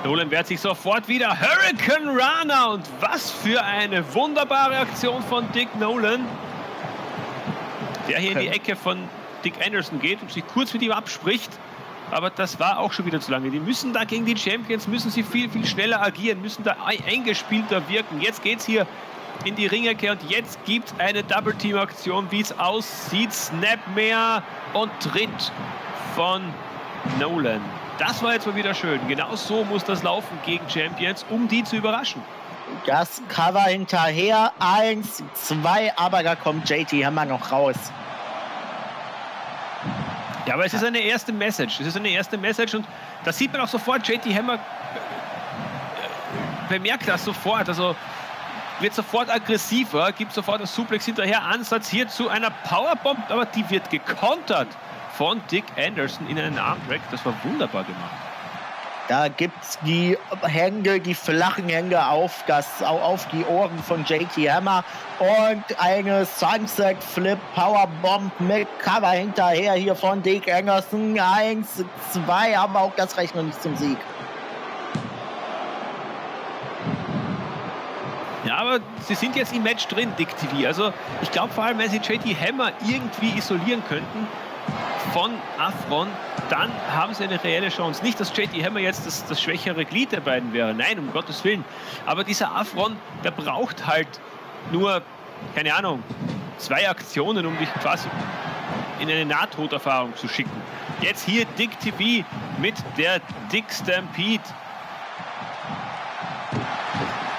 Nolan wehrt sich sofort wieder. Hurricane Rana und was für eine wunderbare Aktion von Dick Nolan. Der hier in die Ecke von Dick Anderson geht und sich kurz mit ihm abspricht. Aber das war auch schon wieder zu lange. Die müssen da gegen die Champions, müssen sie viel, viel schneller agieren, müssen da ein- eingespielter wirken. Jetzt geht's hier in die Ringecke und jetzt gibt eine Double-Team-Aktion, wie es aussieht. Snapmare und Tritt von Nolan. Das war jetzt mal wieder schön. Genau so muss das laufen gegen Champions, um die zu überraschen. Das Cover hinterher, eins, zwei, aber da kommt JT Hammer noch raus. Ja, aber es ist eine erste Message. Es ist eine erste Message und da sieht man auch sofort, JT Hammer äh, bemerkt das sofort. Also wird sofort aggressiver, gibt sofort das Suplex hinterher, Ansatz hier zu einer Powerbomb, aber die wird gekontert von Dick Anderson in einen Armdrag. Das war wunderbar gemacht. Da gibt's die Hände, die flachen Hände auf, das, au- auf die Ohren von JT Hammer und eine Sunset Flip Powerbomb mit Cover hinterher hier von Dick Anderson. Eins, zwei, aber auch das reicht noch nicht zum Sieg. Ja, aber sie sind jetzt im Match drin, Dick TV. Also ich glaube vor allem, wenn sie JT Hammer irgendwie isolieren könnten von Afron, dann haben sie eine reelle Chance. Nicht, dass JT Hammer jetzt das, das schwächere Glied der beiden wäre. Nein, um Gottes Willen. Aber dieser Afron, der braucht halt nur, keine Ahnung, zwei Aktionen, um dich quasi in eine Nahtoderfahrung zu schicken. Jetzt hier Dick TV mit der Dick Stampede.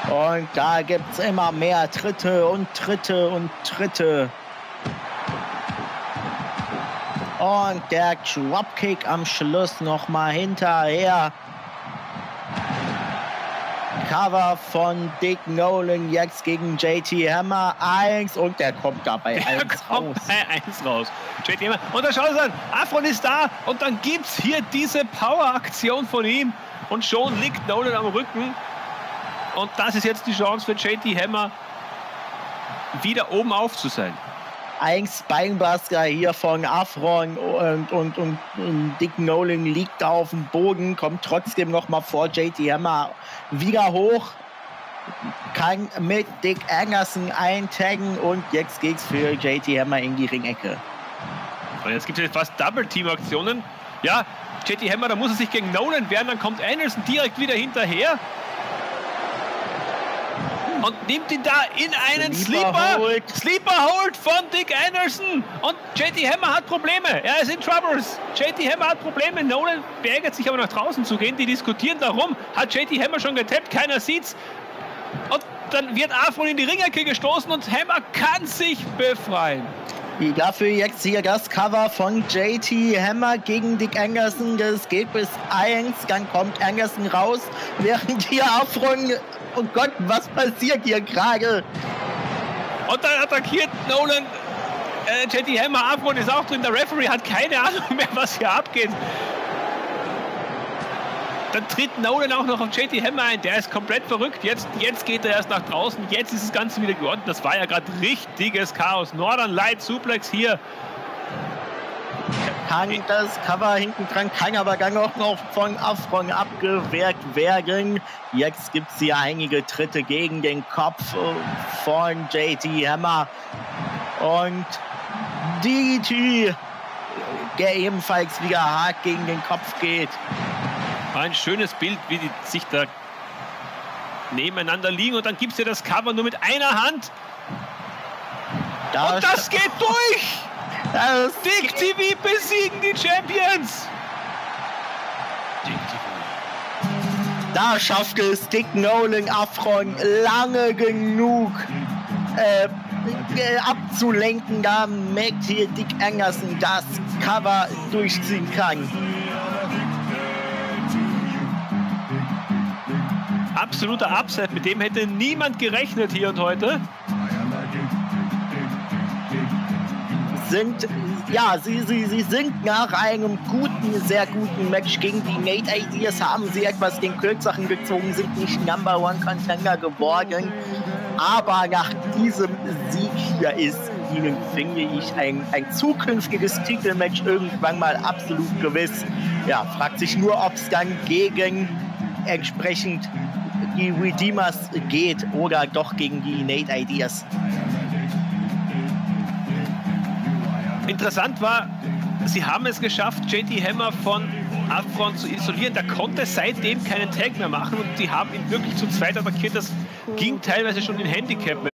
Und da gibt es immer mehr Tritte und Tritte und Tritte. Und der Dropkick am Schluss nochmal hinterher. Cover von Dick Nolan jetzt gegen JT Hammer 1 und der kommt dabei Der 1 kommt raus. bei 1 raus. JT Hammer. Und da schaut es an. Afron ist da. Und dann gibt es hier diese Power-Aktion von ihm. Und schon liegt Nolan am Rücken. Und das ist jetzt die Chance für JT Hammer, wieder oben auf zu sein. Ein Spinebuster hier von Afron und, und, und, und Dick Nolan liegt auf dem Boden, kommt trotzdem noch mal vor JT Hammer wieder hoch, kann mit Dick Anderson eintaggen und jetzt geht's für JT Hammer in die Ringecke. Und jetzt gibt es fast Double-Team-Aktionen. Ja, JT Hammer, da muss er sich gegen Nolan wehren, dann kommt Anderson direkt wieder hinterher. Und nimmt ihn da in einen Sleeper Sleeper. Hold. Sleeper Hold von Dick Anderson. Und JT Hammer hat Probleme. Er ist in Troubles. JT Hammer hat Probleme. Nolan weigert sich aber nach draußen zu gehen. Die diskutieren darum. Hat JT Hammer schon getappt? Keiner sieht's. Und dann wird Afron in die Ringecke gestoßen und Hammer kann sich befreien. Dafür jetzt hier das Cover von JT Hammer gegen Dick Anderson. Das geht bis 1, dann kommt Anderson raus, während hier Afron. Oh Gott, was passiert hier gerade? Und dann attackiert Nolan äh, JT Hammer. Afron ist auch drin. Der Referee hat keine Ahnung mehr, was hier abgeht. Dann tritt Nolan auch noch auf JT Hammer ein. Der ist komplett verrückt. Jetzt, jetzt geht er erst nach draußen. Jetzt ist das Ganze wieder geordnet. Das war ja gerade richtiges Chaos. Northern Light Suplex hier. Kann das Cover hinten dran, kann aber dann auch noch von Afron abgewehrt werden. Jetzt gibt es hier einige Tritte gegen den Kopf von JT Hammer. Und DT, der ebenfalls wieder hart gegen den Kopf geht. Ein schönes Bild, wie die sich da nebeneinander liegen. Und dann gibt es ja das Cover nur mit einer Hand. Da Und das geht durch! Das Dick TV besiegen die Champions! Da schaffte es Dick Nolan Afron lange genug äh, äh, abzulenken, damit hier Dick Anderson das Cover durchziehen kann. Absoluter Upset, mit dem hätte niemand gerechnet hier und heute. Sind, ja, sie, sie, sie sind nach einem guten, sehr guten Match gegen die Nate Ideas, haben sie etwas den Kürzeren gezogen, sind nicht Number One Contender geworden. Aber nach diesem Sieg hier ist ihnen, finde ich, ein, ein zukünftiges Titelmatch irgendwann mal absolut gewiss. Ja, fragt sich nur, ob es dann gegen entsprechend die Redeemers geht oder doch gegen die Nate Ideas. Interessant war, sie haben es geschafft, JT Hammer von Afron zu isolieren. Der konnte seitdem keinen Tag mehr machen und die haben ihn wirklich zu zweit attackiert. Das ging teilweise schon in Handicap.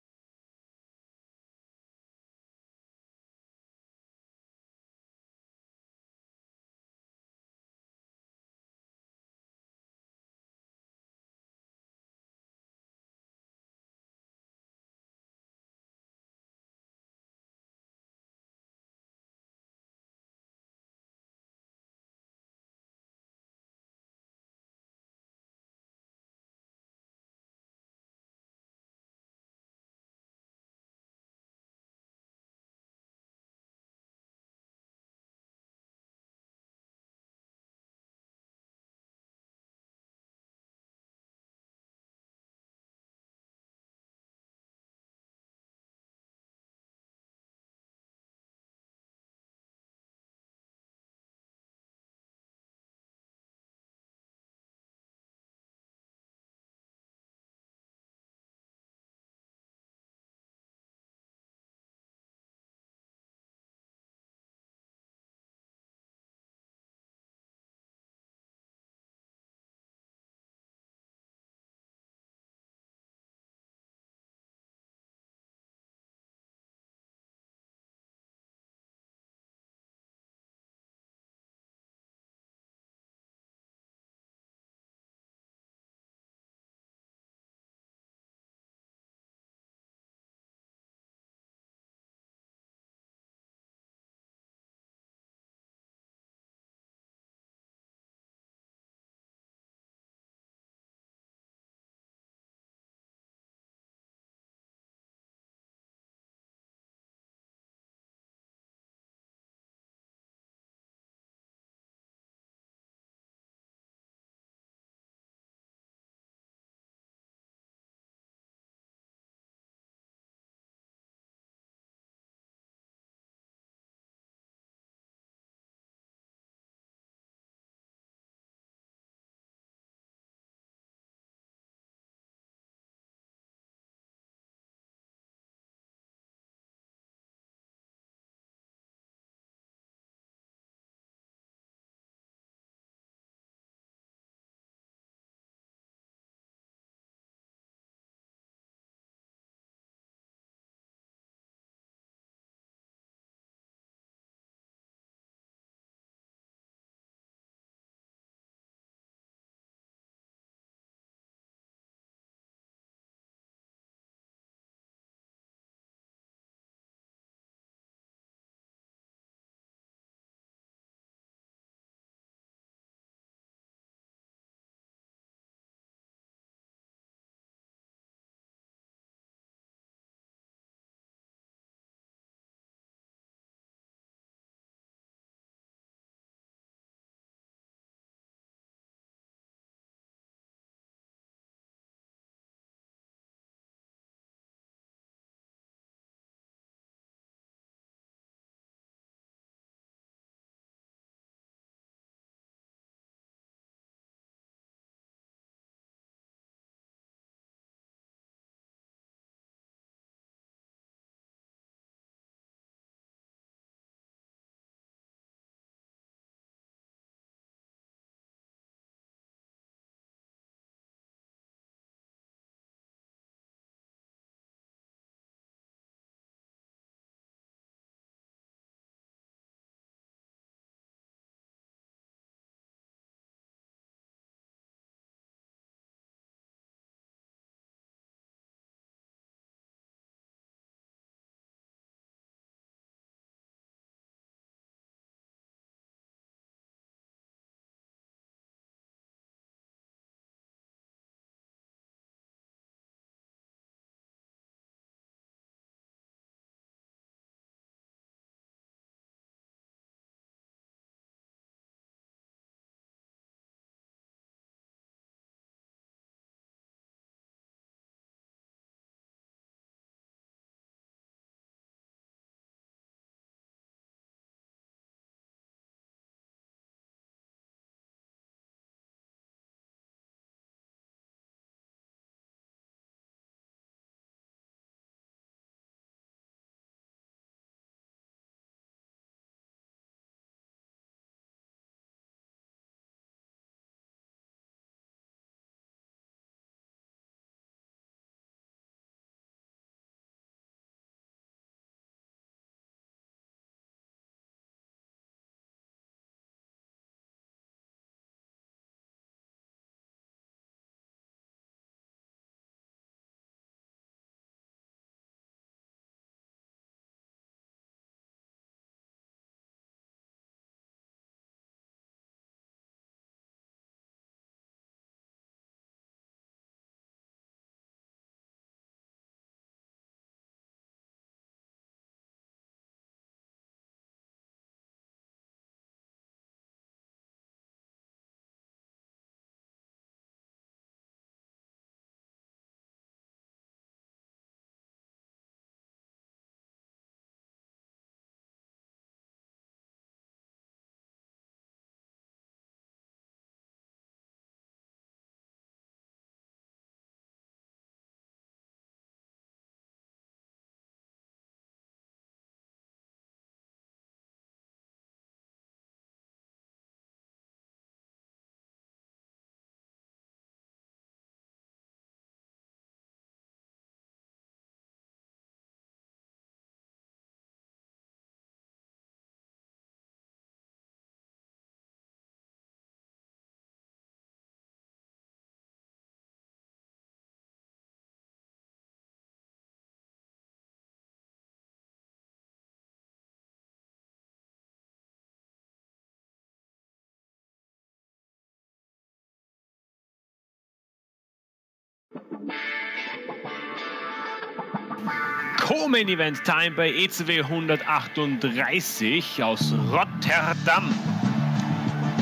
Co-Main Event Time bei ECW 138 aus Rotterdam.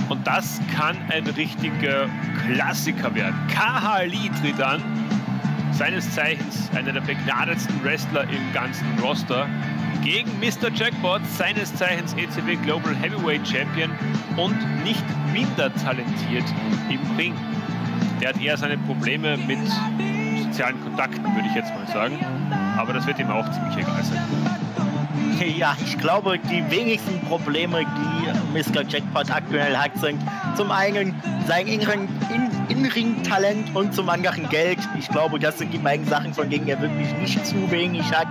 Und das kann ein richtiger Klassiker werden. Lee tritt an, seines Zeichens einer der begnadetsten Wrestler im ganzen Roster, gegen Mr. Jackpot, seines Zeichens ECW Global Heavyweight Champion und nicht minder talentiert im Ring. Der hat eher seine Probleme mit sozialen Kontakten, würde ich jetzt mal sagen. Aber das wird ihm auch ziemlich egal sein. Ja, ich glaube, die wenigsten Probleme, die Mr. Jackpot aktuell hat, sind zum einen sein In-Ring-Talent und zum anderen Geld. Ich glaube, das sind die beiden Sachen, von denen er wirklich nicht zu wenig hat.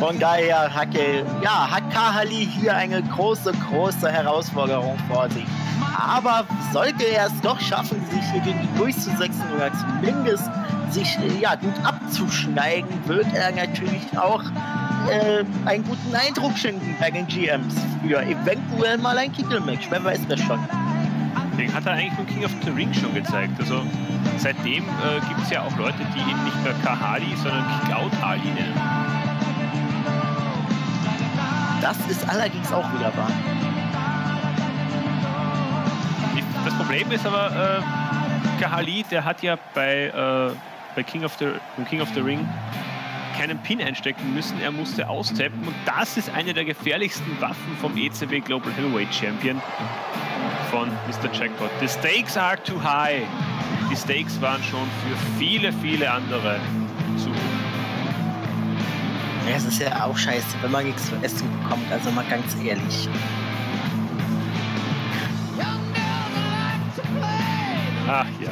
Von daher hat, er, ja, hat Kahali hier eine große, große Herausforderung vor sich. Aber sollte er es doch schaffen, sich hier gegen die durchzusetzen oder zumindest sich ja, gut abzuschneiden, wird er natürlich auch äh, einen guten Eindruck schenken bei den GMs für eventuell mal ein Titelmatch. Wer weiß das schon. Den hat er eigentlich beim King of the Ring schon gezeigt. Also seitdem äh, gibt es ja auch Leute, die ihn nicht mehr Kahali, sondern Kickout Ali nennen. Das ist allerdings auch wieder wahr. Problem ist aber, äh, Kahali, der hat ja bei, äh, bei King of the, King of the Ring keinen Pin einstecken müssen. Er musste austappen und das ist eine der gefährlichsten Waffen vom ECW Global Heavyweight Champion von Mr. Jackpot. The stakes are too high. Die Stakes waren schon für viele, viele andere zu hoch. Ja, es ist ja auch scheiße, wenn man nichts zu essen bekommt, also mal ganz ehrlich. Ach ja.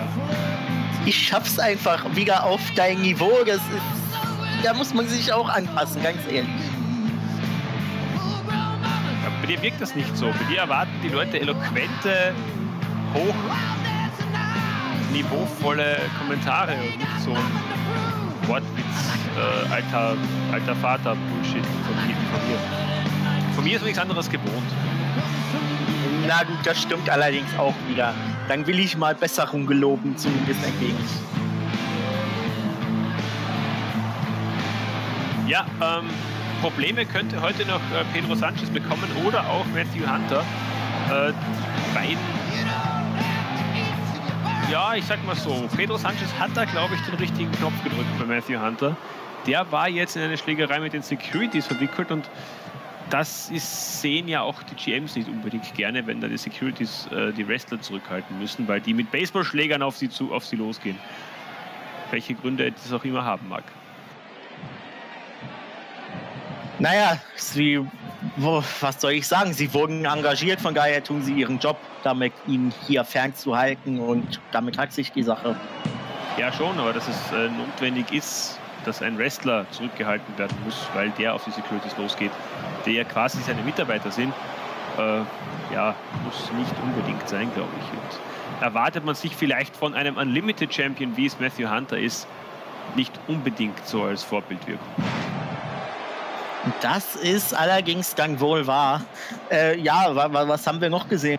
Ich schaff's einfach wieder auf dein Niveau. Das ist, da muss man sich auch anpassen, ganz ehrlich. Ja, bei dir wirkt das nicht so. Bei dir erwarten die Leute eloquente, hoch niveauvolle Kommentare und nicht so ein Wortwitz, äh, alter, alter Vater Bullshit von mir. Von mir, von mir ist nichts anderes gewohnt. Na gut, das stimmt allerdings auch wieder. Dann will ich mal Besserung geloben, zumindest ein wenig. Ja, ähm, Probleme könnte heute noch äh, Pedro Sanchez bekommen oder auch Matthew Hunter. Äh, die beiden. Ja, ich sag mal so, Pedro Sanchez hat da, glaube ich, den richtigen Knopf gedrückt bei Matthew Hunter. Der war jetzt in eine Schlägerei mit den Securities verwickelt und das ist, sehen ja auch die GMs nicht unbedingt gerne, wenn da die Securities äh, die Wrestler zurückhalten müssen, weil die mit Baseballschlägern auf sie, zu, auf sie losgehen. Welche Gründe das auch immer haben mag. Naja, sie, wo, was soll ich sagen? Sie wurden engagiert, von daher tun sie ihren Job, damit ihn hier fernzuhalten und damit hat sich die Sache. Ja, schon, aber dass es äh, notwendig ist, dass ein Wrestler zurückgehalten werden muss, weil der auf die Securities losgeht, der ja quasi seine Mitarbeiter sind, äh, ja, muss nicht unbedingt sein, glaube ich. Und erwartet man sich vielleicht von einem Unlimited Champion, wie es Matthew Hunter ist, nicht unbedingt so als Vorbildwirkung. Das ist allerdings dann wohl wahr. Äh, ja, wa, wa, was haben wir noch gesehen?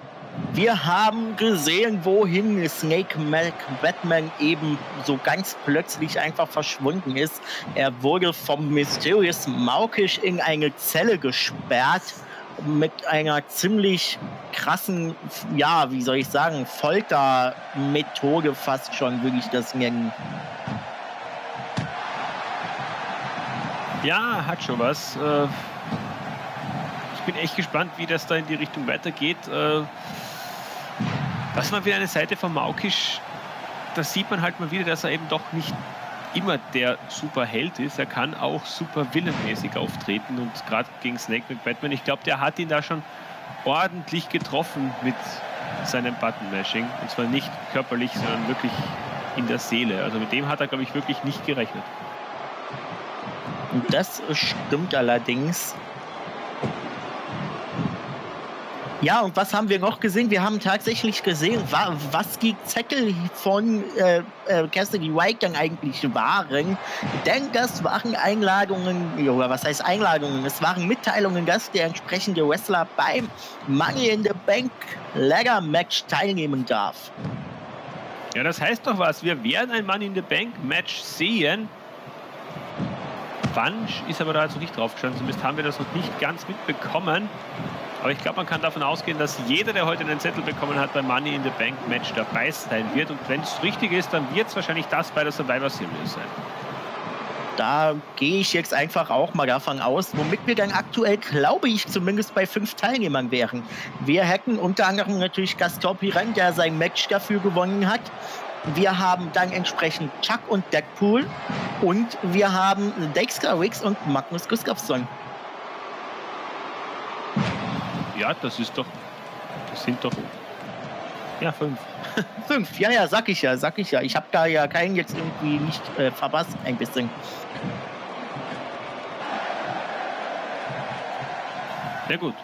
Wir haben gesehen, wohin Snake Mac Batman eben so ganz plötzlich einfach verschwunden ist. Er wurde vom Mysterious Maukisch in eine Zelle gesperrt mit einer ziemlich krassen, ja, wie soll ich sagen, Foltermethode fast schon, würde ich das nennen. Ja, hat schon was. Äh, ich bin echt gespannt, wie das da in die Richtung weitergeht. Äh, was man wieder eine Seite von Maukisch, da sieht man halt mal wieder, dass er eben doch nicht immer der Superheld ist. Er kann auch super villainmäßig auftreten und gerade gegen Snake McBatman, ich glaube, der hat ihn da schon ordentlich getroffen mit seinem Button-Mashing. Und zwar nicht körperlich, sondern wirklich in der Seele. Also mit dem hat er, glaube ich, wirklich nicht gerechnet. Das stimmt allerdings. Ja, und was haben wir noch gesehen? Wir haben tatsächlich gesehen, wa was die Zettel von äh, äh, Cassidy White dann eigentlich waren. Denn das waren Einladungen, oder was heißt Einladungen? Es waren Mitteilungen, dass der entsprechende Wrestler beim Money in the Bank Ladder Match teilnehmen darf. Ja, das heißt doch was. Wir werden ein Money in the Bank Match sehen. Wann ist aber da also nicht drauf gestanden. Zumindest haben wir das noch nicht ganz mitbekommen. Aber ich glaube, man kann davon ausgehen, dass jeder, der heute einen Zettel bekommen hat, beim Money in the Bank Match dabei sein wird. Und wenn es richtig ist, dann wird es wahrscheinlich das bei der Survivor Series sein. Da gehe ich jetzt einfach auch mal davon aus, womit wir dann aktuell, glaube ich, zumindest bei fünf Teilnehmern wären. Wir hätten unter anderem natürlich Gaston Piran, der sein Match dafür gewonnen hat. Wir haben dann entsprechend Chuck und Deadpool und wir haben Dexter Riggs und Magnus Gustafsson. Ja, das ist doch. Das sind doch. Ja, fünf. Fünf, ja, ja, sag ich ja, sag ich ja. Ich habe da ja keinen jetzt irgendwie nicht äh, verpasst, ein bisschen. Sehr gut.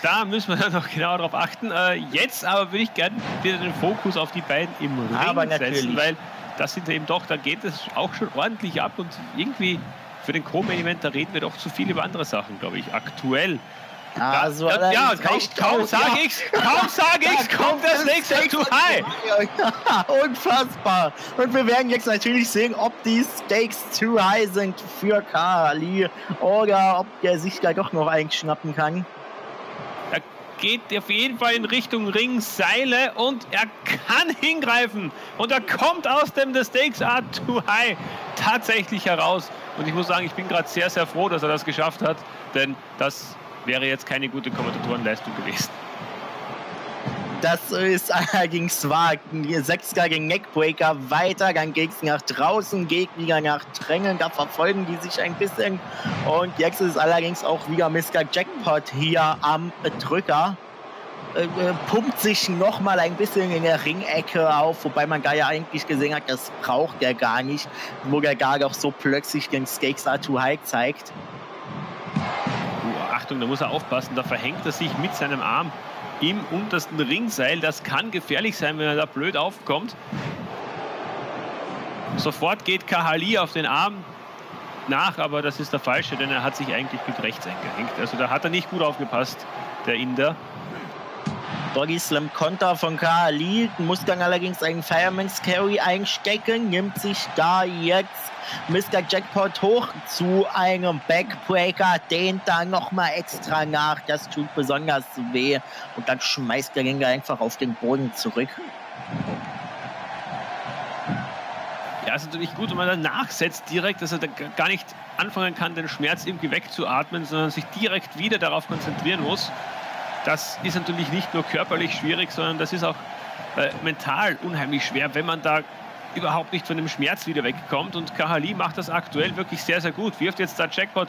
Da müssen wir dann noch genau darauf achten. Äh, jetzt aber würde ich gerne wieder den Fokus auf die beiden im Ring Aber setzen, weil das sind eben doch, da geht es auch schon ordentlich ab und irgendwie für den Co-Main-Event, da reden wir doch zu viel über andere Sachen, glaube ich, aktuell. Also, ja, ja, kaum, kaum auch, sag ja. ich's, kaum sag ich's, kommt das nächste are high. Ja, unfassbar. Und wir werden jetzt natürlich sehen, ob die Stakes too high sind für Kali oder ob der sich da doch noch einschnappen kann. Er geht auf jeden Fall in Richtung Ringseile und er kann hingreifen. Und er kommt aus dem The Stakes are too high tatsächlich heraus. Und ich muss sagen, ich bin gerade sehr, sehr froh, dass er das geschafft hat, denn das wäre jetzt keine gute Kommentatorenleistung gewesen. Das ist allerdings wahr. Sechsger gegen Neckbreaker weiter, dann geht's nach draußen, wieder nach Drängen, da verfolgen die sich ein bisschen. Und jetzt ist allerdings auch wieder Mr. Jackpot hier am Drücker. Äh, äh, pumpt sich nochmal ein bisschen in der Ringecke auf, wobei man da ja eigentlich gesehen hat, das braucht er gar nicht, wo der gar doch so plötzlich den Stakes are too high zeigt. Achtung, da muss er aufpassen, da verhängt er sich mit seinem Arm im untersten Ringseil. Das kann gefährlich sein, wenn er da blöd aufkommt. Sofort geht Kahali auf den Arm nach, aber das ist der falsche, denn er hat sich eigentlich mit rechts eingehängt. Also da hat er nicht gut aufgepasst, der Inder. Body Slam Konter von Kali, muss dann allerdings einen Fireman's Carry einstecken, nimmt sich da jetzt Mr. Jackpot hoch zu einem Backbreaker, dehnt da nochmal extra nach, das tut besonders weh und dann schmeißt der Ringer einfach auf den Boden zurück. Ja, ist natürlich gut, wenn man dann nachsetzt direkt, dass er da gar nicht anfangen kann, den Schmerz irgendwie wegzuatmen, sondern sich direkt wieder darauf konzentrieren muss. Das ist natürlich nicht nur körperlich schwierig, sondern das ist auch äh, mental unheimlich schwer, wenn man da überhaupt nicht von dem Schmerz wieder wegkommt. Und Kahali macht das aktuell wirklich sehr, sehr gut. Wirft jetzt da Jackpot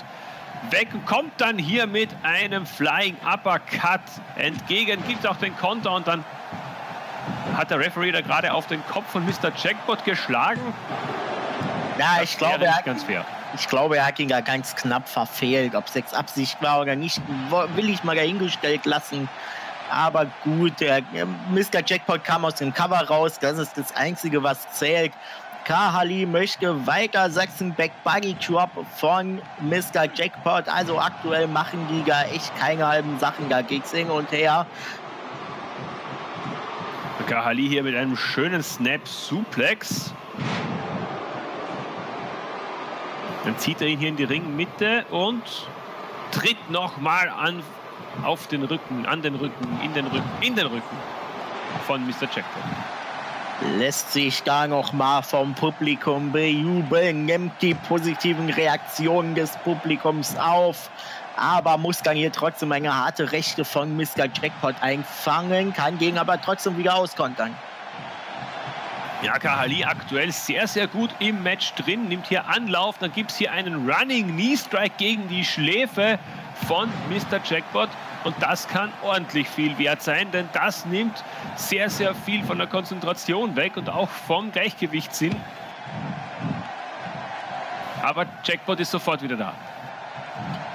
weg und kommt dann hier mit einem Flying Uppercut entgegen, gibt auch den Konter und dann hat der Referee da gerade auf den Kopf von Mr. Jackpot geschlagen. Ja, ich glaube, er nicht hat, ganz fair. ich glaube, er hat ihn da ganz knapp verfehlt. Ob es jetzt Absicht war oder nicht, will ich mal dahingestellt lassen. Aber gut, der, äh, Mr. Jackpot kam aus dem Cover raus. Das ist das Einzige, was zählt. Kahali möchte weiter Sachsen Back Buggy Drop von Mr. Jackpot. Also aktuell machen die da echt keine halben Sachen. Da geht's hin und her. Kahali hier mit einem schönen Snap Suplex. Dann zieht er ihn hier in die Ringmitte und tritt nochmal an auf den Rücken, an den Rücken, in den Rücken, in den Rücken von Mr. Jackpot. lässt sich da noch mal vom Publikum bejubeln, nimmt die positiven Reaktionen des Publikums auf, aber muss dann hier trotzdem eine harte Rechte von Mr. Jackpot einfangen, kann gegen aber trotzdem wieder auskontern. Ja, Kahali aktuell sehr, sehr gut im Match drin, nimmt hier Anlauf, dann gibt es hier einen Running Knee Strike gegen die Schläfe von Mr. Jackpot und das kann ordentlich viel wert sein, denn das nimmt sehr, sehr viel von der Konzentration weg und auch vom Gleichgewichtssinn. Aber Jackpot ist sofort wieder da.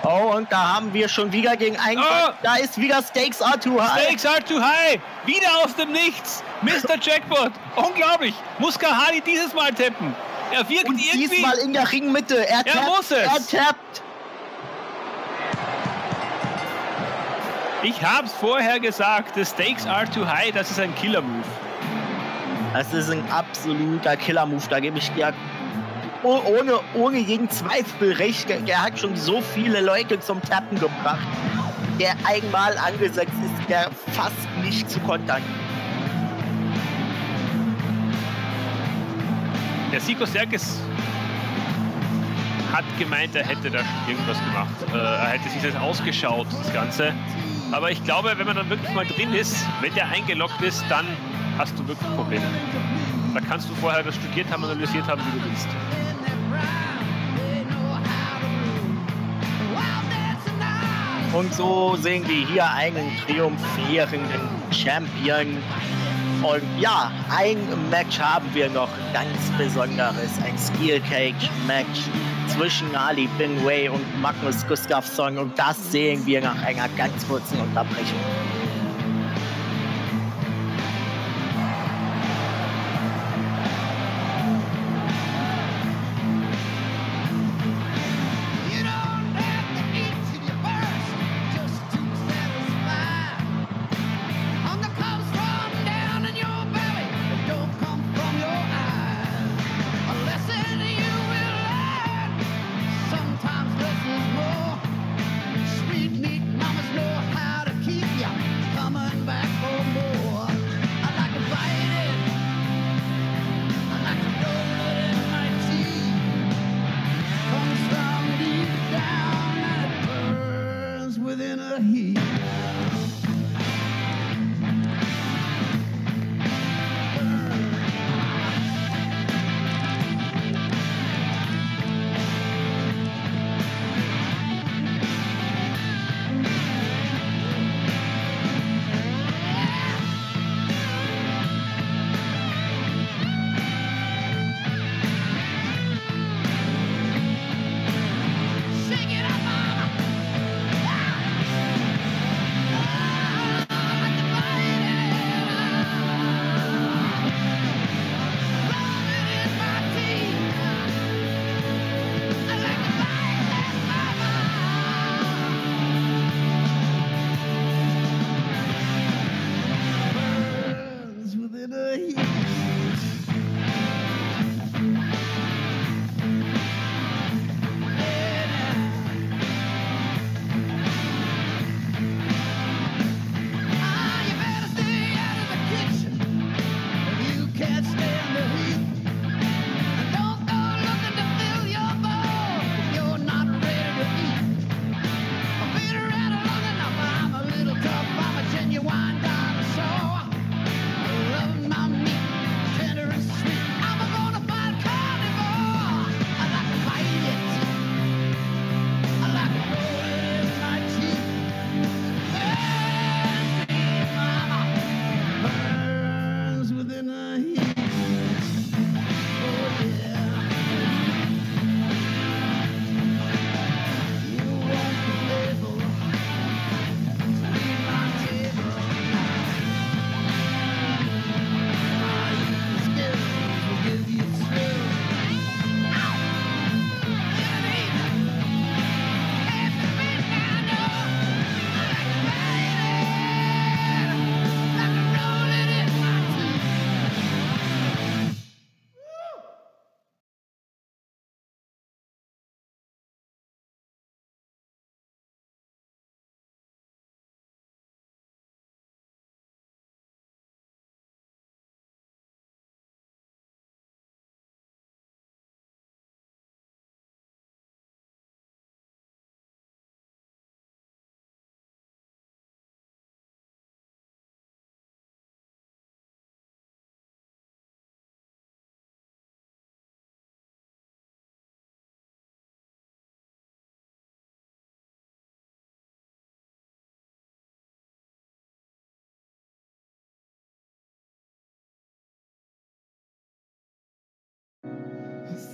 Oh, und da haben wir schon wieder gegen einen. Oh! Da ist wieder Stakes are too high. Stakes are too high! Wieder aus dem Nichts! Mr. Jackpot! Unglaublich! Muss Kahali dieses Mal tippen? Er wirkt Und irgendwie... diesmal in der Ringmitte. Er tappt. muss es. Er tappt. Ich hab's vorher gesagt, the stakes are too high, das ist ein Killer-Move. Das ist ein absoluter Killer-Move, da gebe ich dir ohne, ohne jeden Zweifel recht. Der, hat schon so viele Leute zum Tappen gebracht. Der einmal angesetzt ist, der fast nicht zu kontern. Der Siko Serkis hat gemeint, er hätte da irgendwas gemacht. Äh, er hätte sich das ausgeschaut, das Ganze. Aber ich glaube, wenn man dann wirklich mal drin ist, wenn der eingeloggt ist, dann hast du wirklich Probleme. Da kannst du vorher das studiert haben, analysiert haben, wie du willst. Und so sehen wir hier einen triumphierenden Champion und ja, ein Match haben wir noch. Ganz besonderes, ein Steel Cage Match zwischen Ali Binway und Magnus Gustafsson. Und das sehen wir nach einer ganz kurzen Unterbrechung.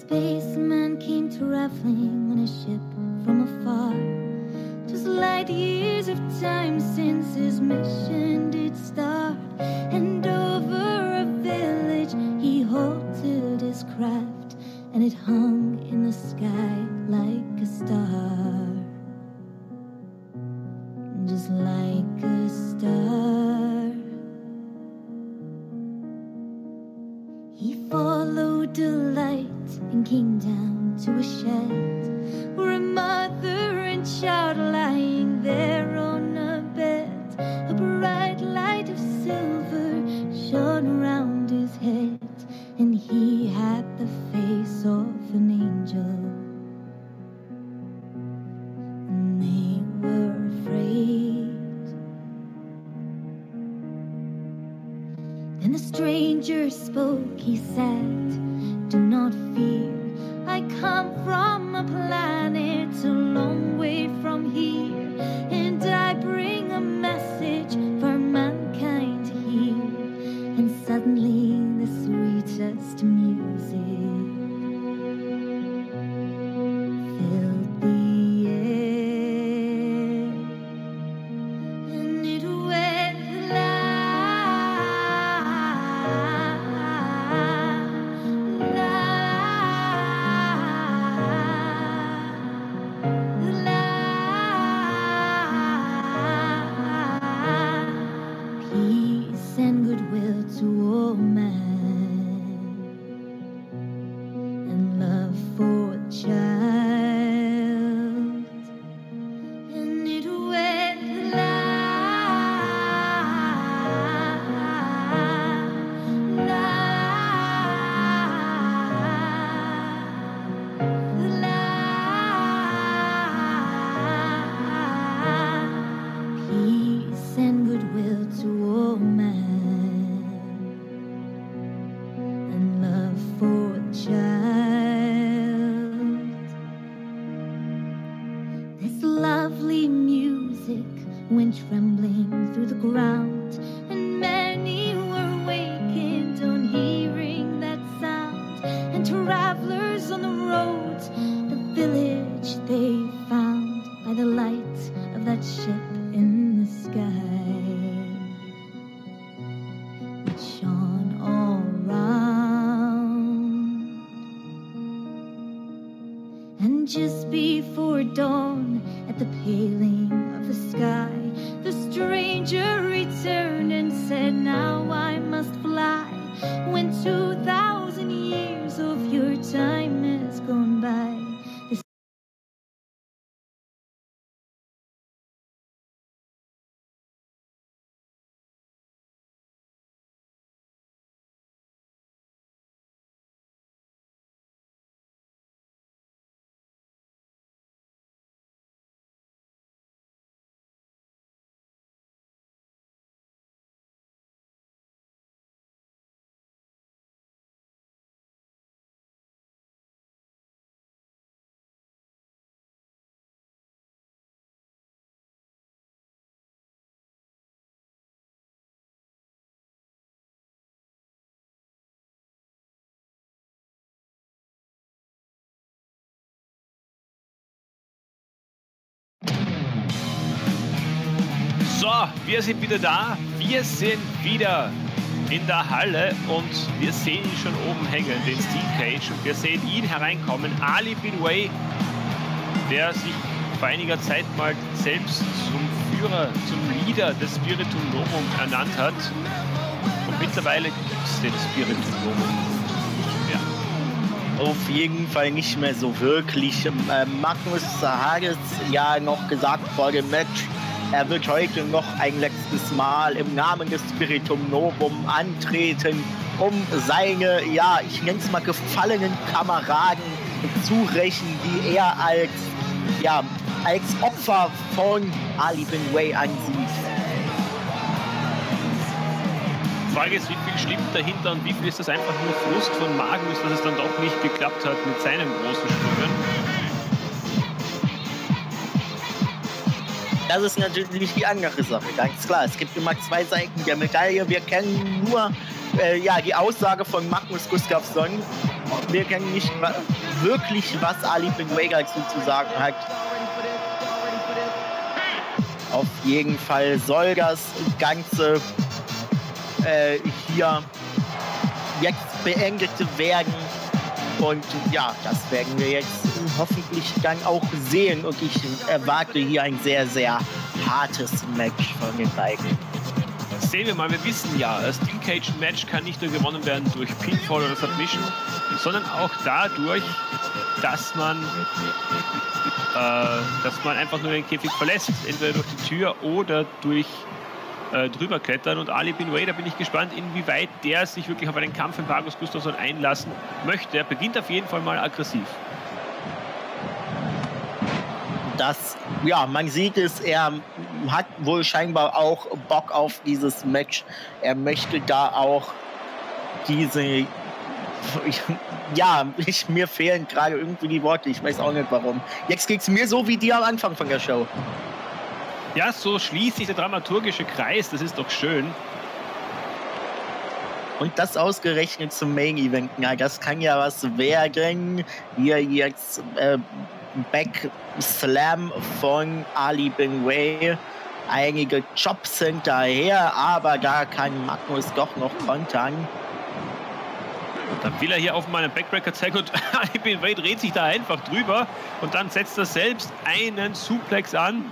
spaceman came traveling on a ship from afar. Just light years of time since his mission did start. And over a village, he halted his craft, and it hung in the sky like a star. Just like Wir sind wieder da. Wir sind wieder in der Halle und wir sehen ihn schon oben hängen, den Steel Cage. Und wir sehen ihn hereinkommen, Ali Binway, der sich vor einiger Zeit mal selbst zum Führer, zum Leader des Spiritum Novum ernannt hat. Und mittlerweile gibt es den Spiritum Novum. Auf jeden Fall nicht mehr so wirklich. Ähm, Magnus es ja noch gesagt vor dem Match, er wird heute noch ein letztes Mal im Namen des Spiritum Novum antreten, um seine, ja, ich nenne es mal gefallenen Kameraden zu rächen, die er als, ja, als Opfer von Ali Bin Wei ansieht. Die Frage ist, wie viel stimmt dahinter und wie viel ist das einfach nur Frust von Magnus, dass es dann doch nicht geklappt hat mit seinen großen Sprüngen? Das ist natürlich die andere Sache, ganz klar. Es gibt immer zwei Seiten der Medaille. Wir kennen nur äh, ja, die Aussage von Magnus Gustafsson. Wir kennen nicht wirklich, was Ali Benguega zu sagen hat. Auf jeden Fall soll das Ganze äh, hier jetzt beendet werden. Und ja, das werden wir jetzt hoffentlich dann auch sehen. Und ich erwarte hier ein sehr, sehr hartes Match von den beiden. sehen wir mal, wir wissen ja, das Steel Cage Match kann nicht nur gewonnen werden durch Pinfall oder Submission, sondern auch dadurch, dass man, äh, dass man einfach nur den Käfig verlässt, entweder durch die Tür oder durch äh, drüber klettern. Und Ali Bin Wade, da bin ich gespannt, inwieweit der sich wirklich auf einen Kampf mit Markus Gustafsson einlassen möchte. Er beginnt auf jeden Fall mal aggressiv. Das, ja, man sieht es, er hat wohl scheinbar auch Bock auf dieses Match. Er möchte da auch diese, ja, ich, mir fehlen gerade irgendwie die Worte, ich weiß auch nicht warum. Jetzt geht es mir so wie dir am Anfang von der Show. Ja, so schließt sich der dramaturgische Kreis, das ist doch schön. Und das ausgerechnet zum Main Event. Ja, das kann ja was werden. Hier jetzt äh, Back Slam von Ali Bin Wei. Einige Jobs hinterher, aber da kann Magnus doch noch kontern. Dann will er hier auf meinen Backbreaker zeigen und Ali Bin Wei dreht sich da einfach drüber und dann setzt er selbst einen Suplex an.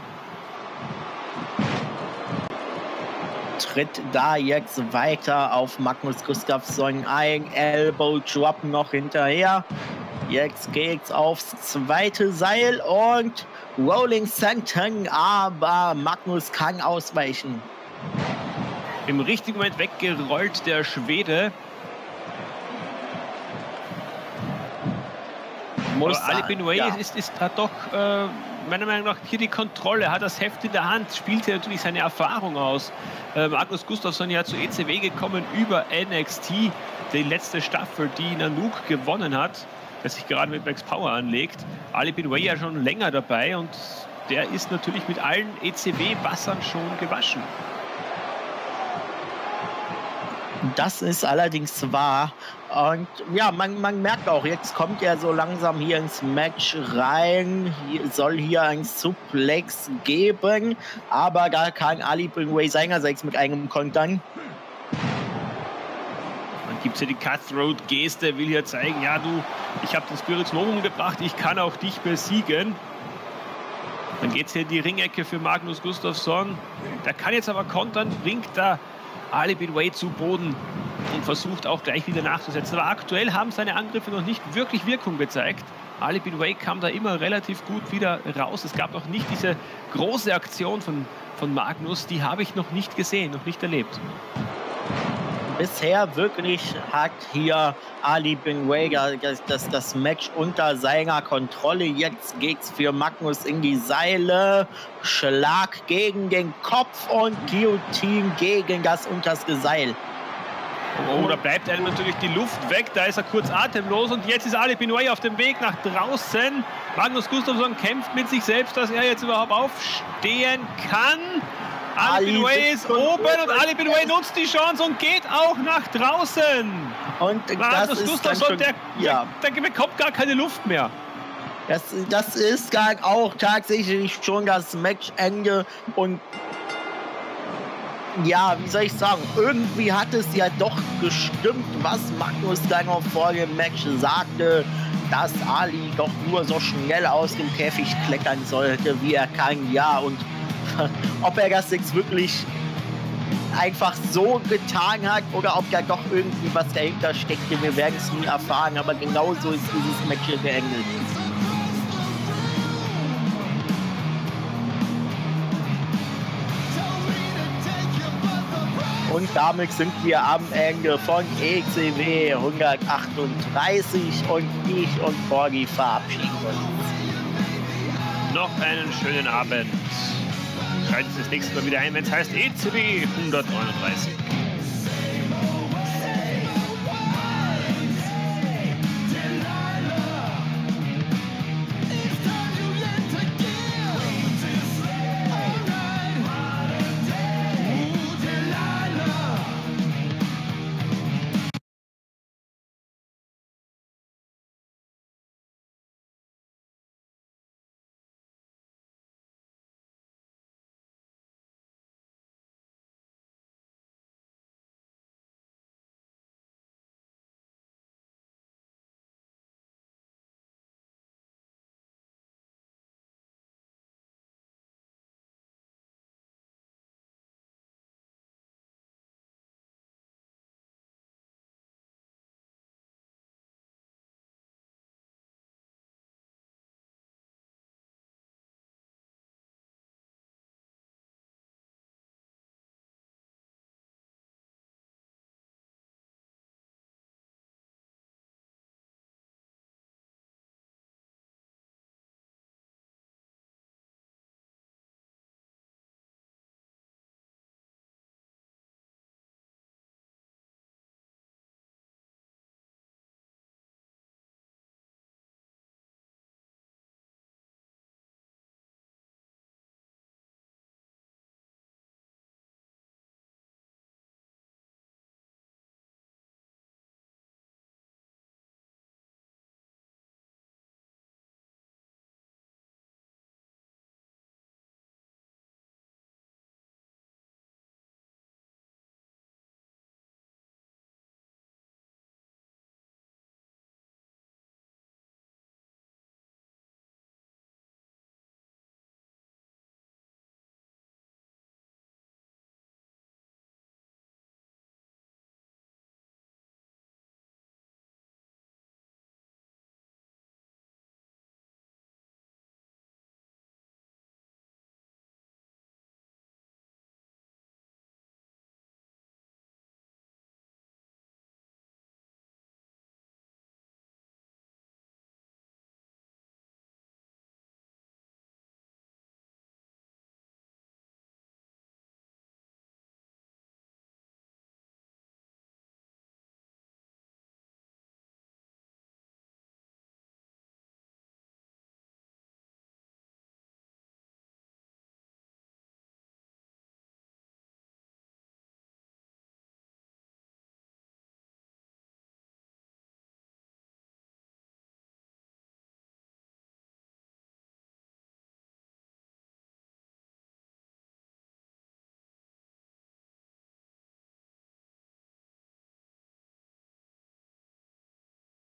tritt da jetzt weiter auf Magnus Gustafsson ein. Elbow Drop noch hinterher. Jetzt geht's aufs zweite Seil und Rolling Senton, aber Magnus kann ausweichen. Im richtigen Moment weggerollt der Schwede. Muss Ali Benoit ja. ist, ist, hat doch äh, meiner Meinung nach hier die Kontrolle, hat das Heft in der Hand, spielt hier natürlich seine Erfahrung aus. Äh, Magnus Gustafsson ja zu ECW gekommen über NXT, die letzte Staffel, die Nanook gewonnen hat, der sich gerade mit Max Power anlegt. Ali Benoit ja schon länger dabei und der ist natürlich mit allen ECW-Wassern schon gewaschen. Das ist allerdings wahr. Und ja, man, man merkt auch, jetzt kommt er so langsam hier ins Match rein. Hier, soll hier ein Suplex geben. Aber da kann Ali Bingway seinerseits mit einem kontern. Gibt es hier die Cutthroat-Geste, will hier zeigen, ja du, ich habe den Spirits Novum gebracht, ich kann auch dich besiegen. Dann geht es hier in die Ringecke für Magnus Gustafsson. Der kann jetzt aber kontern, bringt da Ali Bidway zu Boden und versucht auch gleich wieder nachzusetzen. Aber aktuell haben seine Angriffe noch nicht wirklich Wirkung gezeigt. Ali Bidway kam da immer relativ gut wieder raus. Es gab noch nicht diese große Aktion von, von Magnus, die habe ich noch nicht gesehen, noch nicht erlebt. Bisher wirklich hat hier Ali Bingway das, das, das Match unter seiner Kontrolle. Jetzt geht's für Magnus in die Seile. Schlag gegen den Kopf und Guillotine gegen das unterste Seil. Oh, da bleibt einem natürlich die Luft weg. Da ist er kurz atemlos und jetzt ist Ali Binoy auf dem Weg nach draußen. Magnus Gustafsson kämpft mit sich selbst, dass er jetzt überhaupt aufstehen kann. Ali Ali Binoy ist oben und- Ali Binoy nutzt die Chance und geht auch nach draußen. Und das ist dann schon, der, ja, der, der bekommt gar keine Luft mehr. das, das ist gar auch tatsächlich schon das Matchende und ja, wie soll ich sagen, irgendwie hat es ja doch gestimmt, was Magnus dann auch vor dem Match sagte, dass Ali doch nur so schnell aus dem Käfig klettern sollte, wie er kann. Ja, und ob er das jetzt wirklich einfach so getan hat oder ob da doch irgendwie was dahinter steckte, wir werden es nie erfahren, aber genau so ist dieses Match hier beendet. Und damit sind wir am Ende von ECW 138 und ich und Borgi verabschieden uns. Noch einen schönen Abend. Schaltet das nächste Mal wieder ein, wenn es heißt ECB 139.